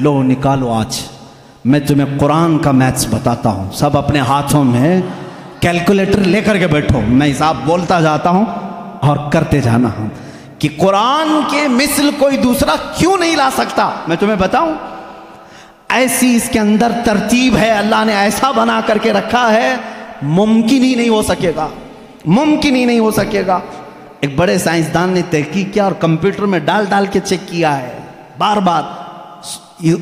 लो, निकालो आज। मैं तुम्हें कुरान का मैथ्स बताता हूँ। सब अपने हाथों में कैलकुलेटर लेकर के बैठो। मैं हिसाब बोलता जाता हूँ और करते जाना। हूँ कि कुरान के मिसल कोई दूसरा क्यों नहीं ला सकता? मैं तुम्हें बताऊँ ऐसी इसके अंदर तरतीब है अल्लाह ने ऐसा बना करके रखा है मुमकिन ही नहीं हो सकेगा। मुमकिन ही नहीं हो सकेगा। एक बड़े साइंसदान ने तहकीक किया और कंप्यूटर में डाल डाल के चेक किया है। बार बार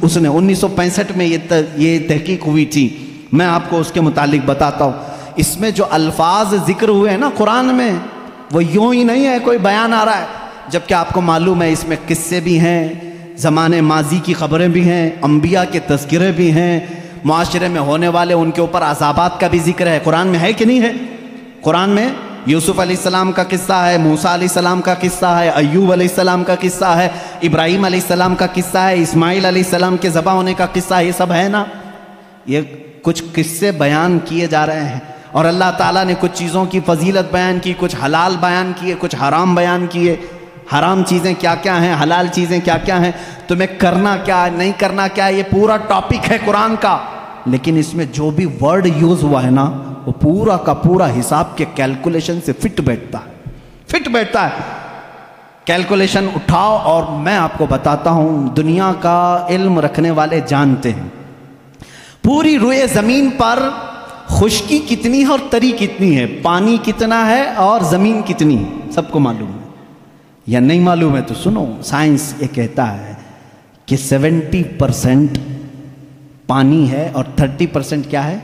उसने 1965 में ये त, ये तहकीक हुई थी। मैं आपको उसके मुतालिक बताता हूँ। इसमें जो अल्फाज ज़िक्र हुए हैं ना कुरान में वो यूँ ही नहीं है कोई बयान आ रहा है। जबकि आपको मालूम है, इसमें किस्से भी हैं, ज़माने माजी की खबरें भी हैं अम्बिया के तस्करे भी हैं माशरे में होने वाले उनके ऊपर अजाबात का भी ज़िक्र है। कुरान में है कि नहीं है? कुरान में यूसुफ सलाम का किस्सा है, मूसा सलाम का किस्सा है अयूब सलाम का किस्सा है, इब्राहिम सलाम का किस्सा है, इस्माइल सलाम के ज़बा होने का किस्सा, ये सब है ना? ये कुछ किस्से बयान किए जा रहे हैं। और अल्लाह ताला ने कुछ चीज़ों की फजीलत बयान की, कुछ हलाल बयान किए, कुछ हराम बयान किए। हराम चीज़ें क्या क्या हैं, हलाल चीज़ें क्या क्या हैं, तुम्हें करना क्या है नहीं करना क्या है ये पूरा टॉपिक है कुरान का। लेकिन इसमें जो भी वर्ड यूज़ हुआ है ना, वो पूरा का पूरा हिसाब के कैलकुलेशन से फिट बैठता है। फिट बैठता है। कैलकुलेशन उठाओ और मैं आपको बताता हूँ, दुनिया का इल्म रखने वाले जानते हैं। पूरी रुए ज़मीन पर खुश्की कितनी है और तरी कितनी है? पानी कितना है और ज़मीन कितनी है? सबको मालूम। या नहीं मालूम है तो सुनो, साइंस ये कहता है कि 70 परसेंट पानी है और 30 परसेंट क्या है?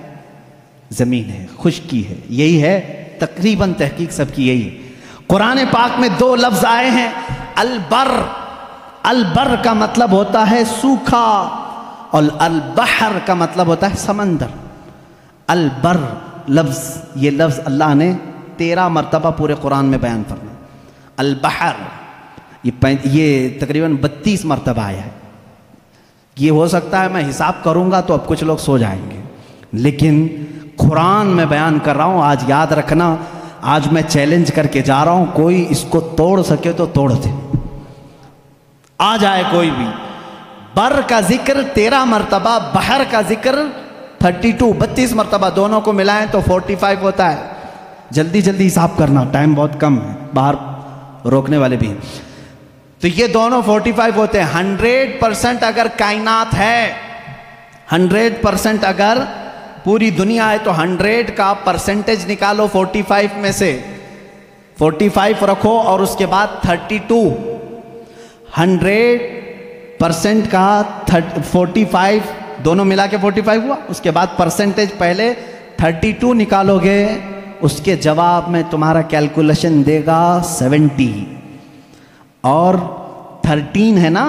ज़मीन है, खुशकी है। यही है, तकरीबन तहकीक सबकी यही कुरान पाक में दो लफ्ज़ आए हैं, अलबर। अलबर का मतलब होता है सूखा और अलबहर का मतलब होता है समंदर। अलबर लफ्ज़, ये लफ्ज़ अल्लाह ने तेरह मरतबा पूरे कुरान में बयान करना अलबहर। ये ये तकरीबन बत्तीस मरतबा आया है। ये हो सकता है मैं हिसाब करूँगा तो अब कुछ लोग सो जाएँगे। लेकिन कुरान में बयान कर रहा हूँ, आज याद रखना, आज मैं चैलेंज करके जा रहा हूँ, कोई इसको तोड़ सके तो तोड़ दे। आ जाए कोई भी। बर का ज़िक्र तेरह मरतबा, बहर का ज़िक्र थर्टी टू, बत्तीस मरतबा, दोनों को मिलाएँ तो फोर्टी फाइव होता है। जल्दी जल्दी हिसाब करना, टाइम बहुत कम है। बाहर रोकने वाले भी हैं। तो ये दोनों 45 होते हैं। 100 परसेंट अगर कायनात है 100 परसेंट अगर पूरी दुनिया है तो 100 का परसेंटेज निकालो 45 में से। 45 रखो और उसके बाद 32 100 परसेंट का फोर्टी फाइव दोनों मिला के फोर्टी फाइव हुआ। उसके बाद परसेंटेज पहले 32 निकालोगे। उसके जवाब में तुम्हारा कैलकुलेशन देगा 70 और 13 है ना?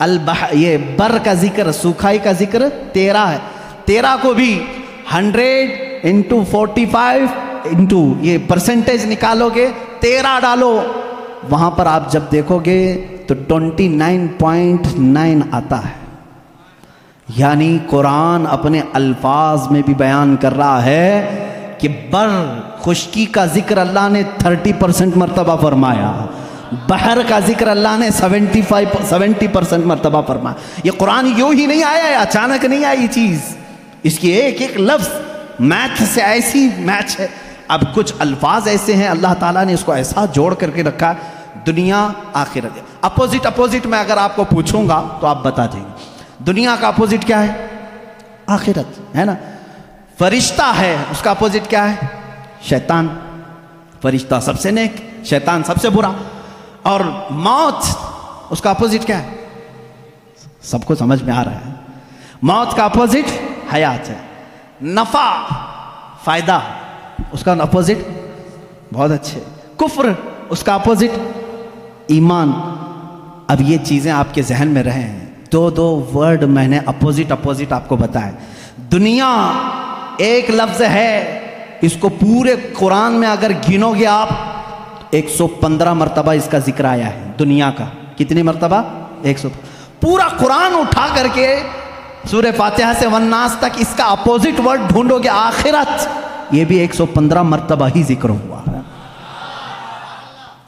अलबह, ये बर का ज़िक्र, सुखाई का ज़िक्र तेरह है। तेरह को भी 100 इंटू फोर्टी फाइव इंटू ये परसेंटेज निकालोगे, तेरह डालो। वहाँ पर आप जब देखोगे तो 29.9 आता है। यानी कुरान अपने अल्फाज में भी बयान कर रहा है कि बर, खुशकी का ज़िक्र अल्लाह ने थर्टी परसेंट मरतबा फरमाया। बहर का ज़िक्र अल्लाह ने सेवेंटी फाइव, सेवेंटी परसेंट मरतबा फरमाया। ये कुरान यूँ ही नहीं आया है, अचानक नहीं आई चीज़। इसकी एक एक लफ्ज़, मैथ से ऐसी मैच है। अब कुछ अल्फाज ऐसे हैं, अल्लाह ताला ने इसको ऐसा जोड़ करके रखा, दुनिया आखिर अपोजिट अपोजिट में अगर आपको पूछूँगा तो आप बता देंगे। दुनिया का अपोजिट क्या है? आखिरत, है ना? फरिश्ता है, उसका अपोजिट क्या है? शैतान। फरिश्ता सबसे नेक, शैतान सबसे बुरा। और मौत, उसका अपोजिट क्या है? सबको समझ में आ रहा है। मौत का अपोजिट हयात है। नफा, फ़ायदा। उसका अपोजिट बहुत अच्छे। कुफ्र, उसका अपोजिट ईमान। अब ये चीज़ें आपके जहन में रहे हैं। दो दो वर्ड मैंने अपोजिट अपोजिट आपको बताया दुनिया एक लफ्ज़ है, इसको पूरे कुरान में अगर गिनोगे आप 115 मरतबा इसका ज़िक्र आया है, दुनिया का। कितनी मरतबा? 100 पूरा कुरान उठा करके सूर्य फातिहा से वन्नास तक इसका अपोजिट वर्ड ढूंढोगे, आखिरत, ये भी 115 मरतबा ही ज़िक्र हुआ। है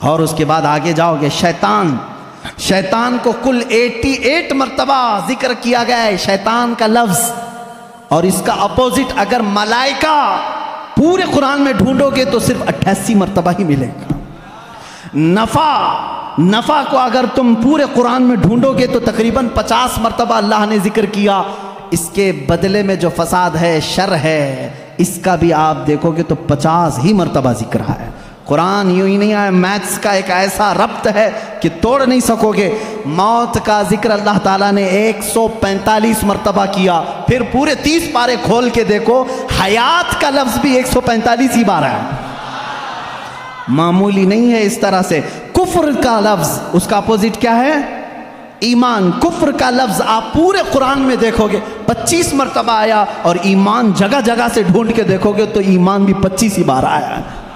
और उसके बाद आगे जाओगे, शैतान शैतान को कुल 88 मरतबा ज़िक्र किया गया है, शैतान का लफ्ज। और इसका अपोजिट अगर मलाइका पूरे कुरान में ढूंढोगे तो सिर्फ़ अट्ठासी मरतबा ही मिलेगा। नफा नफा को अगर तुम पूरे कुरान में ढूंढोगे तो तकरीबन पचास मरतबा अल्लाह ने ज़िक्र किया। इसके बदले में जो फसाद है, शर है, इसका भी आप देखोगे तो पचास ही मरतबा ज़िक्र है। कुरान यूँ ही नहीं आया, मैथ्स का एक ऐसा रब्त है कि तोड़ नहीं सकोगे। मौत का ज़िक्र अल्लाह ताला ने 145 मरतबा किया, फिर पूरे 30 पारे खोल के देखो, हयात का लफ्ज भी 145 ही बार है मामूली नहीं है इस तरह से। कुफ्र का लफ्ज, उसका अपोजिट क्या है? ईमान। कुफ्र का लफ्ज आप पूरे कुरान में देखोगे 25 मरतबा आया और ईमान जगह जगह से ढूंढ के देखोगे तो ईमान भी 25 ही बार आया। है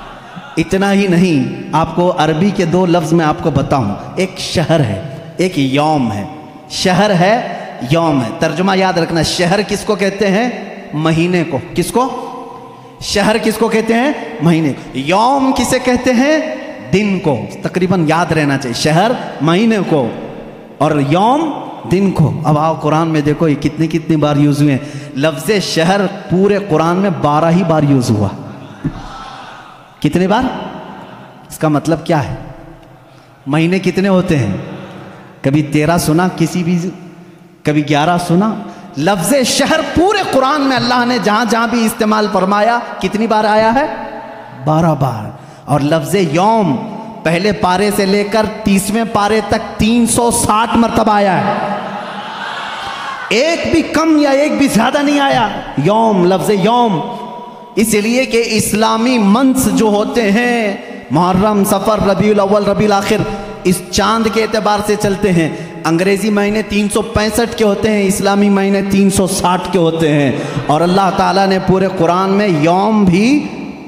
इतना ही नहीं, आपको अरबी के दो लफ्ज में आपको बताऊँ। एक शहर है, एक यौम है। शहर है, यौम है। तर्जुमा याद रखना, शहर किसको कहते हैं? महीने को। किसको? शहर किसको कहते हैं? महीने को। यौम किसे कहते हैं? दिन को। तकरीबन याद रहना चाहिए। शहर, महीने को। और यौम, दिन को। अब आओ, कुरान में देखो, ये कितनी कितनी बार यूज़ हुए लफ्ज शहर पूरे कुरान में बारह ही बार यूज़ हुआ। कितने बार? इसका मतलब क्या है? महीने कितने होते हैं? कभी तेरह सुना, किसी भी कभी ग्यारह सुना। लफ्ज शहर पूरे कुरान में अल्लाह ने जहाँ जहाँ भी इस्तेमाल फरमाया, कितनी बार आया है? बारह बार। और लफ्ज यौम, पहले पारे से लेकर तीसवें पारे तक 360 मरतबा आया है। एक भी कम या एक भी ज़्यादा नहीं आया। यौम, लफ्ज यौम इसलिए कि इस्लामी मंस जो होते हैं, मुहर्रम, सफ़र रबी अव्वल रबी आखिर, इस चाँद के एतबार से चलते हैं। अंग्रेज़ी महीने तीन सौ पैंसठ के होते हैं, इस्लामी महीने 360 के होते हैं। और अल्लाह ताला ने पूरे कुरान में यौम भी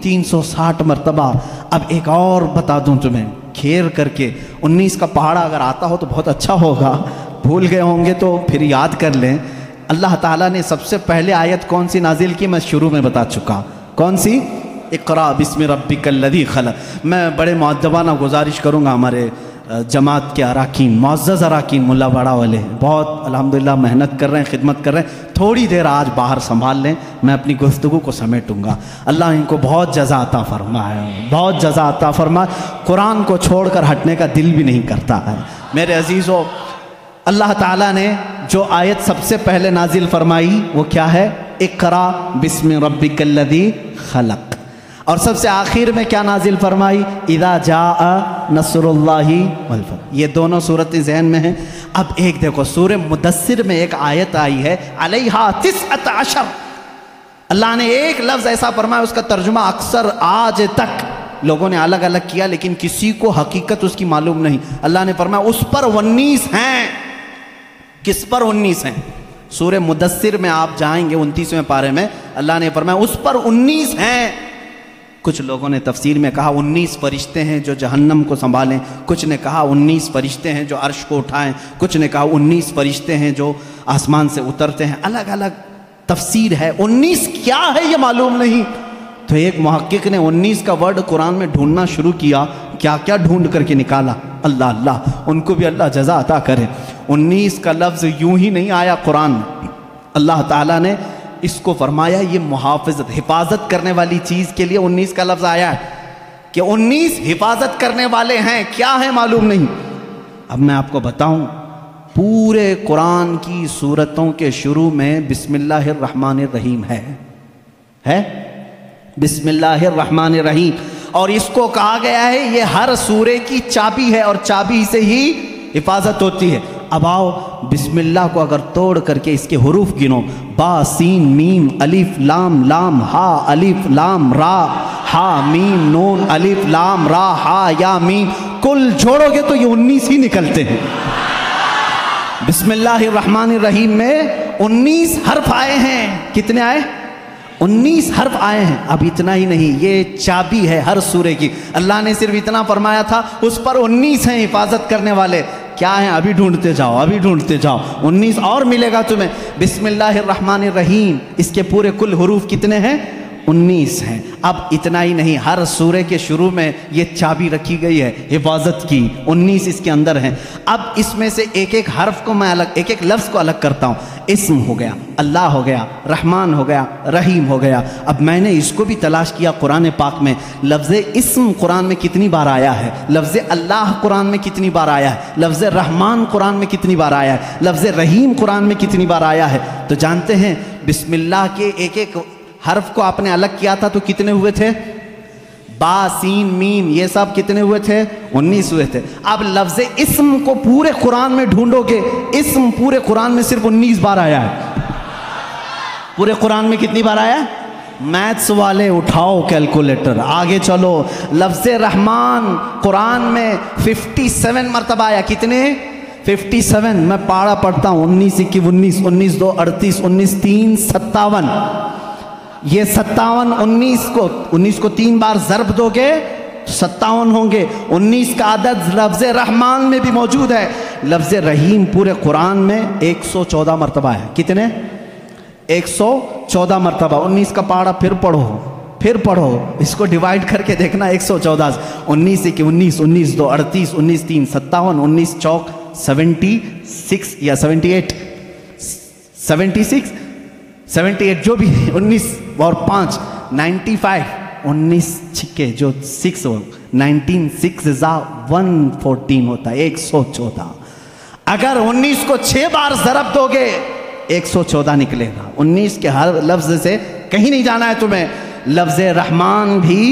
360 मरतबा। अब एक और बता दूँ तुम्हें, खेर करके 19 का पहाड़ा अगर आता हो तो बहुत अच्छा होगा। भूल गए होंगे तो फिर याद कर लें। अल्लाह ताला ने सबसे पहले आयत कौन सी नाजिल की मैं शुरू में बता चुका। कौन सी? इकरा, बिस्म रबी कल्लदी खल मैं बड़े मुद्दबाना गुजारिश करूँगा हमारे जमात के अरकान, मुज्ज़ अरकान मुला बड़ा वाले। बहुत, अल्हम्दुलिल्लाह, मेहनत कर रहे हैं, खिदमत कर रहे हैं। थोड़ी देर आज बाहर संभाल लें, मैं अपनी गुफ्तु को समेटूँगा। अल्लाह इनको बहुत जजा अता फरमाए। बहुत जजा अता फरमाए। कुरान को छोड़ कर हटने का दिल भी नहीं करता है। मेरे अजीज़ों, अल्लाह ताला ने जो आयत सबसे पहले नाजिल फरमाई, वो क्या है? इकरा बिस्म रबिकल्लदी खलक। और सबसे आखिर में क्या नाजिल फरमाई? इदा जा नसरुल्लाही ये दोनों सूरत जहन में हैं। अब एक देखो सूर्य मुदस्सिर में एक आयत आई है, अलहा तिस अशर। अल्लाह ने एक लफ्ज़ ऐसा फरमाया, उसका तर्जुमा अक्सर आज तक लोगों ने अलग अलग किया, लेकिन किसी को हकीकत उसकी मालूम नहीं। अल्लाह ने फरमाया, उस पर उन्नीस हैं। किस पर उन्नीस हैं? सूर्य मुदस्सिर में आप जाएँगे उनतीसवें पारे में, अल्लाह ने फरमाया, उस पर उन्नीस हैं। कुछ लोगों ने तफसीर में कहा, उन्नीस फरिश्ते हैं जो जहन्नम को संभालें। कुछ ने कहा, उन्नीस फरिश्ते हैं जो अर्श को उठाएँ। कुछ ने कहा, उन्नीस फरिश्ते हैं जो आसमान से उतरते हैं। अलग अलग तफसीर है। उन्नीस क्या है, ये मालूम नहीं। तो एक महक्क ने उन्नीस का वर्ड कुरान में ढूंढना शुरू किया क्या क्या ढूंढ करके निकाला। अल्लाह अल्लाह, उनको भी अल्लाह जजा अता करे। उन्नीस का लफ्ज़ यूँ ही नहीं आया कुरान अल्लाह ताला ने इसको फरमाया, ये मुहाफ़त हिफाजत करने वाली चीज़ के लिए उन्नीस का लफ्ज़ आया है। कि उन्नीस हिफाजत करने वाले हैं, क्या है मालूम नहीं। अब मैं आपको बताऊँ, पूरे कुरान की सूरतों के शुरू में बिस्मिल्लाहिर्रहमानिर्रहीम है। है? बिस्मिल्लाहिर्रहमानिर्रहीम। और इसको कहा गया है, ये हर सूरे की चाबी है और चाबी से ही हिफाजत होती है। अब आओ, बिस्मिल्लाह को अगर तोड़ करके इसके हरूफ गिनो। बा, सीन, मीम, अलिफ, लाम लाम, हा, अलिफ, लाम, रा, हा, मीम, नून, अलिफ, लाम, रा, हा, या, मीम। कुल जोड़ोगे तो ये उन्नीस ही निकलते हैं। बिस्मिल्लाहिर्रहमानिर्रहीम में उन्नीस हर्फ आए हैं। कितने आए? उन्नीस हर्फ आए हैं, अब इतना ही नहीं, ये चाबी है हर सूर्य की। अल्लाह ने सिर्फ़ इतना फरमाया था, उस पर उन्नीस हैं हिफाजत करने वाले। क्या है? अभी ढूंढते जाओ, अभी ढूंढते जाओ। उन्नीस और मिलेगा तुम्हें। बिस्मिल्लाहिर्रहमानिर्रहीम। इसके पूरे कुल हरूफ कितने हैं? उन्नीस हैं। अब इतना ही नहीं, हर सूर्य के शुरू में ये चाबी रखी गई है, हिफाजत की। उन्नीस इसके अंदर हैं। अब इसमें से एक एक हर्फ को मैं अलग एक एक लफ्ज़ को अलग करता हूँ। इसम हो गया, अल्लाह हो गया, रहमान हो गया, रहीम हो गया। अब मैंने इसको भी तलाश किया कुरान पाक में। लफ्ज़ इसम कुरान में कितनी बार आया है? लफ्ज़ अल्लाह कुरान में कितनी बार आया है? लफ्ज़ रहमान कुरान में कितनी बार आया है? लफ्ज़ रहीम कुरान में कितनी बार आया है? तो जानते हैं, बिस्मिल्लाह के एक एक हर्फ को आपने अलग किया था तो कितने हुए थे? बा, सीन मीम ये सब कितने हुए थे? उन्नीस हुए थे। अब लफ्ज इस्म को पूरे कुरान में ढूंढोगे, इस्म पूरे कुरान में सिर्फ़ उन्नीस बार आया है। पूरे कुरान में कितनी बार आया मैथ्स वाले, उठाओ कैलकुलेटर, आगे चलो। लफ्ज रहमान, कुरान में 57 मरतबा आया। कितने? 57 मैं पाड़ा पढ़ता हूँ। उन्नीस इक्कीस, उन्नीस उन्नीस दो, अड़तीस, उन्नीस, तीन, सत्तावन। ये सत्तावन उन्नीस को उन्नीस को तीन बार जरब दोगे, सत्तावन होंगे। उन्नीस का आदत लफ्ज रहमान में भी मौजूद है। लफ्ज रहीम पूरे कुरान में 114 मरतबा है। कितने? 114 मरतबा। उन्नीस का पारा फिर पढ़ो फिर पढ़ो। इसको डिवाइड करके देखना 114 उन्नीस की उन्नीस उन्नीस दो, अड़तीस, उन्नीस तीन, सत्तावन, उन्नीस चौक सेवेंटी सिक्स या seventy eight seventy six seventy eight जो भी उन्नीस और पाँच नाइन्टी फाइव उन्नीस छिक्के जो सिक्स हो नाइनटीन सिक्स जा वन फोर्टीन होता है एक सौ चौदह। अगर उन्नीस को छह बार जरब दोगे एक सौ चौदह निकलेगा। उन्नीस के हर लफ्ज से कहीं नहीं जाना है तुम्हें। लफ्ज रहमान भी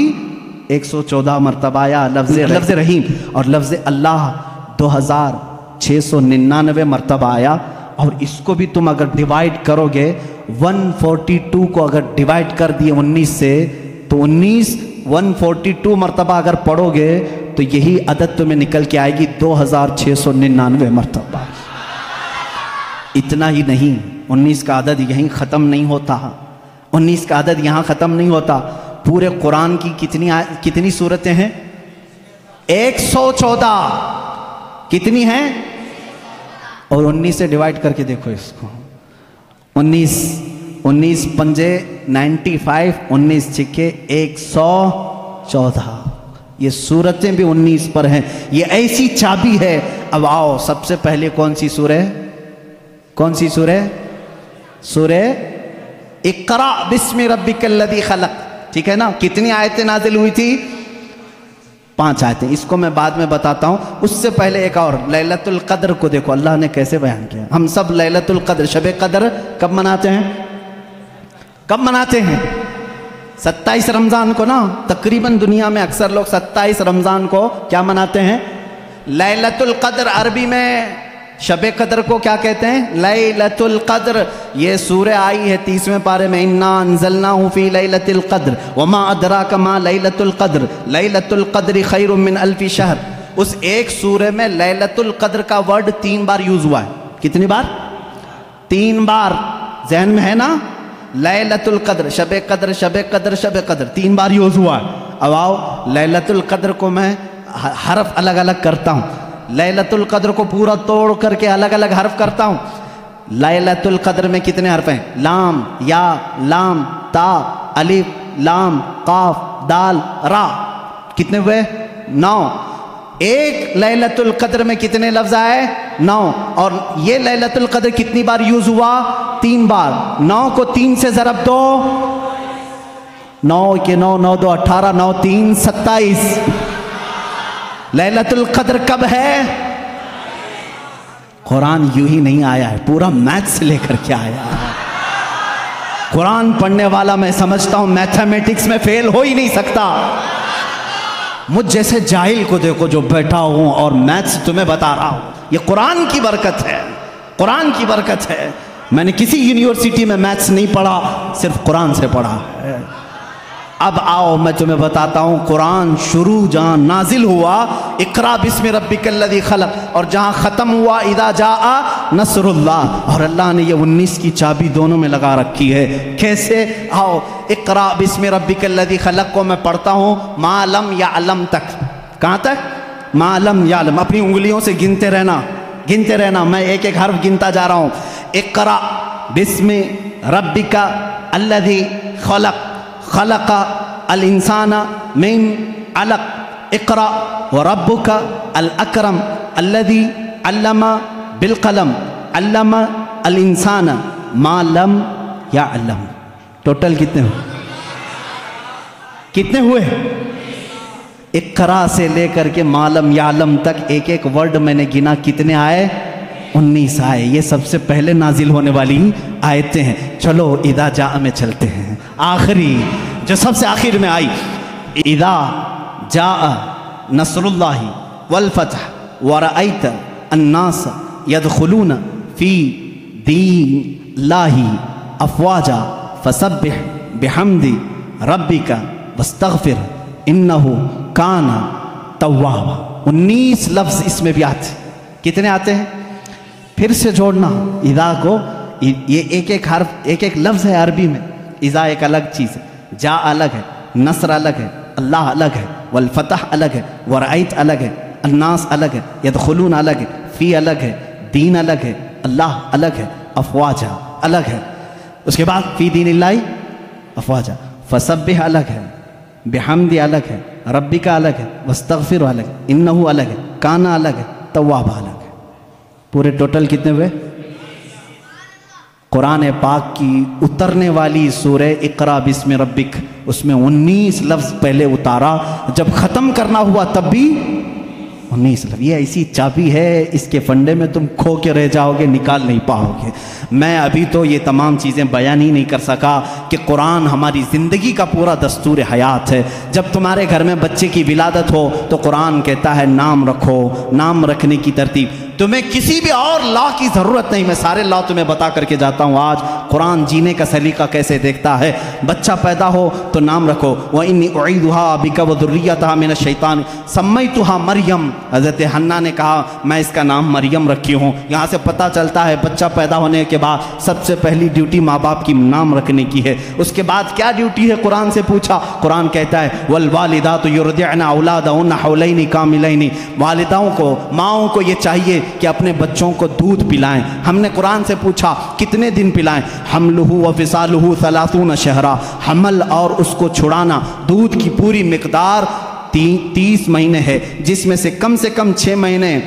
एक सौ चौदह मरतबा या लफ्ज लफ्ज रहीम और लफ्ज अल्लाह दो हज़ार छः सौ निन्यानवे मरतबा आया। और इसको भी तुम अगर डिवाइड करोगे 142 को अगर डिवाइड कर दिए 19 से तो 19 142 मरतबा अगर पढ़ोगे तो यही अदद तुम्हें निकल के आएगी दो हज़ार छः सौ निन्यानवे मरतबा। इतना ही नहीं 19 का अदद यहीं ख़त्म नहीं होता। 19 का अदद यहाँ ख़त्म नहीं होता। पूरे कुरान की कितनी कितनी सूरतें हैं? 114 कितनी हैं? और 19 से डिवाइड करके देखो इसको। 19 19 पंजे 95 19 छिके 114 ये सूरतें भी 19 पर हैं। ये ऐसी चाबी है। अब आओ, सबसे पहले कौन सी सूरह कौन सी सूरह सूरह इकरा बिस्म रबिकल्लदी खलक। ठीक है ना? कितनी आयतें नाजिल हुई थी? पाँच आयतें। इसको मैं बाद में बताता हूँ। उससे पहले एक और, लैलतुल कदर को देखो। अल्लाह ने कैसे बयान किया? हम सब लैलतुल कदर, शब कदर कब मनाते हैं? कब मनाते हैं? सत्ताईस रमज़ान को ना? तकरीबन दुनिया में अक्सर लोग सत्ताईस रमज़ान को क्या मनाते हैं? लैलतुल कदर, अरबी में शब कदर को क्या कहते हैं? लई लतुल कद्र। ये सूर्य आई है तीसवें पारे में। इन्ना अनजलना फ़ी लई लतिल कद्र। वमा अदरा कमा लई लतुल कद्र। लई लतुल कद्र खैर मिन अल्फी शहर। उस एक सूर्य में लैलतुल कद्र का वर्ड तीन बार यूज़ हुआ है। कितनी बार? तीन बार। जहन में है ना? लैलतुल कद्र, शब कदर शब कदर शब कदर। तीन बार यूज़ हुआ है। अब आओ, लैलतुल कद्र को मैं हरफ अलग अलग करता हूँ। लैलतुल कद्र को पूरा तोड़ करके अलग अलग हर्फ करता हूँ। लैलतुल कद्र में कितने हर्फ हैं? लाम, या, लाम, ता, अलिफ, लाम, काफ, दाल, रा। कितने हुए? नौ। एक लैलतुल कद्र में कितने लफ्ज आए? नौ। और ये लैलतुल कद्र कितनी बार यूज़ हुआ? तीन बार। नौ को तीन से जरब दो। नौ के नौ नौ दो अठारह, नौ तीन सत्ताईस। लैलतुल कद्र कब है? कुरान यूँ ही नहीं आया है, पूरा मैथ्स लेकर के आया है। कुरान पढ़ने वाला मैं समझता हूँ, मैथमेटिक्स में फेल हो ही नहीं सकता। मुझ जैसे जाहिल को देखो जो बैठा हूँ और मैथ्स तुम्हें बता रहा हूँ। ये कुरान की बरकत है, कुरान की बरकत है। मैंने किसी यूनिवर्सिटी में मैथ्स नहीं पढ़ा, सिर्फ़ कुरान से पढ़ा है। अब आओ, मैं तुम्हें बताता हूँ, कुरान शुरू जहाँ नाजिल हुआ, इकरा बिस्म रब्बिकल्लदी खलक, और जहाँ ख़त्म हुआ, इदा जा आ नसरुल्ला और अल्लाह ने ये उन्नीस की चाबी दोनों में लगा रखी है। कैसे? आओ, इकरा बिस्म रब्बिकल्लदी खलक को मैं पढ़ता हूँ, मालम या अलम तक। कहाँ तक? मालम या अलम अपनी उंगलियों से गिनते रहना गिनते रहना, मैं एक एक हर्फ गिनता जा रहा हूँ। इकरा बिस्म रब्बिका अल्लदी खलक। खलका अल इंसाना मिन अलक इकरा व रब्बुका अल अकरम अल्लदी अल्लमा बिलकलम अल्लमा अल इंसाना मालम टोटल कितने हुए? कितने हुए? इकरा से लेकर के मालम यालम तक एक एक वर्ड मैंने गिना कितने आए? उन्नीस आए। ये सबसे पहले नाजिल होने वाली आयतें हैं। चलो, इदा जा में चलते हैं। आखिरी, जो सबसे आखिर में आई, इदा जा नसरुल्लाही वल फतह वरअत अन्नास यदखुलून फ़ी दीन लाही अफवाजा, फसब्बिह बिहमदी रब्बिका वस्तगफिर, इन्नहु काना तव्वाबा। उन्नीस लफ्ज इसमें भी आते कितने आते हैं? फिर से जोड़ना, इदा को, ये एक एक हर्फ एक एक लफ्ज़ है अरबी में। इज़ा एक अलग चीज़ है जा अलग है नसर अलग है अल्लाह अलग है वलफतह अलग है वरआत अलग है अन्नास अलग है यदखलून अलग है फ़ी अलग है दीन अलग है अल्लाह अलग है अफवाजा अलग है उसके बाद फ़ी दीन लाई अफवाजा फसब अलग है बेहमदी अलग है रब्बी का अलग है वस्तफ़िर अलग है इन्नहू अलग है काना अलग है तवाबा अलग है पूरे टोटल कितने हुए कुरान पाक की उतरने वाली सूरह इकरा, बिस्म रबिक उसमें 19 लफ्ज़ पहले उतारा। जब ख़त्म करना हुआ तब भी उन्नीस लफ्ज़। ये ऐसी चाबी है, इसके फंडे में तुम खो के रह जाओगे, निकाल नहीं पाओगे। मैं अभी तो ये तमाम चीज़ें बयान ही नहीं कर सका कि कुरान हमारी ज़िंदगी का पूरा दस्तूर हयात है। जब तुम्हारे घर में बच्चे की विलादत हो तो कुरान कहता है, नाम रखो। नाम रखने की तरतीब। तुम्हें किसी भी और लॉ की ज़रूरत नहीं। मैं सारे लॉ तुम्हें बता करके जाता हूँ। आज कुरान जीने का सलीका कैसे देखता है? बच्चा पैदा हो तो नाम रखो। वह इन उईदुहा बिका वजुर्रियता मैंने शैतान। सम्मई तुहा मरियम। हज़रत हन्ना ने कहा, मैं इसका नाम मरियम रखी हूँ। यहाँ से पता चलता है, बच्चा पैदा होने के बाद सबसे पहली ड्यूटी माँ बाप की नाम रखने की है। उसके बाद क्या ड्यूटी है? कुरान से पूछा। कुरान कहता है, वल वालिदा तो युरदना औलाद हौलैनी कामिलैनी। वालिदाओं को, माओं को ये चाहिए कि अपने बच्चों को दूध पिलाएँ। हमने कुरान से पूछा कितने दिन पिलाएँ? हम लहू व फिसालहू सलासून शहरा। हमल और उसको छुड़ाना दूध की पूरी मकदार ती, तीस महीने है जिसमें से कम से कम छः महीने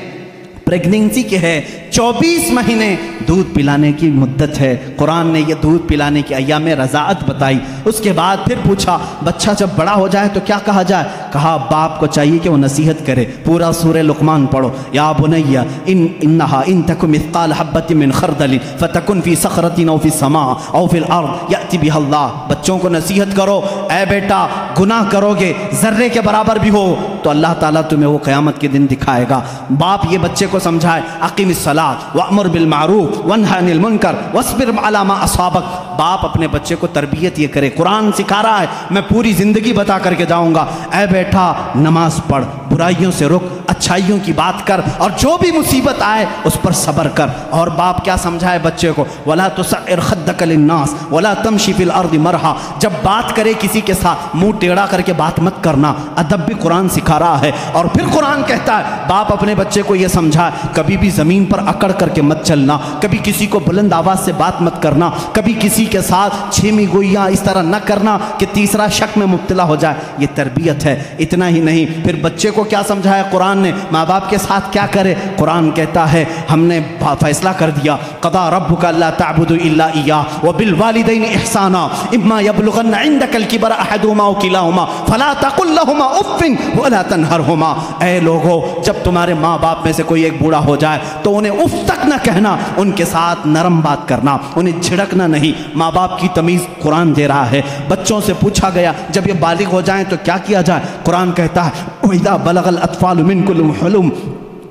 प्रेगनेंसी के है। 24 महीने दूध पिलाने की मुद्दत है। कुरान ने यह दूध पिलाने की अयाम रजात बताई। उसके बाद फिर पूछा, बच्चा जब बड़ा हो जाए तो क्या कहा जाए? कहा, बाप को चाहिए कि वो नसीहत करे। पूरा सूर्य लुकमान पढ़ो। या बुनैया, इन इन्हा इन तक मिसकाल हब्बत मिन खरदलिन, फ़तकुन फ़ी सखरतिन औ समा औ फिल अर्द याति बिहल्लाह बच्चों को नसीहत करो। ए बेटा, गुनाह करोगे, जर्रे के बराबर भी हो। तो अल्लाह ताला तुम्हें वो क़यामत के दिन दिखाएगा। बाप ये बच्चे को समझाए अकीम सलात वमर बिलमारूफ वनहनिल मुनकर, वसबिर अलामा असाबक। बाप अपने बच्चे को तरबियत ये करे, कुरान सिखा रहा है, मैं पूरी ज़िंदगी बता करके जाऊँगा। ए बेटा नमाज़ पढ़, बुराइयों से रुक, अच्छाइयों की बात कर, और जो भी मुसीबत आए, उस पर सब्र कर। और बाप क्या समझाए बच्चे को? वला तो सदकलन्नास वला तम शिफिल अर्द मरहा। जब बात करे किसी के साथ, मुँह टेढ़ा करके बात मत करना। अदब भी कुरान सिखा रहा है। और फिर कुरान कहता है, बाप अपने बच्चे को यह समझाए, कभी भी ज़मीन पर अकड़ करके मत चलना। कभी किसी को बुलंद आवाज़ से बात मत करना। कभी किसी के साथ छेमी गोइयाँ इस तरह न करना कि तीसरा शक में मुबतला हो जाए। ये तरबियत है, इतना ही नहीं। फिर बच्चे को क्या समझाया कुरान ने? माँ बाप के साथ क्या करे? कुरान कहता है, हमने फैसला कर दिया। कदा रब का अल्लाह ताबुद इया। व बिल वालिदैन इहसाना। इम्मा यबलुगन इंदकल किबर अहदुमा किलाहुमा। फला तकुल्लहुमा उफ्फिन वला तनहरहुमा। ए लोगो, जब तुम्हारे माँ बाप में से कोई एक बूढ़ा हो जाए तो उन्हें उफ तक ना कहना, उनके साथ नरम बात करना, उन्हें झिड़कना नहीं। माँ बाप की तमीज़ कुरान दे रहा है। बच्चों से पूछा गया, जब ये बालिग हो जाएँ तो क्या किया जाए? कुरान कहता है वहीदा बलगल अतफाल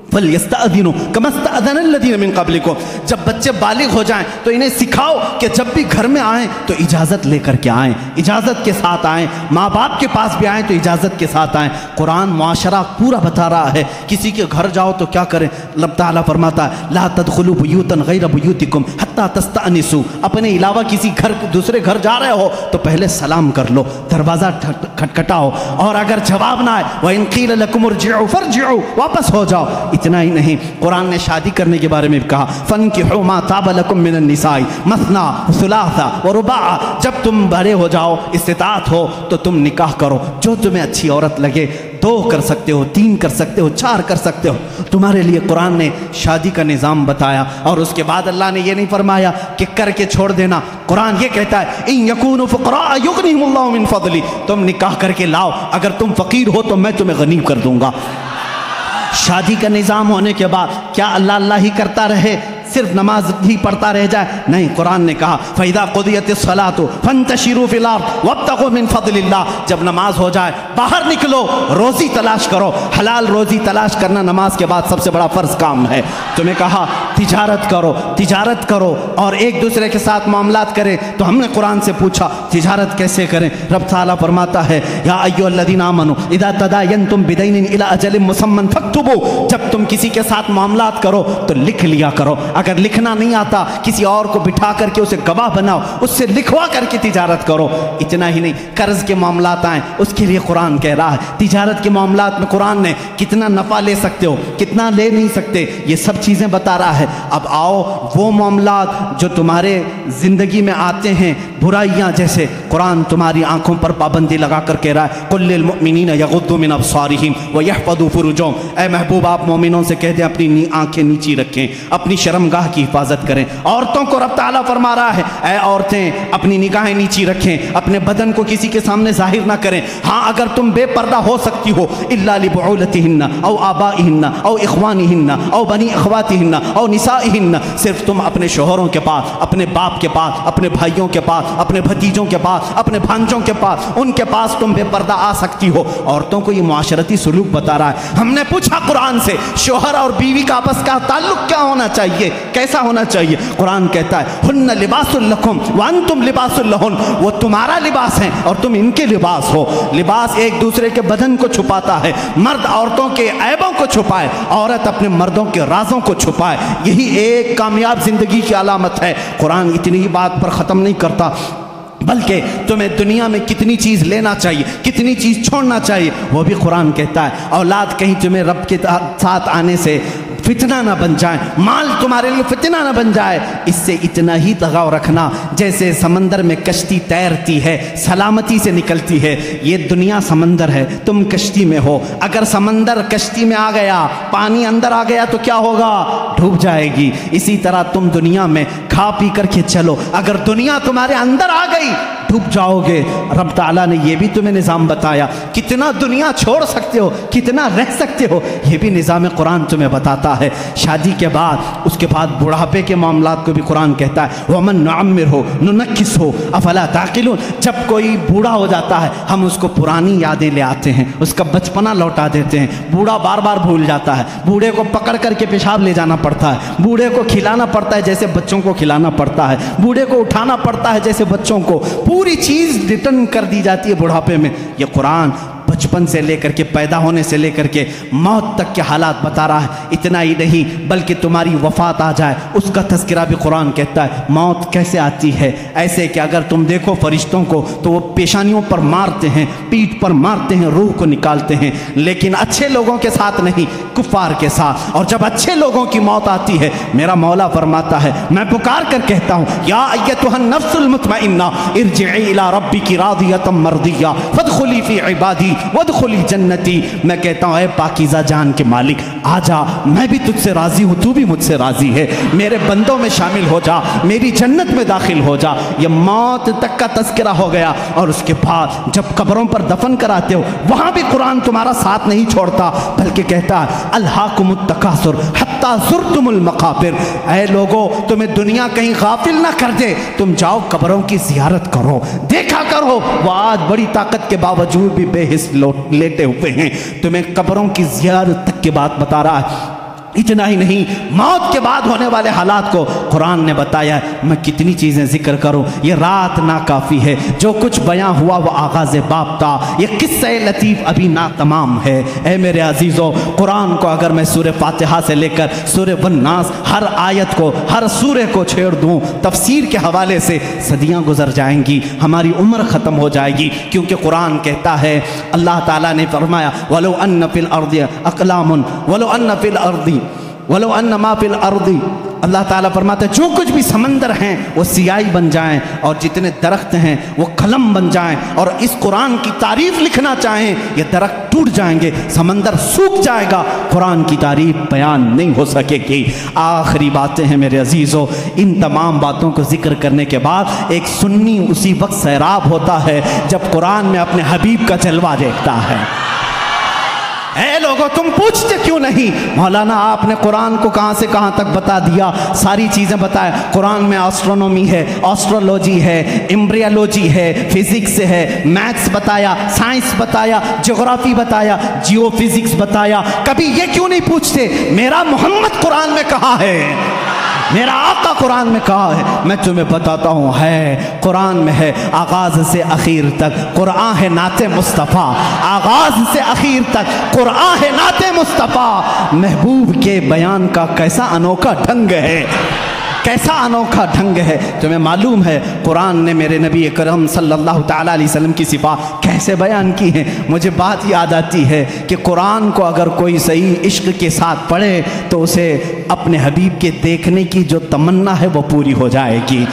मिनकुल हलुम फलयस्तादीनो कमस्तादीन मिन कबल को जब बच्चे बालिग हो जाएँ तो इन्हें सिखाओ कि जब भी घर में आएँ तो इजाज़त लेकर के आएँ, इजाज़त के साथ आएँ माँ बाप के पास भी आएँ तो इजाज़त के साथ आएँ। कुरान माशरा पूरा बता रहा है, किसी के घर जाओ तो क्या करें? लब ताला फरमाता है, ला तदखलू बुयूतन गैर बुयूतिकुम हत्ता तस्तानिसु। अपने अलावा किसी घर, दूसरे घर जा रहे हो तो पहले सलाम कर लो, दरवाज़ा खटखटाओ। और अगर जवाब ना आए वह इनकील लकुमुर जियो वापस हो जाओ। इतना ही नहीं। कुरान ने शादी करने के बारे में भी कहा फ़न की हुमा ताबलकुम मिन निसाई, मसना, सुलासा व रुबा जब तुम बड़े हो जाओ इस्तात हो तो तुम निकाह करो। जो तुम्हें अच्छी औरत लगे, दो कर सकते हो, तीन कर सकते हो, चार कर सकते हो। तुम्हारे लिए कुरान ने शादी का निज़ाम बताया, और उसके बाद अल्लाह ने यह नहीं फरमाया कि करके छोड़ देना। कुरान ये कहता है, इन यकून फ़करा फजली तुम निकाह करके लाओ। अगर तुम फ़कीर हो तो मैं तुम्हें गनीब कर दूँगा। शादी का निज़ाम होने के बाद क्या अल्लाह अल्लाह ही करता रहे? सिर्फ़ नमाज़ ही पढ़ता रह जाए। नहीं, कुरान ने कहा, फ़ैदा कुदियत सला तो फन तशीरू फिलाब वब तक मिन फजल्ला जब नमाज़ हो जाए, बाहर निकलो, रोज़ी तलाश करो। हलाल रोज़ी तलाश करना नमाज़ के बाद सबसे बड़ा फ़र्ज़ काम है। तुम्हें कहा, तिजारत करो तिजारत करो और एक दूसरे के साथ मामला करें। तो हमने कुरान से पूछा, तिजारत कैसे करें? रब ताला फरमाता है, या अयोल्लदीना मनो इदा तदायन तुम बिदैन इला अजल मुसम्मन फक्तुबो। जब तुम किसी के साथ मामला करो तो लिख लिया करो। अगर लिखना नहीं आता, किसी और को बिठा करके उसे गवाह बनाओ, उससे लिखवा करके तिजारत करो। इतना ही नहीं, कर्ज के मामला आए, उसके लिए कुरान कह रहा है। तिजारत के मामला में कुरान ने कितना नफ़ा ले सकते हो, कितना ले नहीं सकते, ये सब चीज़ें बता रहा है। अब आओ, वो मामला जो तुम्हारे ज़िंदगी में आते हैं, बुराइयाँ जैसे, कुरान तुम्हारी आँखों पर पाबंदी लगा कर कह रहा है कुल्लिन यगुद्दुमिन अबसारिहिम व यहफदु फुरुजों ए महबूब, आप मोमिनों से कह दें, अपनी आँखें नीची रखें, अपनी शर्म निगाह की हिफाजत करें। औरतों को रब ताला फरमा रहा है, ऐ औरतें, अपनी निगाहें नीची रखें, अपने बदन को किसी के सामने ज़ाहिर ना करें। हाँ अगर तुम बेपर्दा हो सकती हो इल्लाबूलतिहिन्ना औ आबाहिन्ना औ इखवानिहिन्ना, औ बनी अखवातिहिन्ना, औ निसाइहिन्ना। सिर्फ़ तुम अपने शोहरों के पास, अपने बाप के पास, अपने भाइयों के पास, अपने भतीजों के पास, अपने भांजों के पास, उनके पास तुम बेपर्दा आ सकती हो। औरतों को ये माशरती सलूक बता रहा है। हमने पूछा कुरान से, शोहर और बीवी का आपस का ताल्लुक क्या होना चाहिए? कैसा होना चाहिए? कुरान कहता है, हुन्न लिबासुल्लकुम वन तुम लिबासुल्लहुन वो तुम्हारा लिबास है और तुम इनके लिबास हो। लिबास एक दूसरे के बदन को छुपाता है, मर्द औरतों के ऐबों को छुपाए, औरत अपने मर्दों के राजों को छुपाए। यही एक कामयाब ज़िंदगी की अलामत है। कुरान इतनी ही बात पर ख़त्म नहीं करता, बल्कि तुम्हें दुनिया में कितनी चीज़ लेना चाहिए, कितनी चीज़ छोड़ना चाहिए, वो भी कुरान कहता है। औलाद कहीं तुम्हें रब के साथ आने से फितना ना बन जाए। माल तुम्हारे लिए फितना ना बन जाए। इससे इतना ही लगाव रखना, जैसे समंदर में कश्ती तैरती है, सलामती से निकलती है। ये दुनिया समंदर है, तुम कश्ती में हो। अगर समंदर कश्ती में आ गया, पानी अंदर आ गया तो क्या होगा? डूब जाएगी। इसी तरह तुम दुनिया में खा पी करके चलो। अगर दुनिया तुम्हारे अंदर आ गई डूब जाओगे। रब ताला ने यह भी तुम्हें निज़ाम बताया। कितना दुनिया छोड़ सकते हो, कितना रह सकते हो यह भी निज़ाम कुरान तुम्हें बताता है। शादी के बाद, उसके बाद बुढ़ापे के मामला को भी कुरान कहता है, वमन नामिर हो नुनक्स हो, अफला ताकिल जब कोई बूढ़ा हो जाता है, हम उसको पुरानी यादें ले आते हैं, उसका बचपना लौटा देते हैं। बूढ़ा बार बार भूल जाता है। बूढ़े को पकड़ करके पेशाब ले जाना पड़ता है। बूढ़े को खिलाना पड़ता है जैसे बच्चों को खिलाना पड़ता है। बूढ़े को उठाना पड़ता है जैसे बच्चों को। पूरी चीज़ रिटर्न कर दी जाती है बुढ़ापे में। ये कुरान बचपन से लेकर के, पैदा होने से लेकर के मौत तक के हालात बता रहा है। इतना ही नहीं, बल्कि तुम्हारी वफात आ जाए, उसका तस्करा भी कुरान कहता है, मौत कैसे आती है? ऐसे कि अगर तुम देखो फरिश्तों को तो वो पेशानियों पर मारते हैं, पीठ पर मारते हैं, रूह को निकालते हैं। लेकिन अच्छे लोगों के साथ नहीं, कुफार के साथ। और जब अच्छे लोगों की मौत आती है, मेरा मौला फरमाता है, मैं पुकार कर कहता हूँ, या नफ्सुल मुतमइन्ना, इरजिई इला रब्बी की रादियतम मर्दिया, फदखुली फ़ी इबादी। वद खुली जन्नती। मैं कहता हूँ पाकिजा जान के मालिक आजा मैं भी तुझसे राज़ी हूँ, तू भी मुझसे राज़ी है। मेरे बंदों में शामिल हो जा, मेरी जन्नत में दाखिल हो जा। ये मौत तक का तस्करा हो गया। और उसके बाद जब कब्रों पर दफन कराते हो, वहाँ भी कुरान तुम्हारा साथ नहीं छोड़ता, बल्कि कहता है अल्लाकुमुत्तकासुर हत्ता सुरतुमुल मकाबिर ऐ लोगो, तुम्हें दुनिया कहीं गाफिल ना कर दे। तुम जाओ कब्रों की जियारत करो, देखा करो। वो आज बड़ी ताकत के बावजूद भी बेहिस लेटे हुए हैं। तुम्हें कब्रों की जियारत तक की बात बता रहा है इतना ही नहीं, मौत के बाद होने वाले हालात को कुरान ने बताया मैं कितनी चीज़ें ज़िक्र करूँ। ये रात ना काफ़ी है। जो कुछ बयां हुआ, वो आगाज़ बाप था ये किस्से लतीफ़ अभी ना तमाम है। ए मेरे अजीज़ों, कुरान को अगर मैं सूर्य फातिहा से लेकर सूर्य वन्नास, हर आयत को, हर सूर्य को छेड़ दूँ, तफसीर के हवाले से सदियाँ गुजर जाएँगी। हमारी उम्र ख़त्म हो जाएगी। क्योंकि कुरान कहता है, अल्लाह ताला ने फरमाया, वलो अन्न फिल अर्द अकलामुन, वलो अन्न फिल अर्दी वलो अन्न माफिल अर्दी। अल्लाह ताला फरमाते जो कुछ भी समंदर हैं, वो सियाई बन जाएँ, और जितने दरख्त हैं, वो कलम बन जाएँ, और इस कुरान की तारीफ़ लिखना चाहें, ये दरख्त टूट जाएँगे, समंदर सूख जाएगा, कुरान की तारीफ़ बयान नहीं हो सकेगी। आखिरी बातें हैं मेरे अजीज़ों, इन तमाम बातों को ज़िक्र करने के बाद एक सुन्नी उसी वक्त सैराब होता है, जब कुरान में अपने हबीब का जलवा देखता है। है लोगो, तुम पूछते क्यों नहीं? मौलाना, आपने कुरान को कहाँ से कहाँ तक बता दिया? सारी चीज़ें बताया कुरान में एस्ट्रोनॉमी है ऑस्ट्रोलॉजी है एम्ब्रियालॉजी है फिजिक्स है मैथ्स बताया साइंस बताया जोग्राफी बताया जियो फिजिक्स बताया। कभी ये क्यों नहीं पूछते? मेरा मोहम्मद कुरान में कहा है? मेरा आका कुरान में कहा है, मैं तुम्हें बताता हूँ, है, कुरान में है, आगाज़ से अखीर तक, कुरान है नाते मुस्तफ़ा, आगाज़ से आखिर तक, कुरान है नाते मुस्तफ़ा, महबूब के बयान का कैसा अनोखा ढंग है। कैसा अनोखा ढंग है, तुम्हें मालूम है, कुरान ने मेरे नबी करम सल्लल्लाहु अलैहि वसल्लम की सिफा कैसे बयान की है? मुझे बात याद आती है कि कुरान को अगर कोई सही इश्क के साथ पढ़े तो उसे अपने हबीब के देखने की जो तमन्ना है, वो पूरी हो जाएगी।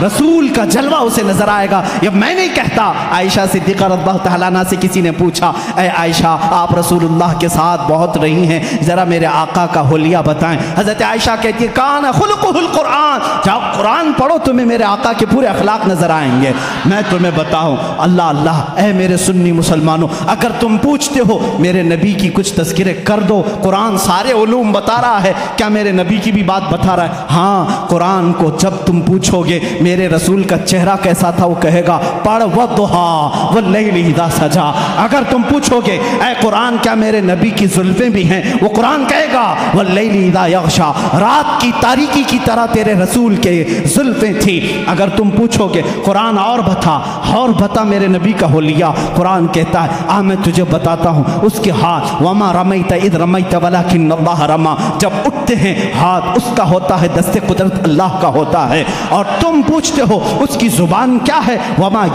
रसूल का जलवा उसे नज़र आएगा। ये मैं नहीं कहता, आयशा सिद्दीक़ा तला से किसी ने पूछा, ए आयशा, आप रसूलुल्लाह के साथ बहुत रही हैं, ज़रा मेरे आका का होलिया बताएँ। हज़रत आयशा कहती है, कान कुरान जाओ कुरान पढ़ो तुम्हें मेरे आका के पूरे अखलाक नज़र आएँगे। मैं तुम्हें बताऊँ, अल्लाह अल्लाह, ए मेरे सुन्नी मुसलमानों, अगर तुम पूछते हो, मेरे नबी की कुछ तस्करें कर दो, कुरान सारे उलूम बता रहा है, क्या मेरे नबी की भी बात बता रहा है? हाँ कुरान को जब तुम पूछोगे मेरे रसूल का चेहरा कैसा था, वो कहेगा, पढ़ व दुहा, वो लीदा सजा। अगर तुम पूछोगे ए कुरान, क्या मेरे नबी की जुल्फें भी हैं? वो कुरान कहेगा, वो लीदा यक्षा रात की तारीकी की तरह तेरे रसूल के जुल्फें थी। अगर तुम पूछोगे, कुरान और बता और बता मेरे नबी का हो लिया कुरान कहता है, आ, मैं तुझे बताता हूँ, उसके हाथ, वमा रमई इद रमई वला कि रमा। जब उठते हैं, हाथ उसका होता है, दस्ते कुदरत अल्लाह का होता है। और तुम पूछते हो, उसकी ज़ुबान क्या है? वमा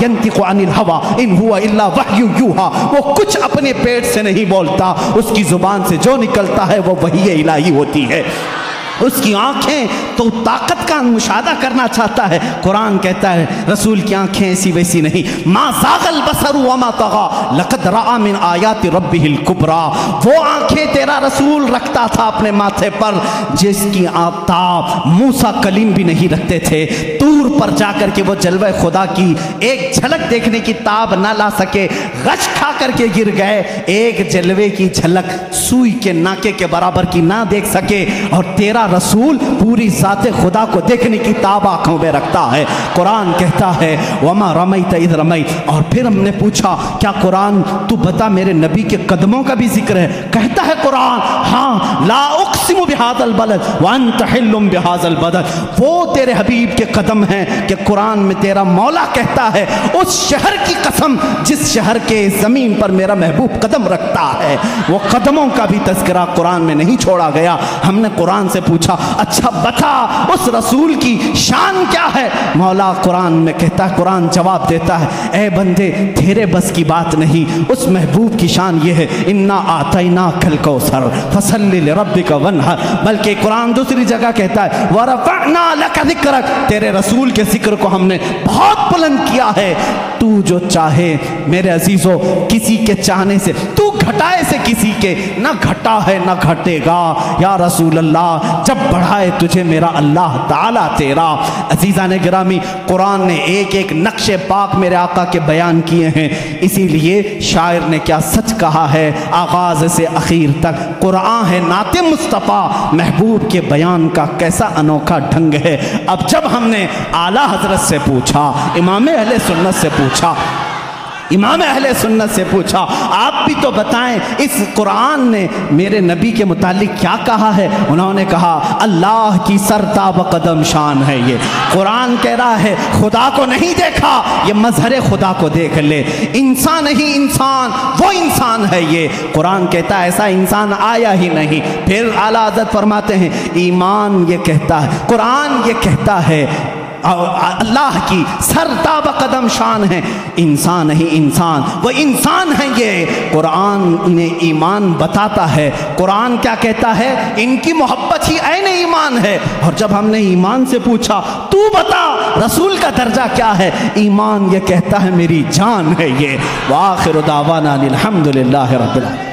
अनिल हवा, इन हुआ इल्ला वही यूहा। वो कुछ अपने पेट से नहीं बोलता। उसकी ज़ुबान से जो निकलता है, वो वही इलाही होती है। उसकी आँखें तो ताकत का मुशादा करना चाहता है। कुरान कहता है, रसूल की आँखें ऐसी वैसी नहीं। माँ सागल बसर वमा तगा। लकद रामिन आयात रबिल कुबरा। वो आँखें तेरा रसूल रखता था अपने माथे पर, जिसकी आताब मूसा कलीम भी नहीं रखते थे। दूर पर जाकर के वो जलवा खुदा की एक झलक देखने की ताब ना ला सके। गश खा करके गिर गए। एक जलवे की झलक सुई के नाके के बराबर की ना देख सके। और तेरा रसूल पूरी ज़ात खुदा को देखने की ताब आँखों में रखता है कुरान कहता है वमा रमई तईद रमई और फिर हमने पूछा क्या कुरान तू बता मेरे नबी के कदमों का भी ज़िक्र है कहता है कुरान हाँ ला उकसिम बिहाजल बलद वन तहल्लुम बिहाजल बदल वो तेरे हबीब के कदम हैं कि कुरान में तेरा मौला कहता है, उस शहर की कसम जिस शहर के ज़मीन पर मेरा महबूब कदम रखता है। वो कदमों का भी तस्करा कुरान में नहीं छोड़ा गया। हमने कुरान से पूछा पूछा अच्छा बता, उस रसूल की शान क्या है? मौला कुरान में कहता है कुरान जवाब देता है, ए बंदे, तेरे बस की बात नहीं, उस महबूब की शान ये है, इन्ना आतना कल कौसर फ़सल रब का वन बल्कि कुरान दूसरी जगह कहता है वरफना तेरे रसूल के ज़िक्र को हमने बहुत बुलंद किया है। तू जो चाहे, मेरे अजीज़ों, किसी के चाहने से घटाए से किसी के। ना घटा है, ना घटेगा। या रसूल अल्लाह जब बढ़ाए तुझे मेरा अल्लाह ताला तेरा। अजीज़ा ने ग्रामी, कुरान ने एक एक नक्शे पाक मेरे आका के बयान किए हैं। इसीलिए शायर ने क्या सच कहा है? आगाज़ से आखिर तक, कुरान है नाते मुस्तफ़ा, महबूब के बयान का कैसा अनोखा ढंग है? अब जब हमने आला हज़रत से पूछा, इमाम अहले सुन्नत से पूछा इमाम अहले सुन्नत से पूछा, आप भी तो बताएँ, इस कुरान ने मेरे नबी के मुतालिक क्या कहा है? उन्होंने कहा, अल्लाह की सरताब कदम शान है ये। कुरान कह रहा है, खुदा को नहीं देखा, ये मजहर खुदा को देख ले। इंसान ही इंसान, वो इंसान है ये। कुरान कहता है, ऐसा इंसान आया ही नहीं। फिर आला आदत फरमाते हैं, ईमान ये कहता है, कुरान ये कहता है अल्लाह की सरताब कदम शान है। इंसान ही इंसान, वो इंसान है ये। कुरान इन्हें ईमान बताता है। कुरान क्या कहता है? इनकी मोहब्बत ही ऐन ईमान है। और जब हमने ईमान से पूछा, तू बता, रसूल का दर्जा क्या है? ईमान ये कहता है, मेरी जान है ये। वाखिर दावाना अलहमदिल्ला रबिल